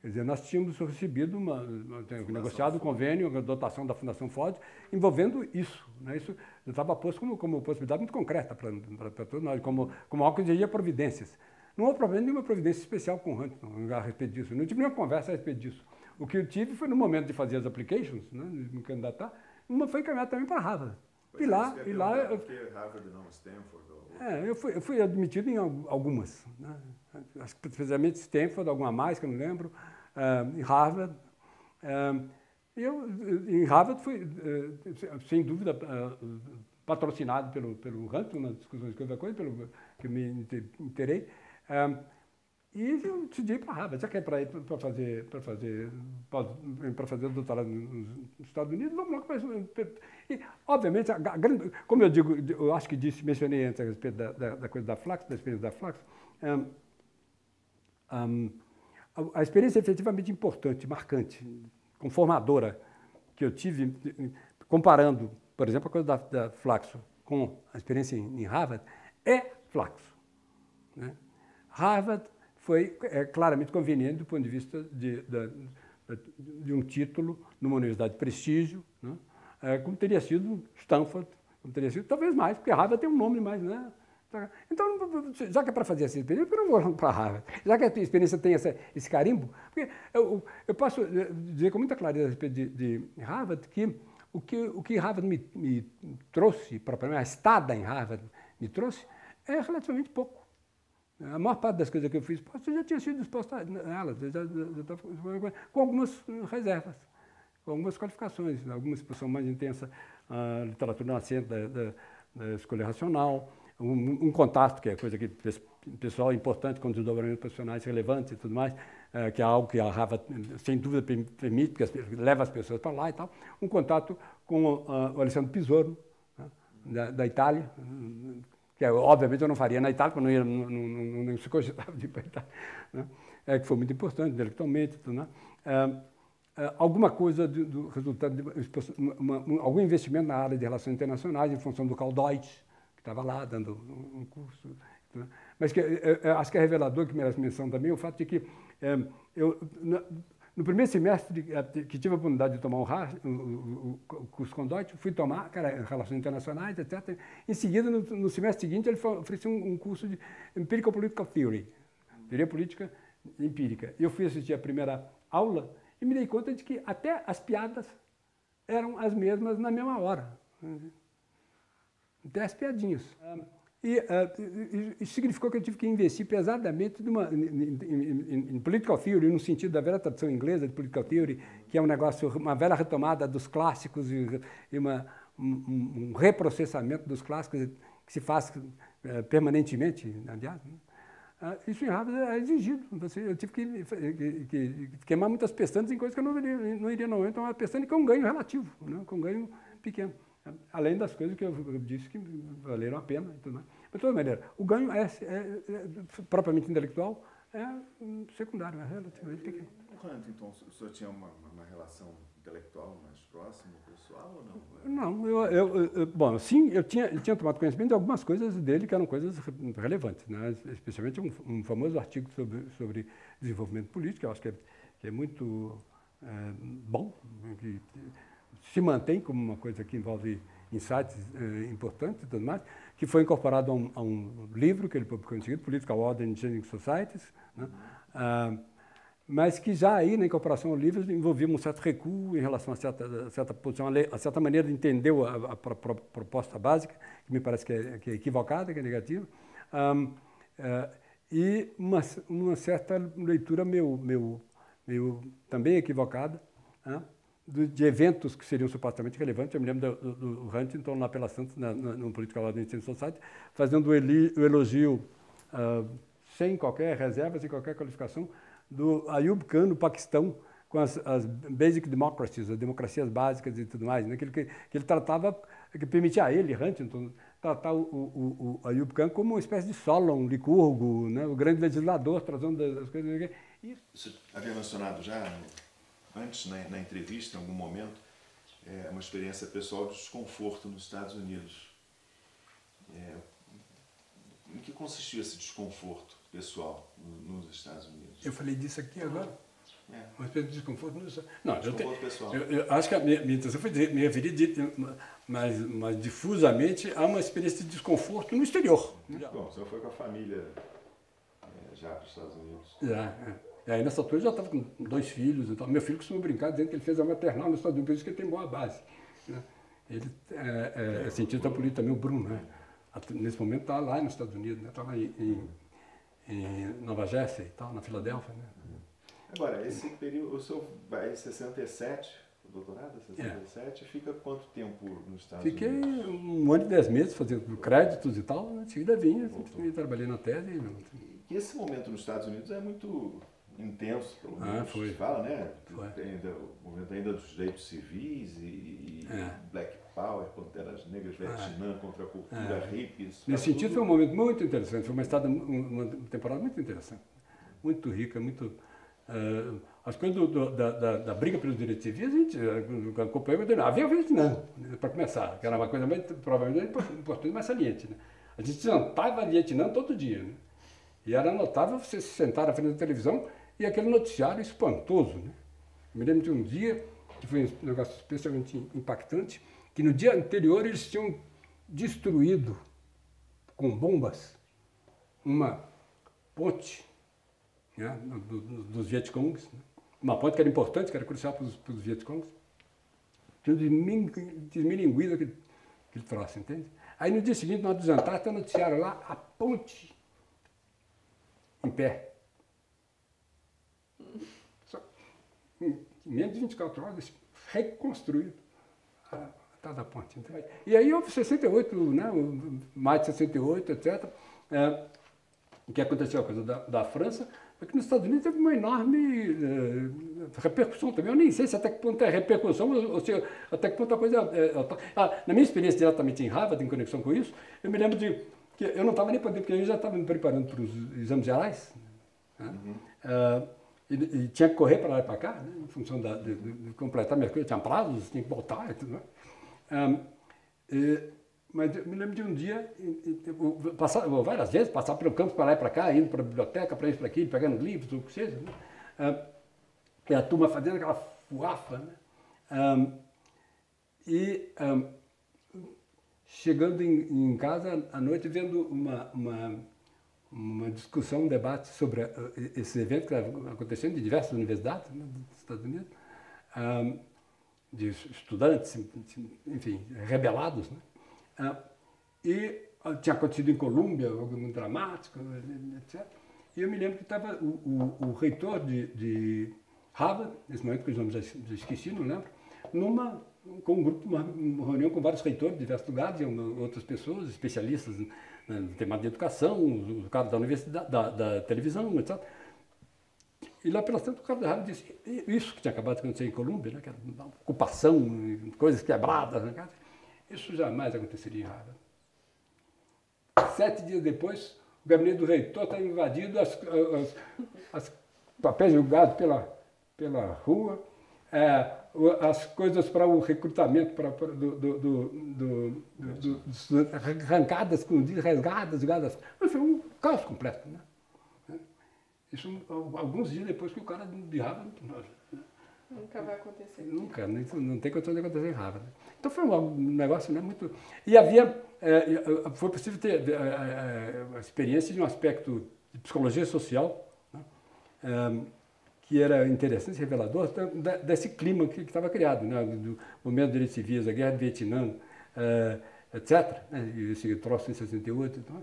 Quer dizer, nós tínhamos recebido, uma, uma negociado um convênio, a dotação da Fundação Ford, envolvendo isso. Né? Isso estava posto como, como possibilidade muito concreta para todos nós, como, como algo que exigia providências. Não houve problema nenhuma providência especial com o Huntington a respeito disso. Não tive nenhuma conversa a respeito disso. O que eu tive foi no momento de fazer as applications, né, de me candidatar, uma foi encaminhada também para Harvard. Pois e lá, e lá eu, Harvard não Stanford? Ou... É, eu fui, eu fui admitido em algumas. Né? Acho que especialmente Stanford, alguma mais que eu não lembro, uh, em Harvard. Uh, eu, em Harvard, fui, sem dúvida, patrocinado pelo, pelo Huntington, nas discussões que eu coisa, pelo que me interei. E eu decidi ir para Harvard, já que é para ir para fazer, para fazer, para fazer doutorado nos Estados Unidos, vamos lá. E, obviamente, a, a, como eu digo, eu acho que disse, mencionei antes a respeito da, da, da coisa da Flax, da experiência da Flax, um, um, a, a, experiência é efetivamente importante, marcante, conformadora, que eu tive, comparando, por exemplo, a coisa da, da Flaxo com a experiência em, em Harvard, é Flaxo. Né? Harvard foi é, claramente conveniente do ponto de vista de, de, de um título numa universidade de prestígio, né? é, como teria sido Stanford, como teria sido, talvez mais, porque Harvard tem um nome mais, né? Então, já que é para fazer essa experiência, eu não vou para Harvard. Já que a experiência tem essa, esse carimbo, porque eu, eu, posso eh, dizer com muita clareza a respeito de, de Harvard que o que, o que Harvard me, me trouxe, a estada em Harvard me trouxe, é relativamente pouco. A maior parte das coisas que eu fiz, eu já tinha sido exposto a elas, já, já, com algumas reservas, com algumas qualificações, alguma exposição mais intensa à literatura nascente da, da, da escolha racional, um, um, contato, que é coisa que pessoal importante com desdobramentos profissionais relevantes e tudo mais, é, que é algo que a Harvard, sem dúvida, permite, porque leva as pessoas para lá e tal, um contato com uh, o Alessandro Pisoro, né, da, da Itália, que é, obviamente eu não faria na Itália, porque não, ia, não, não, não se cogitava de ir para a Itália, né? é, que foi muito importante intelectualmente. Tudo, né? é, é, alguma coisa do, do resultado de uma, uma, algum investimento na área de relações internacionais em função do Karl Deutsch, que estava lá dando um, um curso. Né? Mas que, é, é, acho que é revelador, que merece menção também, o fato de que eu, no primeiro semestre eh, que tive a oportunidade de tomar o, curso com Deutsch, fui tomar, cara, Relações Internacionais, etc. Em seguida, no, no semestre seguinte, ele ofereceu um, um, curso de Empirical Political Theory, teoria política empírica. Eu fui assistir a primeira aula e me dei conta de que até as piadas eram as mesmas na mesma hora. Até as piadinhas. E uh, isso significou que eu tive que investir pesadamente numa, em, political theory, no sentido da velha tradução inglesa de political theory, que é um negócio, uma velha retomada dos clássicos e, e uma, um, um, reprocessamento dos clássicos que se faz uh, permanentemente, aliás. Né? Uh, isso em Harvard é exigido. Eu tive que, que, que, queimar muitas pestanas em coisas que eu não iria, não. Iria, não. Então, é uma pestana que é um ganho relativo, né? com um ganho pequeno. Além das coisas que eu, disse que valeram a pena e mais. Mas, de toda maneira, o ganho é, é, é propriamente intelectual é secundário, é relativamente pequeno. Quanto, então, o senhor tinha uma, uma relação intelectual mais próxima, pessoal ou não? Não, eu, eu, eu, bom, sim, eu tinha, eu tinha tomado conhecimento de algumas coisas dele que eram coisas relevantes, né? especialmente um, um famoso artigo sobre, sobre desenvolvimento político, eu acho que é, que é muito é, bom, que, se mantém como uma coisa que envolve insights eh, importantes e tudo mais, que foi incorporado a um, a um, livro que ele publicou em seguida, Political Order in Changing Societies, né? ah, mas que já aí na incorporação ao livro envolvia um certo recuo em relação a certa, a certa posição, a certa maneira de entender a, a, proposta básica, que me parece que é, que é equivocada, que é negativa, um, uh, e uma, uma certa leitura meu, meu, meu também equivocada, né? De eventos que seriam supostamente relevantes. Eu me lembro do, do, Huntington lá pela Santos, na, na, no Political Organization Society, fazendo o, eli, o elogio uh, sem qualquer reserva, sem qualquer qualificação, do Ayub Khan no Paquistão, com as, as, basic democracies, as democracias básicas e tudo mais, né? que, ele, que ele tratava, que permitia a ele, Huntington, tratar o, o, o Ayub Khan como uma espécie de Solon, Licurgo, né? o grande legislador, trazendo as coisas. Isso. Você havia mencionado já antes na, na entrevista, em algum momento, é, uma experiência pessoal de desconforto nos Estados Unidos. É, em que consistiu esse desconforto pessoal nos Estados Unidos? Eu falei disso aqui agora? É. Uma espécie de desconforto nos Estados Não, desconforto eu, pessoal. Eu, eu, acho que a minha, minha intenção foi dizer, me referir de, mas, mas difusamente a uma experiência de desconforto no exterior. Bom, o senhor foi com a família é, já para os Estados Unidos. Já, é. E aí nessa altura eu já estava com dois filhos. Então, meu filho costuma brincar dizendo que ele fez a maternal nos Estados Unidos, por isso que ele tem boa base. Né? Ele é, é, é cientista político também, o Bruno. Né? Nesse momento está lá nos Estados Unidos, está né? lá em, em, em, Nova Jersey, tal, na Filadélfia. Né? Agora, esse período, o senhor vai em 67, doutorado, 67, é. fica quanto tempo nos Estados Fiquei Unidos? Fiquei um ano e dez meses fazendo créditos e tal, em seguida vinha, trabalhei na tese. E esse momento nos Estados Unidos é muito intenso, pelo ah, menos ah, foi. se fala, né? Foi. Ainda, o movimento ainda dos direitos civis e, e é. Black Power, Panteras Negras, é. Vietnã é. contra a cultura é. hippie. Nesse sentido tudo... foi um momento muito interessante, foi uma, estada, uma temporada muito interessante, muito rica, muito... Uh, as coisas do, do, da, da, da, briga pelos direitos civis, a gente acompanhou, havia o Vietnã, para começar, que era uma coisa mais, provavelmente importante, mais saliente. Né? A gente jantava Vietnã todo dia. Né? E era notável você se sentar na frente da televisão e aquele noticiário espantoso. Né? me lembro de um dia, que foi um negócio especialmente impactante, que no dia anterior eles tinham destruído com bombas uma ponte né, do, do, dos Vietcongs, né? uma ponte que era importante, que era crucial para os, para os Vietcongs. Tinha desmilinguido aquele, aquele troço, entende? Aí no dia seguinte, nós do jantar, tem noticiário lá, a ponte em pé. Só, em menos de 24 horas, reconstruído a, a da ponte. E aí houve 68, né, mais de 68, etc. É, o que aconteceu, a coisa da, da França, porque nos Estados Unidos teve uma enorme uh, repercussão também. Eu nem sei se até que ponto é repercussão, ou se até que ponto a coisa é, é, ah, Na minha experiência diretamente em Harvard, em conexão com isso, eu me lembro de que eu não estava nem podendo, porque eu já estava me preparando para os exames gerais. Né? Uhum. Uh, e, e, tinha que correr para lá e para cá, né? em função da, de, de, completar minhas coisas, tinha prazos, tinha que voltar e tudo. Né? Um, e, mas eu me lembro de um dia, passar, várias vezes, passar pelo campo para lá e para cá, indo para a biblioteca, para isso, para aquilo, pegando livros, o que seja. Né? Ah, e a turma fazendo aquela fuafa. Né? Um, e um, chegando em, em, casa à noite, vendo uma, uma, uma discussão, um debate sobre uh, esse evento que estava acontecendo em diversas universidades né, dos Estados Unidos, de estudantes, enfim, rebelados, né? Ah, e ah, tinha acontecido em Colômbia, algo muito dramático, etc. E eu me lembro que estava o, o, o, reitor de, de, Harvard, nesse momento que os nomes já, esqueci, não lembro, numa, com um grupo, uma reunião com vários reitores de diversos lugares, e outras pessoas, especialistas no tema de educação, o cara da universidade, da, da televisão, etc. E lá pelas tantas o cara da Harvard disse, isso que tinha acabado de acontecer em Colômbia, né, que era uma ocupação, coisas quebradas, né, isso jamais aconteceria em Harvard. Sete dias depois, o gabinete do reitor está invadido, as, as, as, papéis jogados pela, pela rua, é, as coisas para o recrutamento pra, pra do, do, do, do, arrancadas, rasgadas, jogadas. Foi um caos completo. Né? Isso alguns dias depois que o cara de Harvard. Nunca vai acontecer. Nunca, não, tem condição de acontecer em Harvard. Então foi um negócio né, muito. E havia. É, foi possível ter é, é, a experiência de um aspecto de psicologia social, né, é, que era interessante, revelador, desse clima que estava criado, né, do momento de direitos civis, a guerra do Vietnã, é, etc. Né, esse troço em 68. Então,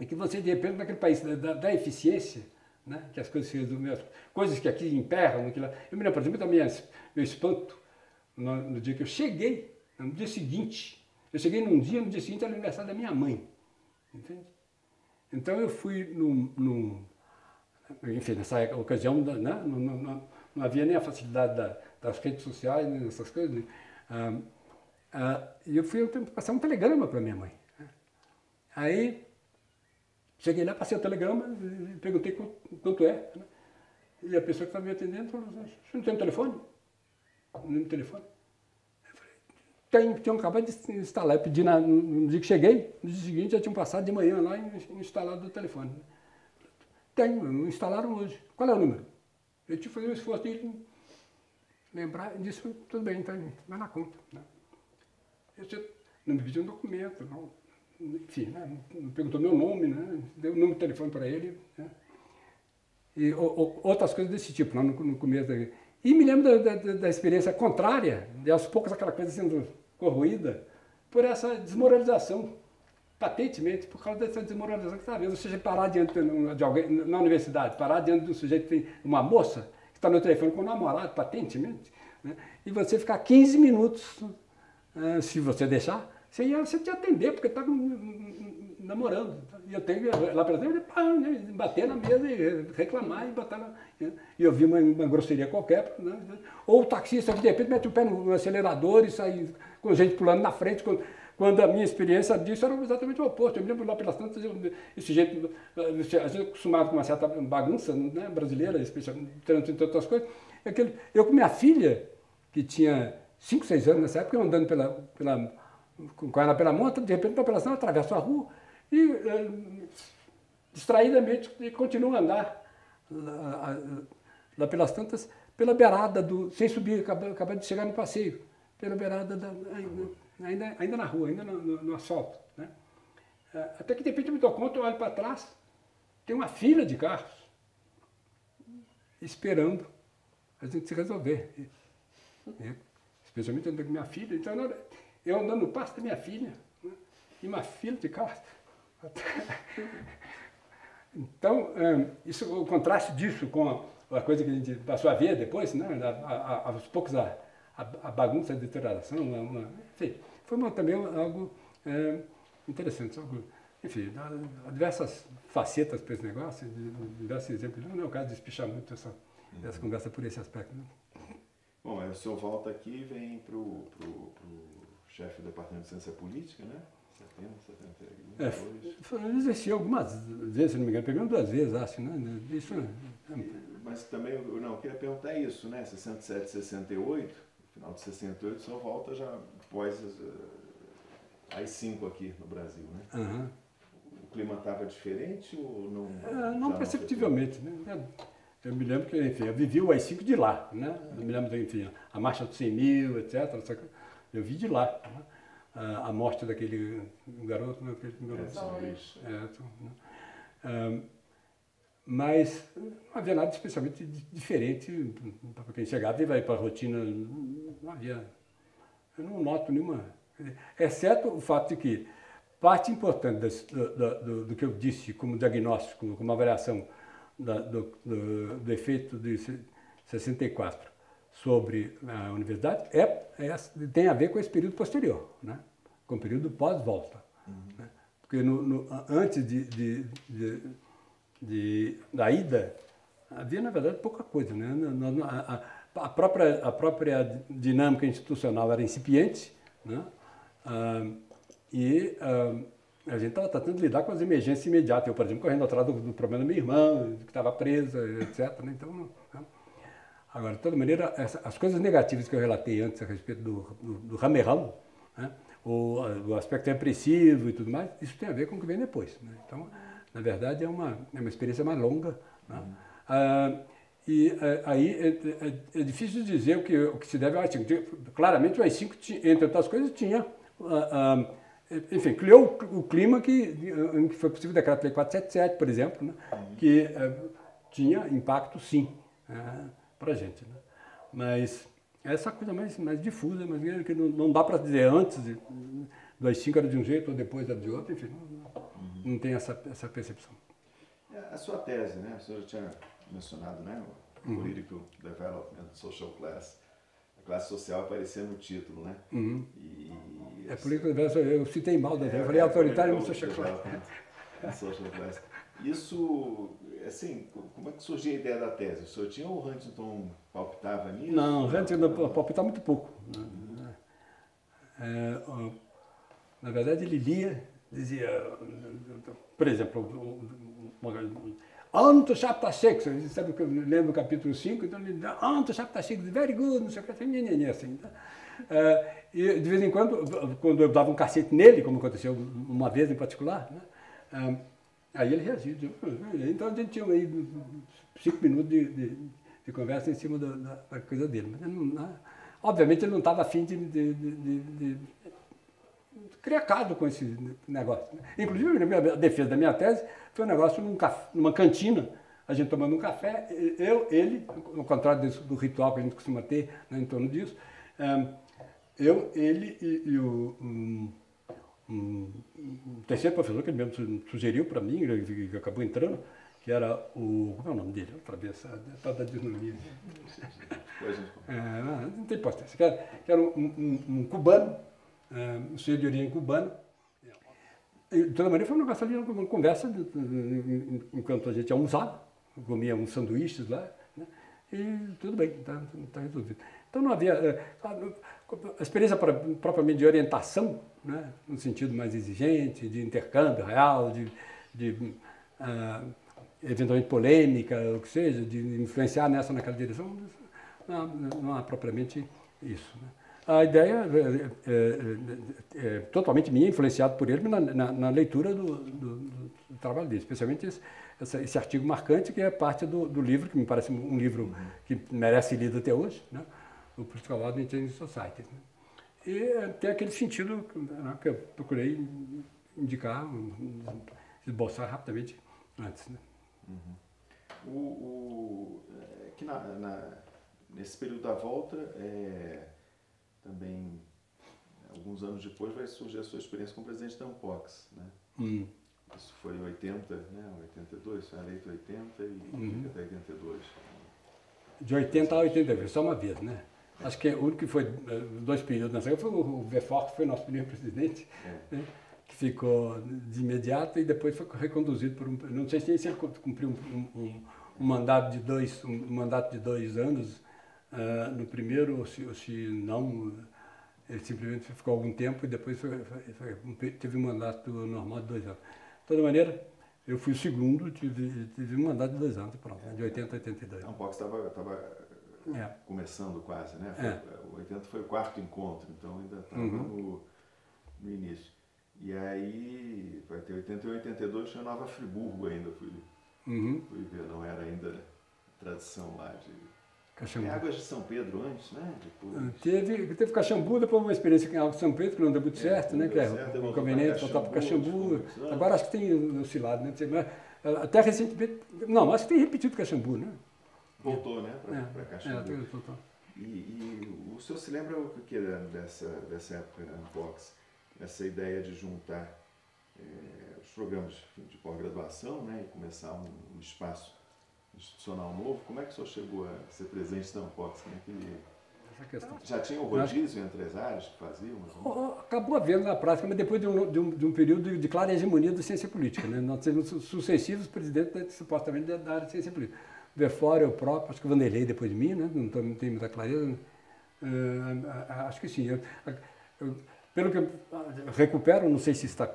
e que você, de repente, naquele país da, da eficiência, né, que as coisas se resumem, coisas que aqui emperram, que lá. Eu me lembro, por exemplo, da minha, meu espanto no, no, dia que eu cheguei, no dia seguinte. Eu cheguei num dia, no dia seguinte era o aniversário da minha mãe. Entende? Então eu fui num. num enfim, nessa ocasião, né, não, não, não, não, havia nem a facilidade da, das redes sociais, nem essas coisas. Né? Ah, ah, e eu fui passar um telegrama para minha mãe. Aí cheguei lá, passei o telegrama, perguntei quanto, é. Né? E a pessoa que estava me atendendo falou: Você não tem um telefone? no telefone. Eu falei, tem, acabado de instalar. Eu pedi na, no dia que cheguei, no dia seguinte já tinham passado de manhã lá e instalado o telefone. Tem, instalaram hoje. Qual é o número? Eu tive que fazer um esforço de lembrar disse, tudo bem, então, vai na conta. Né? Eu não me pediu um documento, não. enfim, né? não perguntou meu nome, né? deu o número de telefone para ele. Né? E outras coisas desse tipo, lá no, no começo da e me lembro da, da, da experiência contrária, de aos poucos aquela coisa sendo corroída, por essa desmoralização, patentemente, por causa dessa desmoralização que está havendo. Ou seja, parar diante de alguém, na universidade, parar diante de um sujeito, uma moça, que está no telefone com um namorado, patentemente, né? e você ficar 15 minutos, uh, se você deixar, você ia você te atender, porque estava namorando. E eu tenho lá para pá, né, bater na mesa e reclamar e botar na, né? E eu vi uma, uma grosseria qualquer. Né? Ou o taxista que de repente mete o pé no acelerador e sai com gente pulando na frente. Quando a minha experiência disso era exatamente o oposto. Eu me lembro lá pelas tantas, eu, esse jeito, a gente é acostumado com uma certa bagunça né, brasileira, especialmente entre outras coisas. É que eu com minha filha, que tinha 5, 6 anos nessa época, eu andando pela, pela, com ela pela monta, de repente uma operação, atravesso a rua e é, distraidamente continuo a andar lá, lá, pelas tantas, pela beirada do. sem subir, acabando de chegar no passeio, pela beirada da. Ainda, ainda na rua, ainda no, no, no asfalto. Né? É, até que de repente eu me dou conta, eu olho para trás, tem uma fila de carros esperando a gente se resolver. Né? Especialmente andando com minha filha. Então, eu andando no passo da minha filha, né? e uma fila de carros. Então, é, isso, o contraste disso com a coisa que a gente passou a ver depois, né, aos poucos a, a, bagunça, a deterioração, uma, uma, enfim, foi uma, também algo é, interessante. Algo, enfim, há, diversas facetas para esse negócio, diversos exemplos. Não é o caso de espichar muito essa, uhum. essa conversa por esse aspecto. Né? Bom, aí o senhor volta aqui e vem para o chefe do Departamento de Ciência Política, né? 70, 71. É, exerci algumas vezes, se não me engano, pelo menos duas vezes, acho, né? Isso, é, Mas também, não, eu queria perguntar isso, né? 67, 68, final de 68, só volta já após as, as cinco aqui no Brasil, né? Uhum. O clima estava diferente ou não? É, não perceptivelmente, né? Eu me lembro que, enfim, eu vivi o AI-5 de lá, né? Eu me lembro, enfim, a marcha dos 100 mil, etc. Eu vi de lá. Né? a, a morte daquele garoto, né? aquele garoto. É, é, né? Mas não havia nada especialmente diferente para quem chegava e vai para a rotina, não havia, eu não noto nenhuma, exceto o fato de que parte importante do, do, do, que eu disse como diagnóstico, como avaliação da, do, do, efeito de 64 sobre a universidade é, é, tem a ver com esse período posterior, né? com o período pós-volta. Uhum. Né? Porque no, no, antes de, de, de, de, da ida, havia, na verdade, pouca coisa. Né? A, própria, a própria dinâmica institucional era incipiente né? Ah, e ah, a gente estava tratando de lidar com as emergências imediatas. Eu, por exemplo, correndo atrás do, do problema da minha irmã, que estava presa, etc. Né? Então, né? Agora, de toda maneira, essa, as coisas negativas que eu relatei antes a respeito do, do, do ramerrão, né? o, o, aspecto repressivo e tudo mais, isso tem a ver com o que vem depois. Né? Então, na verdade, é uma, é uma experiência mais longa. Né? Uhum. Ah, e é, aí é, é, é, difícil dizer o que, o que se deve ao AI-5. Claramente, o AI-5, entre outras coisas, tinha. Ah, ah, enfim, criou o clima que, que foi possível decreto lei 477, por exemplo, né? Uhum. que eh, tinha impacto, sim para a gente. Né? Mas essa coisa mais, mais difusa, mas que não, não dá para dizer antes do AI-5 era de um jeito ou depois era de outro, enfim, não, uhum. Não tem essa, essa percepção. É, a sua tese, né? O senhor já tinha mencionado, né? O uhum. Political Development Social Class. A classe social aparecia no título, né? Uhum. E, é Political Development, eu citei mal da é, eu falei é, autoritário no Social Class. Social Class. Isso, assim, como é que surgiu a ideia da tese? O senhor tinha ou o Huntington palpitava nisso? Não, o Huntington palpitava muito pouco. Né? É, na verdade, ele lia, dizia, por exemplo, Anto Chapta Shakespeare, sabe que eu lembro do capítulo 5, então ele dizia, Anto Chapta Shakespeare, very good, não sei o que, assim, assim. Tá? É, e de vez em quando, quando eu dava um cacete nele, como aconteceu uma vez em particular, né? É, Aí ele reagiu. Então a gente tinha aí cinco minutos de, de, de conversa em cima da, da coisa dele. Mas ele não, obviamente ele não estava afim de, de, caso com esse negócio. Né? Inclusive, a defesa da minha tese foi um negócio num café, numa cantina, a gente tomando um café, eu, ele, ao contrário do ritual que a gente costuma ter né, em torno disso, eh, eu, ele e, e o. Um, um, um terceiro professor que ele mesmo sugeriu para mim, que acabou entrando, que era o. Como é o nome dele? Outra vez, está da desnomia. é, não, não tem importância. Que era, que era um, um, um, cubano, um senhor de origem cubana. E, toda maneira, foi um negócio ali, uma conversa, enquanto a gente almoçava, comia uns sanduíches lá, né? e tudo bem, está tá resolvido. Então não havia. É, a experiência propriamente de orientação, né? no sentido mais exigente, de intercâmbio real, de, de uh, eventualmente polêmica, o que seja, de influenciar nessa naquela direção, não, não há propriamente isso. Né? A ideia é, é, é, é, totalmente minha, influenciado por ele na, na, na leitura do, do, do, trabalho dele, especialmente esse, esse, artigo marcante que é parte do, do, livro, que me parece um livro que merece lido até hoje, né? o Political Law in Changing Society. Né? E é, tem aquele sentido né, que eu procurei indicar, esboçar rapidamente antes. Né? Uhum. O, o, é, que na, na, nesse período da volta, é, também, alguns anos depois, vai surgir a sua experiência como presidente da Unpox, né? Uhum. Isso foi em 80, né? 82, foi eleito 80 e uhum. até 82. De 80 a 82, só uma vez, né? Acho que o único que foi é, dois períodos nessa foi o Vefor, que foi nosso primeiro presidente. É. Né? que ficou de imediato e depois foi reconduzido por um. Não sei se ele cumpriu um, um, um mandato de dois, um mandato de dois anos uh, no primeiro, ou se, se não, ele simplesmente ficou algum tempo e depois foi, foi, teve um mandato normal de dois anos. De toda maneira, eu fui o segundo, tive, tive um mandato de dois anos, pronto, de 80 a 82. Não, o Box estava é. começando quase, né? Foi, é. O 80 foi o quarto encontro, então ainda estava uhum. no, no início. E aí, vai ter 81 e 82, tinha Nova Friburgo ainda, fui, uhum. fui ver, não era ainda tradição lá de... Caxambu. Tem Águas de São Pedro antes, né? Depois... Ah, teve, teve Caxambu, depois uma experiência com Águas de São Pedro, que não deu muito é, certo, né? Que é o inconveniente, voltar para Caxambu. Agora acho que tem oscilado, né? Mas, até recentemente, não, acho que tem repetido Caxambu, né? Voltou, né? Para é, Caxambu. É, voltou. E, e, o senhor se lembra o que era dessa, dessa época, né, Unbox? essa ideia de juntar é, os programas de pós-graduação né, e começar um, um, espaço institucional novo. Como é que o senhor chegou a ser presidente da Ampox? Como é que. Já tinha o rodízio entre as áreas que faziam? Acabou havendo na prática, mas depois de um, de um, de um período de clara hegemonia da ciência política. Né? Nós temos sucessivos presidentes supostamente da área de ciência política. Befora, eu próprio, acho que Vanderlei depois de mim, né? não, tô, não tenho muita clareza. Uh, acho que sim. Eu, eu, pelo que eu recupero, não sei se está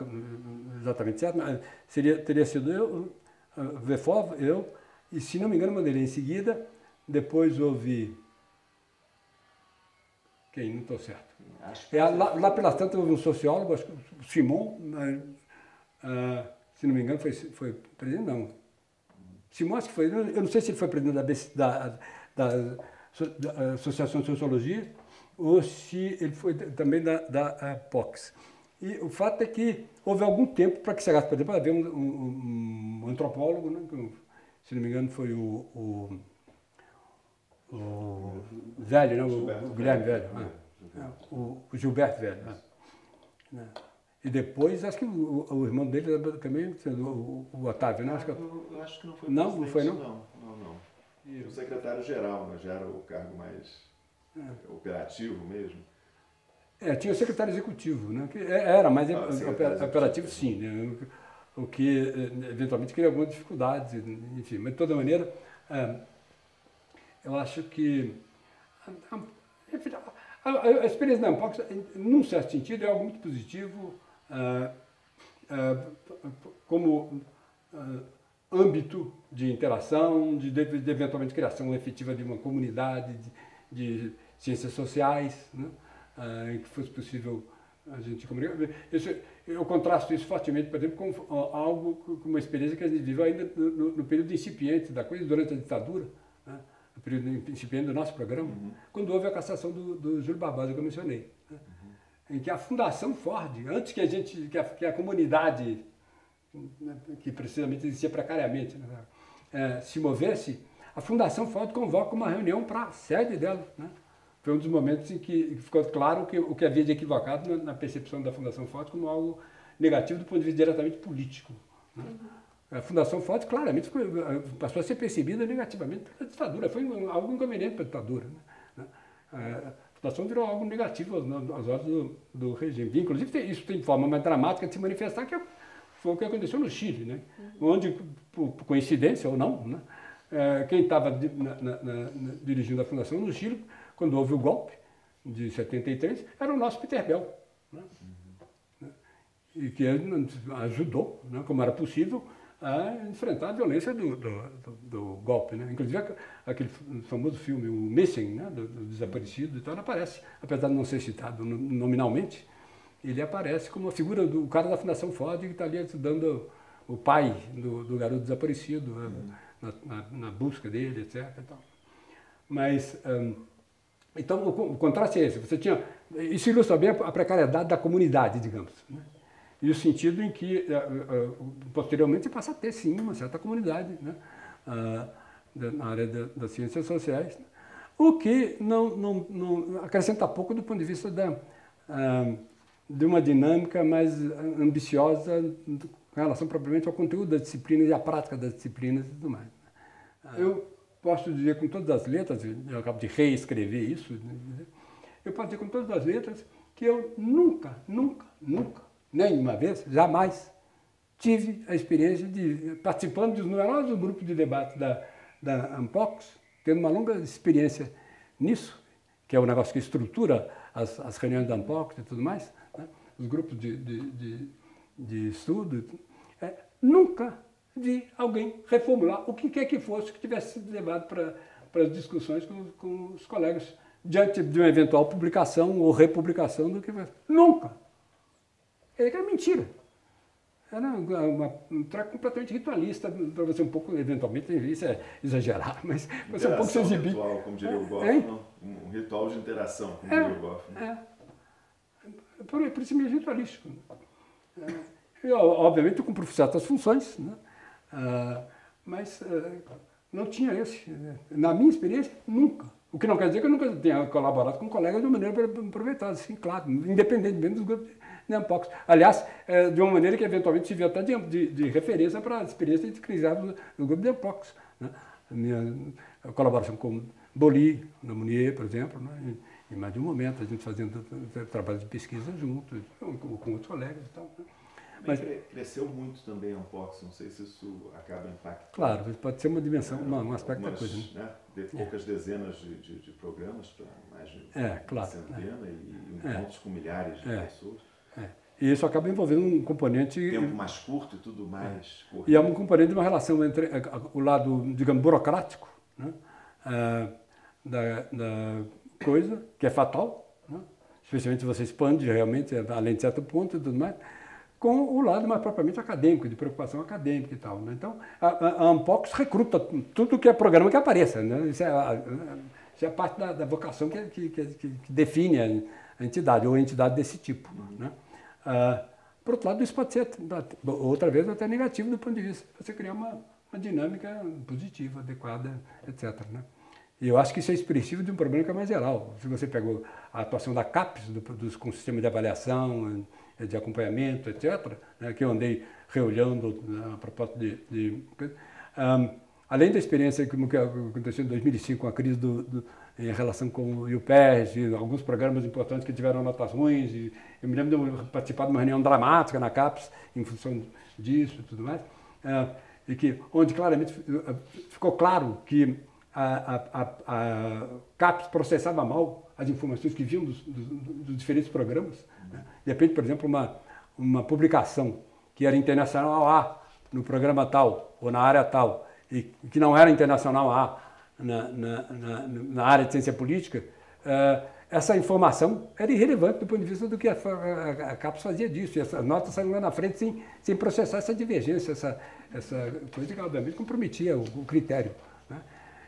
exatamente certo, mas seria, teria sido eu, Vefov, eu, e se não me engano, Mandelei em seguida, depois houve. Quem? Não estou certo. É, lá, lá pelas tantas houve um sociólogo, acho que o Simon, uh, se não me engano, foi, foi presidente, não. Simon acho que foi, eu não sei se ele foi presidente da, da, da, da Associação de Sociologia, ou se ele foi também da, da POX. E o fato é que houve algum tempo para que chegasse, por exemplo, haver um, um, um, antropólogo, né, se não me engano foi o, o, o velho, né, o, o Guilherme Velho, né, o, o, Gilberto Velho. Né, né. E depois, acho que o, o irmão dele também, o, o Otávio, né? Acho que, eu acho que não foi Não, não foi não? Não, não, não. O secretário-geral, né, já era o cargo mais é. operativo mesmo? É, tinha o secretário executivo, né? Que é, era, mas ah, operativo, operativo sim, né? O que eh, eventualmente cria algumas dificuldades, enfim. Mas de toda maneira, é, eu acho que enfim, a, experiência da Ampox, num certo sentido, é algo muito positivo como âmbito de interação, de, de, eventualmente criação efetiva de uma comunidade, de, de ciências sociais, né? em que fosse possível a gente. Isso, eu contrasto isso fortemente, por exemplo, com algo, com uma experiência que a gente viveu ainda no, no período incipiente da coisa, durante a ditadura, né? no período incipiente do nosso programa, uhum. quando houve a cassação do, do Júlio Barbosa, que eu mencionei. Né? Uhum. Em que a Fundação Ford, antes que a gente, que a, que a comunidade, né, que precisamente existia precariamente, né? é, se movesse, a Fundação Ford convoca uma reunião para a sede dela. Né? Foi um dos momentos em que ficou claro que, o que havia de equivocado na, na percepção da Fundação Forte como algo negativo do ponto de vista diretamente político. Né? A Fundação Forte claramente passou a ser percebida negativamente pela ditadura. Foi algo inconveniente para a ditadura. Né? A Fundação virou algo negativo aos olhos do, do regime. Inclusive, isso tem forma mais dramática de se manifestar, que foi o que aconteceu no Chile, né? Uhum. onde, por coincidência ou não, né? É, quem estava dirigindo a Fundação no Chile, quando houve o golpe de 73, era o nosso Peter Bell. Né? Uhum. E que ajudou, né, como era possível, a enfrentar a violência do, do, do, do golpe. Né? Inclusive aquele famoso filme, o Missing, né, do, do desaparecido, ele aparece, apesar de não ser citado nominalmente, ele aparece como a figura do cara da Fundação Ford que está ali ajudando o pai do, do garoto desaparecido uhum. na, na, na, busca dele, etc. Mas, um, então, o, contraste é esse. Você tinha, isso ilustra bem a precariedade da comunidade, digamos. Né? E o sentido em que, uh, uh, posteriormente, você passa a ter, sim, uma certa comunidade né? uh, na área da, das ciências sociais. Né? O que não, não, não, acrescenta pouco do ponto de vista da, de uma dinâmica mais ambiciosa com relação propriamente ao conteúdo da disciplina e à prática das disciplinas e tudo mais. Eu posso dizer com todas as letras, eu acabo de reescrever isso, né? eu posso dizer com todas as letras que eu nunca, nunca, nunca nem uma vez, jamais, tive a experiência de, participando dos numerosos grupos de debate da, da Ampox, tendo uma longa experiência nisso, que é o negócio que estrutura as, as reuniões da Ampox e tudo mais, né? os grupos de, de, de, de estudo, é, nunca vi alguém reformular o que quer que fosse que tivesse sido levado para, para as discussões com, com os colegas diante de uma eventual publicação ou republicação do que Nunca! É que era mentira. Era uma, uma, um trago completamente ritualista, para você um pouco, eventualmente, isso é exagerar, mas você um pouco se exibir. ritual, como diria o Goff, é, um ritual de interação, como é, diria o Goff. Né? É. Por, por isso mesmo ritualístico. É. Eu, obviamente, com certas funções, né? Ah, mas ah, não tinha esse. Na minha experiência, nunca. O que não quer dizer que eu nunca tenha colaborado com colegas de uma maneira proveitosa, sim, claro, independentemente dos grupos de Ampox. Aliás, é, de uma maneira que eventualmente se viu até de, de, referência para a experiência de crise no grupo de Ampox. Né? A minha colaboração com Boli, na Munier, por exemplo, né? em, mais de um momento, a gente fazendo trabalho de pesquisa junto, com, com outros colegas e tal. Né? Mas cresceu muito também a Ampox, não sei se isso acaba impactando. Claro, pode ser uma dimensão, uma, um aspecto da coisa. Né? né? De poucas é. dezenas de, de, de programas para mais de é, claro, centena é. e encontros é. com milhares de é. pessoas. É. E isso acaba envolvendo um componente. Tempo mais curto e tudo mais curto. E é um componente de uma relação entre o lado, digamos, burocrático né? da, da coisa, que é fatal, né? especialmente se você expande realmente, além de certo ponto e tudo mais com o lado mais propriamente acadêmico, de preocupação acadêmica e tal. Né? Então, a, a Ampox recruta tudo que é programa que apareça. Né? Isso, é a, isso é parte da, da vocação que, que, que, define a, entidade, ou a entidade desse tipo. Né? Ah, por outro lado, isso pode ser, outra vez, até negativo do ponto de vista você criar uma, uma dinâmica positiva, adequada, etc. Né? E eu acho que isso é expressivo de um problema que é mais geral. Se você pegou a atuação da CAPES, do, com o sistema de avaliação, de acompanhamento, etc., né, que eu andei reolhando né, a proposta de... de um, além da experiência que aconteceu em 2005 com a crise do, do, em relação com o IUPERJ, alguns programas importantes que tiveram notas ruins, e eu me lembro de participar de uma reunião dramática na CAPES em função disso e tudo mais, e que, onde claramente ficou claro que a, a, a, a CAPES processava mal as informações que vinham dos, dos, dos diferentes programas? De repente, por exemplo, uma, uma publicação que era internacional A no programa tal ou na área tal e que não era internacional A na, na, na, na área de ciência política, uh, essa informação era irrelevante do ponto de vista do que a, a, a CAPES fazia disso. E essas notas saíram lá na frente sem, sem processar essa divergência, essa, essa coisa que obviamente comprometia o, o critério. Né?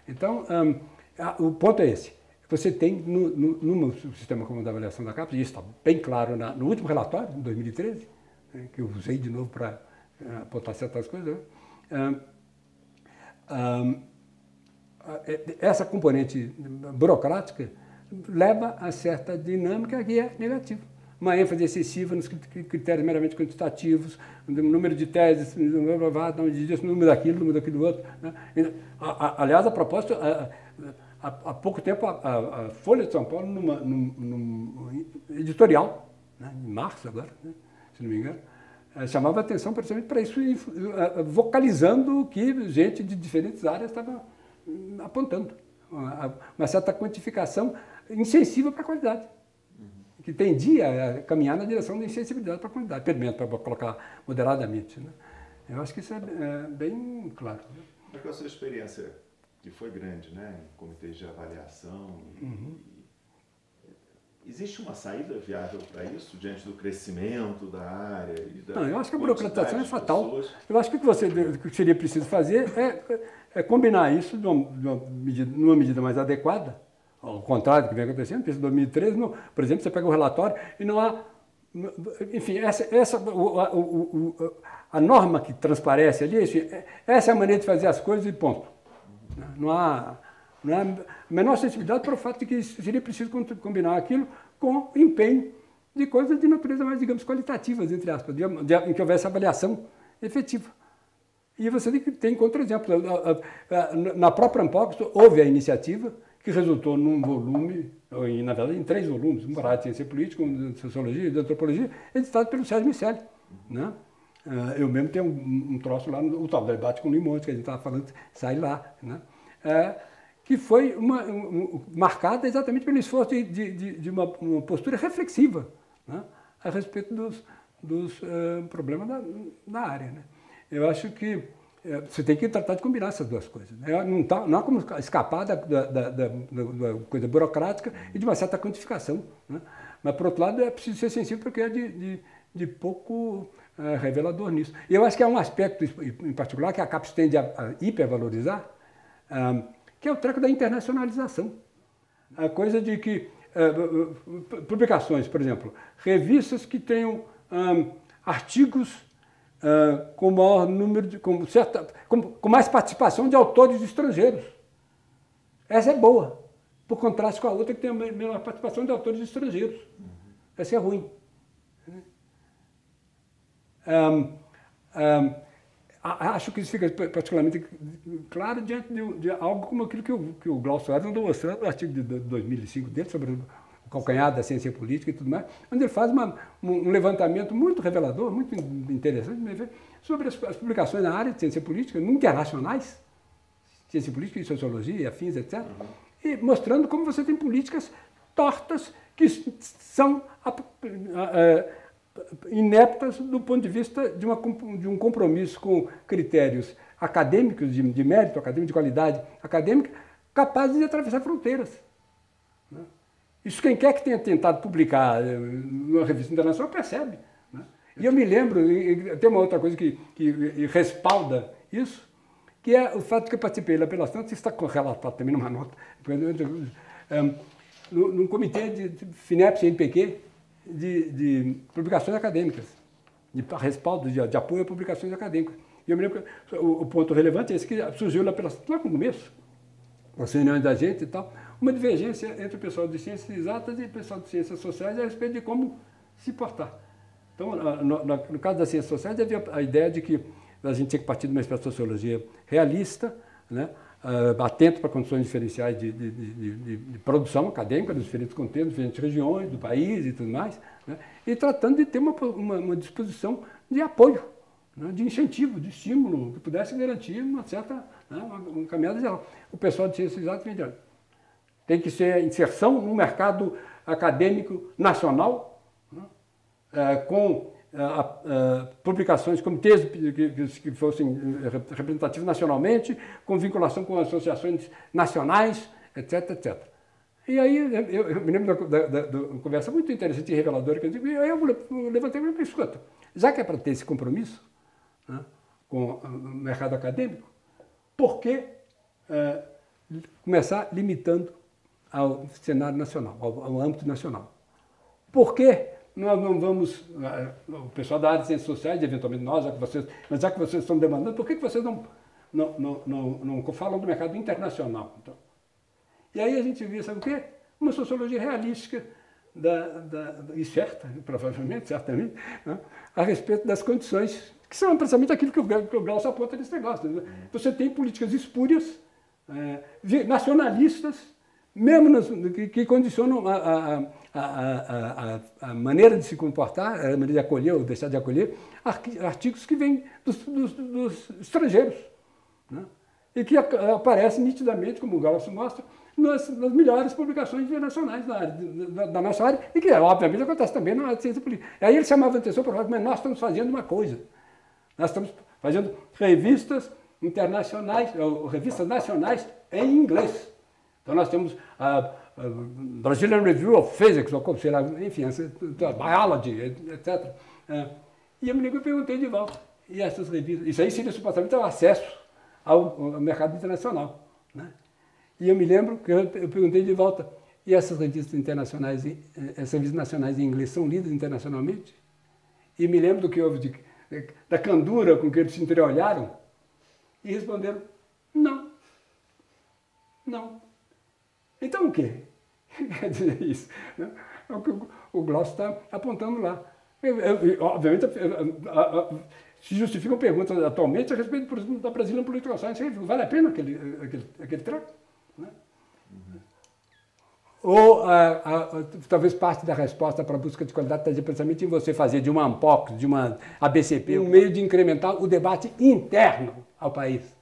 Então, um, a, o ponto é esse. Você tem no, no, no sistema comum de avaliação da CAPES, e isso está bem claro na, no último relatório, em 2013, né, que eu usei de novo para uh, apontar certas coisas, uh, uh, essa componente burocrática leva a certa dinâmica que é negativa. uma ênfase excessiva nos critérios meramente quantitativos, número de teses, número disso, número daquilo, número daquilo outro. Né? Aliás, a propósito, há, pouco tempo a, a, Folha de São Paulo, numa, num, num editorial, né? em março agora, né? se não me engano, eh, chamava atenção precisamente para isso, eh, vocalizando o que gente de diferentes áreas estava hum, apontando. Uma certa quantificação insensível para a qualidade que tendia a caminhar na direção da insensibilidade para a qualidade, pelo para colocar moderadamente. Né? Eu acho que isso é, é bem claro. Né? Mas com a sua experiência, que foi grande, né, em comitês de avaliação, uhum. existe uma saída viável para isso, diante do crescimento da área? E da Não, eu acho que a burocratização é fatal. Eu acho que o que, você, o que seria preciso fazer é, é combinar isso de uma, de uma medida, numa medida mais adequada, ao contrário do que vem acontecendo, em 2013, não, por exemplo, você pega o relatório e não há. Enfim, essa, essa, o, o, o, a norma que transparece ali, essa é a maneira de fazer as coisas e ponto. Não há, não há menor sensibilidade para o fato de que seria preciso combinar aquilo com empenho de coisas de natureza mais, digamos, qualitativas, entre aspas, de, de, em que houvesse avaliação efetiva. E você tem, tem contra-exemplo. Na própria Ampox houve a iniciativa que resultou num volume, ou na verdade em três volumes, um barato de ciência política, um de sociologia e de antropologia, editado pelo Sérgio Miceli. Né? Ah, eu mesmo tenho um, um troço lá, no, o tal debate com Limões, que a gente estava falando, sai lá. Né? É, que foi uma, um, marcada exatamente pelo esforço de, de, de uma, uma, postura reflexiva né? a respeito dos, dos uh, problemas da, da área. Né? Eu acho que é, você tem que tratar de combinar essas duas coisas. Né? Não, tá, não há como escapar da, da, da, da, coisa burocrática e de uma certa quantificação. Né? Mas, por outro lado, é preciso ser sensível porque é de, de, de pouco é, revelador nisso. E eu acho que há um aspecto em particular que a CAPES tende a, hipervalorizar, que é o treco da internacionalização. A coisa de que uh, publicações, por exemplo, revistas que tenham artigos com maior número de. Com, certa, com, com mais participação de autores estrangeiros. Essa é boa, por contraste com a outra que tem a menor participação de autores estrangeiros. Essa é ruim. Um, um, acho que isso fica particularmente claro diante de, de algo como aquilo que o, que o Glaucio Adams andou mostrando no artigo de 2005 dele sobre calcanhar da ciência política e tudo mais, onde ele faz uma, um levantamento muito revelador, muito interessante, sobre as, as, publicações na área de ciência política, internacionais, ciência política e sociologia e afins, etc., uhum. e mostrando como você tem políticas tortas que são a, a, a, ineptas do ponto de vista de, uma, de um compromisso com critérios acadêmicos, de, de mérito acadêmico, de qualidade acadêmica, capazes de atravessar fronteiras. Isso quem quer que tenha tentado publicar eh, numa revista internacional percebe. Né? E eu me lembro, tem uma outra coisa que, que respalda isso, que é o fato que eu participei lá pelas tantas, está relatado também numa nota, um, num comitê de, de FINEP, CNPq, de, de publicações acadêmicas, de respaldo, de, de, apoio a publicações acadêmicas. E eu me lembro que o, o ponto relevante é esse que surgiu lá, pelas, lá no começo, com as reuniões da gente e tal, uma divergência entre o pessoal de ciências exatas e o pessoal de ciências sociais a respeito de como se portar. Então, no, no caso das ciências sociais, havia a ideia de que a gente tinha que partir de uma espécie de sociologia realista, né? Uh, atento para condições diferenciais de, de, de, de, produção acadêmica dos diferentes contextos, diferentes regiões do país e tudo mais, né? e tratando de ter uma, uma, uma disposição de apoio, né? de incentivo, de estímulo, que pudesse garantir uma certa né? uma, uma caminhada geral. O pessoal de ciências exatas vem tem que ser inserção no mercado acadêmico nacional, né? é, com publicações, comitês que, fossem representativos nacionalmente, com vinculação com associações nacionais, etc, etc. E aí eu, eu me lembro da, uma conversa muito interessante e reveladora que eu digo, e aí eu levantei e falei, escuta, já que é para ter esse compromisso né, com o mercado acadêmico, por que é, começar limitando ao cenário nacional, ao, ao âmbito nacional. Por que nós não vamos, eh, o pessoal da área de ciências sociais, eventualmente nós, já que vocês, mas já que vocês estão demandando, por que, que vocês não, não, não, não, não falam do mercado internacional? Então? E aí a gente via, sabe o quê? Uma sociologia realística da, da, e certa, provavelmente, certamente, né, a respeito das condições, que são precisamente aquilo que o, que o Glaucio aponta nesse negócio. Né? Você tem políticas espúrias, é, nacionalistas, mesmo nas, que, que, condicionam a, a, a, a, maneira de se comportar, a maneira de acolher ou deixar de acolher, artigos que vêm dos, dos, dos estrangeiros. Né? E que aparecem nitidamente, como o Glaucio mostra, nas, nas melhores publicações internacionais da, da, da, nossa área, e que, obviamente, acontece também na ciência política. Aí ele chamava a atenção para nós, mas nós estamos fazendo uma coisa. Nós estamos fazendo revistas internacionais, ou revistas nacionais em inglês. Então nós temos a, a Brazilian Review of Physics, ou como será, enfim, Biology, etc. É. E eu me que eu perguntei de volta. E essas revistas, isso aí seria supostamente o acesso ao, mercado internacional. Né? E eu me lembro que eu, eu perguntei de volta, e essas revistas internacionais, essas revistas nacionais em inglês são lidas internacionalmente? E me lembro do que houve de, da candura com que eles se entreolharam e responderam, não. Não. Então o quê? Quer dizer isso. Né? É o que o Glaucio está apontando lá. Eu, eu, obviamente, se justificam perguntas atualmente a respeito da Brasília Political Science Vale a pena aquele, aquele, aquele treco? Né? Uhum. Ou a, a, talvez parte da resposta para a busca de qualidade esteja precisamente em você fazer de uma ANPOC, de uma ABCP, um meio de incrementar o debate interno ao país.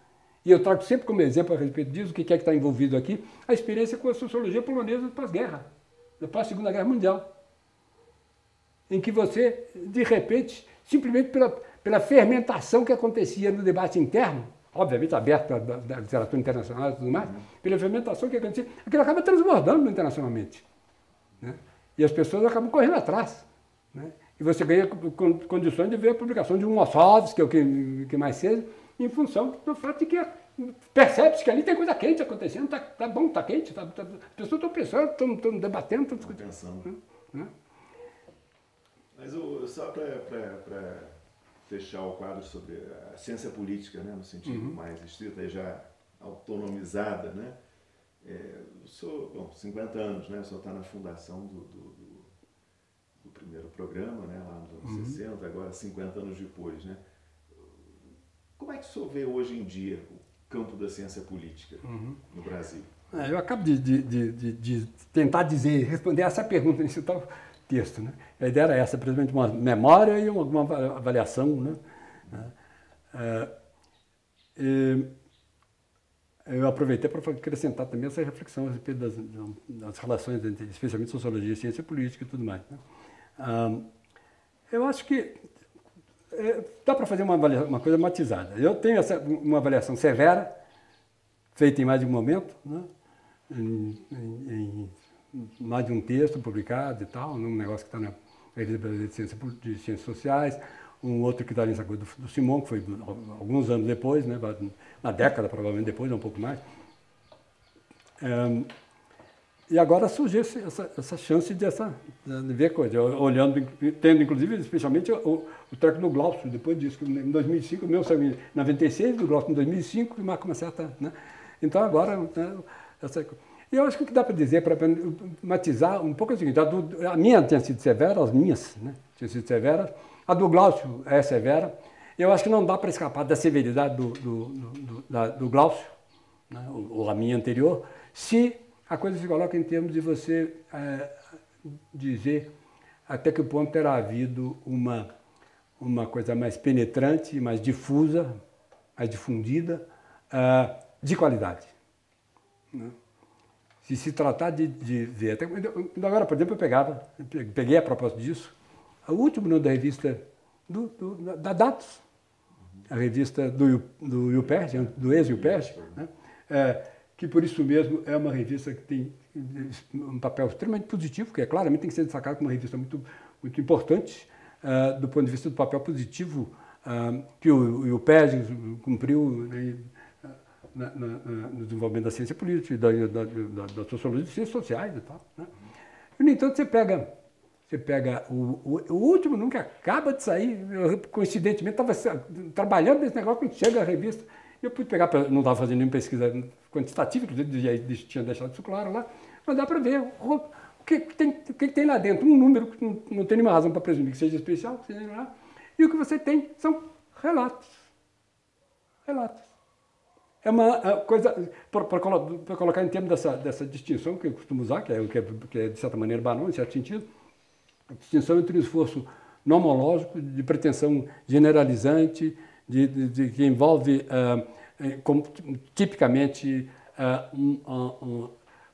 E eu trago sempre como exemplo a respeito disso, o que é que está envolvido aqui, a experiência com a sociologia polonesa pós-guerra, pós-segunda guerra mundial. Em que você, de repente, simplesmente pela, pela fermentação que acontecia no debate interno, obviamente aberto da, literatura internacional e tudo mais, pela fermentação que acontecia, aquilo acaba transbordando internacionalmente. Né? E as pessoas acabam correndo atrás. Né? E você ganha condições de ver a publicação de um Ossovski, ou que, que mais seja, em função do fato de que percebe-se que ali tem coisa quente acontecendo, está tá bom, está quente, tá, tá, as pessoas estão pensando, estão debatendo, estão discutindo. Pensando. Né? Mas o, só para fechar o quadro sobre a ciência política, né, no sentido uhum. mais estrito, aí já autonomizada, né? É, eu sou, bom, 50 anos, né? O senhor está na fundação do, do, do, do, primeiro programa, né? Lá nos anos uhum. 60, agora 50 anos depois, né? Como é que o senhor vê hoje em dia o campo da ciência política uhum. no Brasil? É, eu acabo de, de, de, de, tentar dizer, responder essa pergunta nesse tal texto. Né? A ideia era essa, precisamente uma memória e uma, uma avaliação. Né? É, eu aproveitei para acrescentar também essa reflexão a respeito das, das relações entre, especialmente sociologia, ciência política e tudo mais. Né? eu acho que é, dá para fazer uma, uma coisa matizada. Eu tenho essa, uma avaliação severa, feita em mais de um momento, né? em, em, em mais de um texto publicado e tal, num negócio que está na Revista de, Ciência, de Ciências Sociais, um outro que está nessa coisa do, do Simon, que foi alguns anos depois, né? uma década provavelmente depois, um pouco mais. E agora surgiu essa, essa chance de, essa, de ver coisa, olhando, tendo inclusive, especialmente o, o do Glaucio, depois disso, em 2005, o meu saiu em 96, do Glaucio em 2005, que marca uma certa... Né? Então agora, né, essa, e eu acho que o que dá para dizer, para matizar um pouco é o seguinte, a, do, a minha tinha sido severa, as minhas né, tinham sido severas, a do Glaucio é severa, eu acho que não dá para escapar da severidade do, do, do, da, do Glaucio, né, ou a minha anterior, se a coisa se coloca em termos de você é, dizer até que ponto terá havido uma, uma coisa mais penetrante, mais difusa, mais difundida, é, de qualidade. Né? Se se tratar de, de ver, até, agora, por exemplo, eu pegava, peguei a propósito disso, o último número da revista do, do, da Datos, a revista do, do UPERJ, do ex-UPERJ, né? É, que por isso mesmo é uma revista que tem um papel extremamente positivo, que é claramente tem que ser destacado como uma revista muito, muito importante uh, do ponto de vista do papel positivo uh, que o, o PES cumpriu né, na, na, no desenvolvimento da ciência política, da, da, da, da sociologia e ciências sociais e tal. Né? E, no entanto, você pega, você pega o, o, o último que acaba de sair, coincidentemente estava trabalhando nesse negócio quando chega a revista, eu pude pegar, não estava fazendo nenhuma pesquisa quantitativa, inclusive tinha deixado isso claro lá, mas dá para ver que, que, tem, o que tem lá dentro? Um número que não, não tem nenhuma razão para presumir que seja especial, que seja e o que você tem são relatos. Relatos. É uma é coisa, para colocar em termos dessa, dessa distinção que eu costumo usar, que é, que é, que é de certa maneira banal, em certo sentido, a distinção entre o esforço nomológico, de pretensão generalizante, de, de, de que envolve uh, com, tipicamente uh, um, um,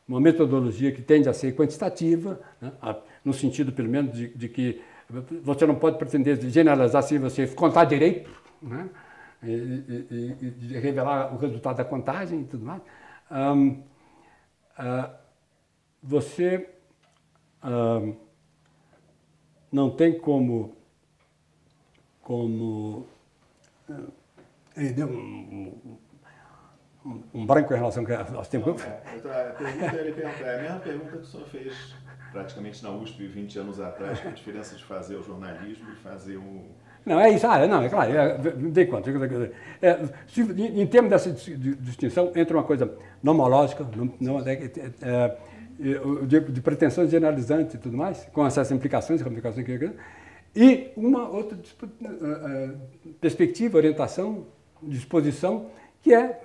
uma metodologia que tende a ser quantitativa, né, no sentido, pelo menos, de, de, que você não pode pretender generalizar se você contar direito, né, e, e, e, revelar o resultado da contagem e tudo mais. Um, uh, você não tem como, como uh, deu um, um, um, branco em relação aos tempos. Não, é, a pergunta ele perguntar, é a mesma pergunta que o senhor fez praticamente na USP 20 anos atrás, que a diferença de fazer o jornalismo e fazer um não, é isso. Ah, não, é claro. É, dei conta. É, se, em termos dessa distinção, entra uma coisa nomológica, não, é, é, de, de, pretensões generalizantes e tudo mais, com essas implicações, implicações e uma outra perspectiva, orientação, disposição, que é,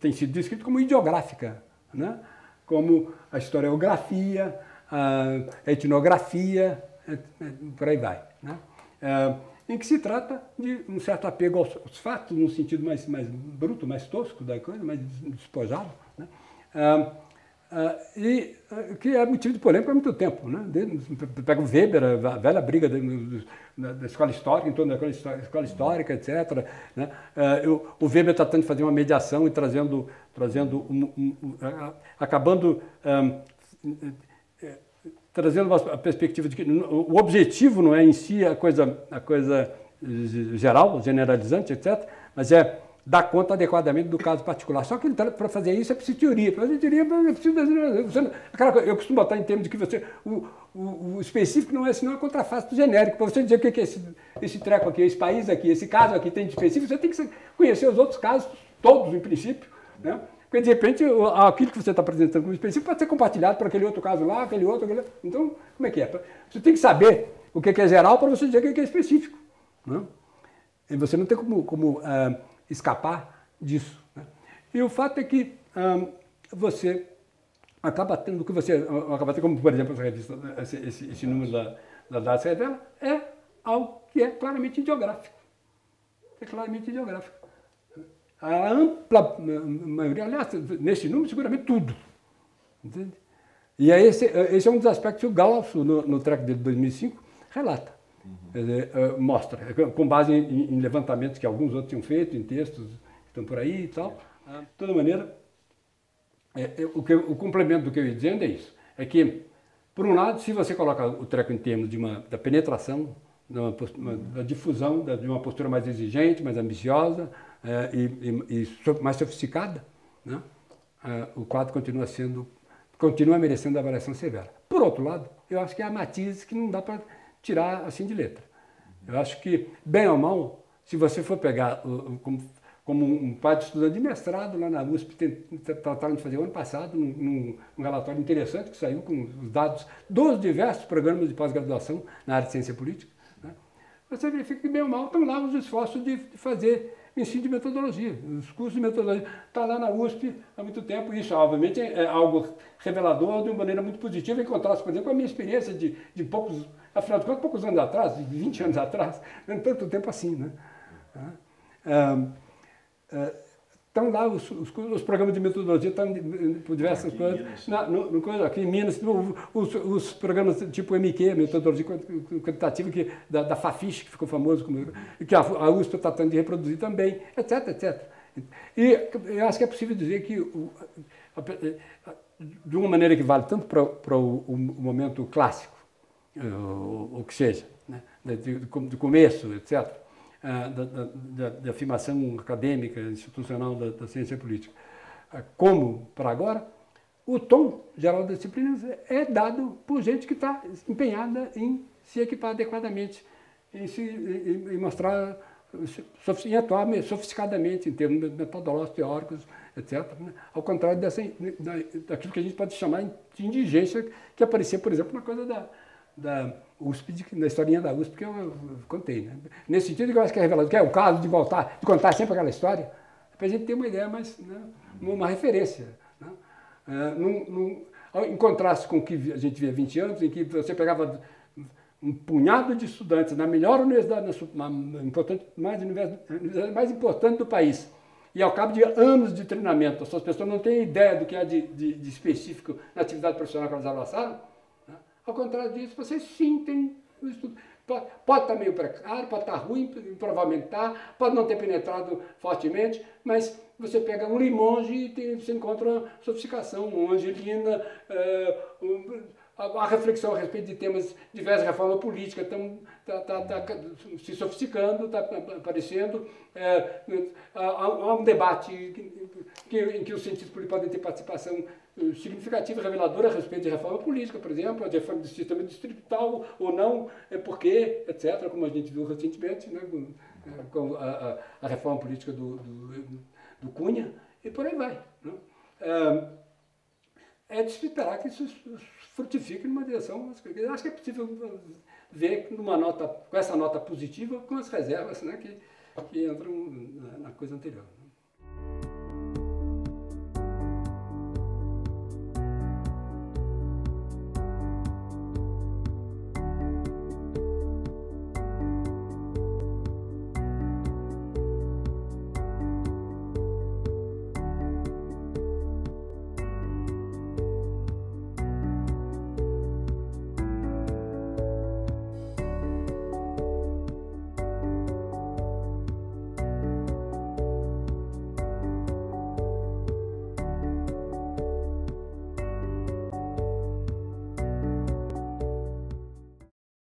tem sido descrito como ideográfica, né? como a historiografia, a etnografia, por aí vai. Né? em que se trata de um certo apego aos, aos, fatos, num sentido mais, mais bruto, mais tosco da coisa, mais despojado, né? É, é, e é, que é motivo de polêmica há muito tempo. Né? Pega o Weber, a velha briga da, da escola histórica, em torno da escola histórica, etc. Né? o Weber tratando de fazer uma mediação e trazendo, trazendo um, um, um, acabando trazendo a perspectiva de que o objetivo não é em si a coisa, a coisa geral, generalizante, etc., mas é dar conta adequadamente do caso particular. Só que para fazer isso é preciso teoria. Para fazer teoria é preciso. Você, eu costumo botar em termos de que você. O, o, o específico não é senão a contraface do genérico. Para você dizer o que é esse, esse treco aqui, esse país aqui, esse caso aqui tem de específico, você tem que conhecer os outros casos, todos em princípio. Né? Porque de repente aquilo que você está apresentando como específico pode ser compartilhado para aquele outro caso lá, aquele outro, aquele... Então, como é que é? Você tem que saber o que é geral para você dizer o que é específico. Né? E você não tem como, como uh, escapar disso. Né? E o fato é que um, você acaba tendo que você acaba tendo, como por exemplo essa revista, esse, esse, esse número da, da Dados revela, é algo que é claramente ideográfico. É claramente ideográfico a ampla maioria, aliás, nesse número, seguramente tudo. Entende? E aí esse, esse é um dos aspectos que o Gauss, no, no track de 2005, relata. Uhum. Dizer, uh, mostra, com base em, em, levantamentos que alguns outros tinham feito, em textos que estão por aí e tal. Ah. De toda maneira, é, é, o, que, o complemento do que eu ia dizendo é isso. É que, por um lado, se você coloca o treco em termos de uma, da penetração, da difusão, de uma postura mais exigente, mais ambiciosa, é, e, e, e, mais sofisticada, né? é, o quadro continua sendo, continua merecendo avaliação severa. Por outro lado, eu acho que há matizes que não dá para tirar assim de letra. Eu acho que, bem ou mal, se você for pegar como, como um pai de estudante de mestrado lá na USP, trataram de fazer ano passado, num, num, relatório interessante que saiu com os dados dos diversos programas de pós-graduação na área de ciência política, né? você verifica que, bem ou mal, estão lá os esforços de fazer ensino de metodologia. Os cursos de metodologia está lá na USP há muito tempo. Isso, obviamente, é algo revelador de uma maneira muito positiva, em contraste, por exemplo, com a minha experiência de, de poucos, afinal de contas, poucos anos atrás, de 20 anos atrás, não tanto tempo assim. Né? Ah, ah, Estão lá os, os, os, programas de metodologia, estão por diversas aqui coisas. Na, no, no, aqui em Minas, os, os, programas tipo MQ, metodologia quantitativa, que, da, da Fafiche, que ficou famoso, como, que a, a USP está tentando de reproduzir também, etc, etc. E eu acho que é possível dizer que, de uma maneira que vale tanto para, para o, o, momento clássico, o, o que seja, né, de, começo, etc., da, da, da, afirmação acadêmica, institucional da, da ciência política. Como para agora, o tom geral das disciplinas é dado por gente que está empenhada em se equipar adequadamente, em, se, em, em mostrar, em atuar sofisticadamente em termos metodológicos, teóricos, etc. Né? Ao contrário dessa, daquilo que a gente pode chamar de indigência, que aparecia, por exemplo, na coisa da, da USP, na historinha da USP que eu, contei. Né? Nesse sentido, eu acho que é revelador, que é o caso de voltar, de contar sempre aquela história, para a gente ter uma ideia mais, né, uma referência. Né? É, num, num, em contraste com o que a gente via há 20 anos, em que você pegava um punhado de estudantes na melhor universidade, na, importante, mais, universidade mais importante do país, e ao cabo de anos de treinamento, essas pessoas não têm ideia do que há de, de, de específico na atividade profissional que elas abraçaram? Ao contrário disso, vocês sim têm o estudo. Pode, estar meio precário, pode estar ruim, provavelmente está, pode não ter penetrado fortemente, mas você pega um limonge e tem, você encontra uma sofisticação, uma angelina, um, a, reflexão a respeito de temas diversos, reforma política, está tá, tá, tá, se sofisticando, está aparecendo. É, há, um debate em que os cientistas podem ter participação eh, significativa, reveladora a respeito de reforma política, por exemplo, de reforma do sistema distrital ou não, é porque, etc., como a gente viu recentemente, né, com a, a, a reforma política do, do, do, Cunha, e por aí vai. Né? É, é de se esperar que isso frutifique numa direção. Acho que é possível ver numa nota, com essa nota positiva, com as reservas né, que, que entram na coisa anterior.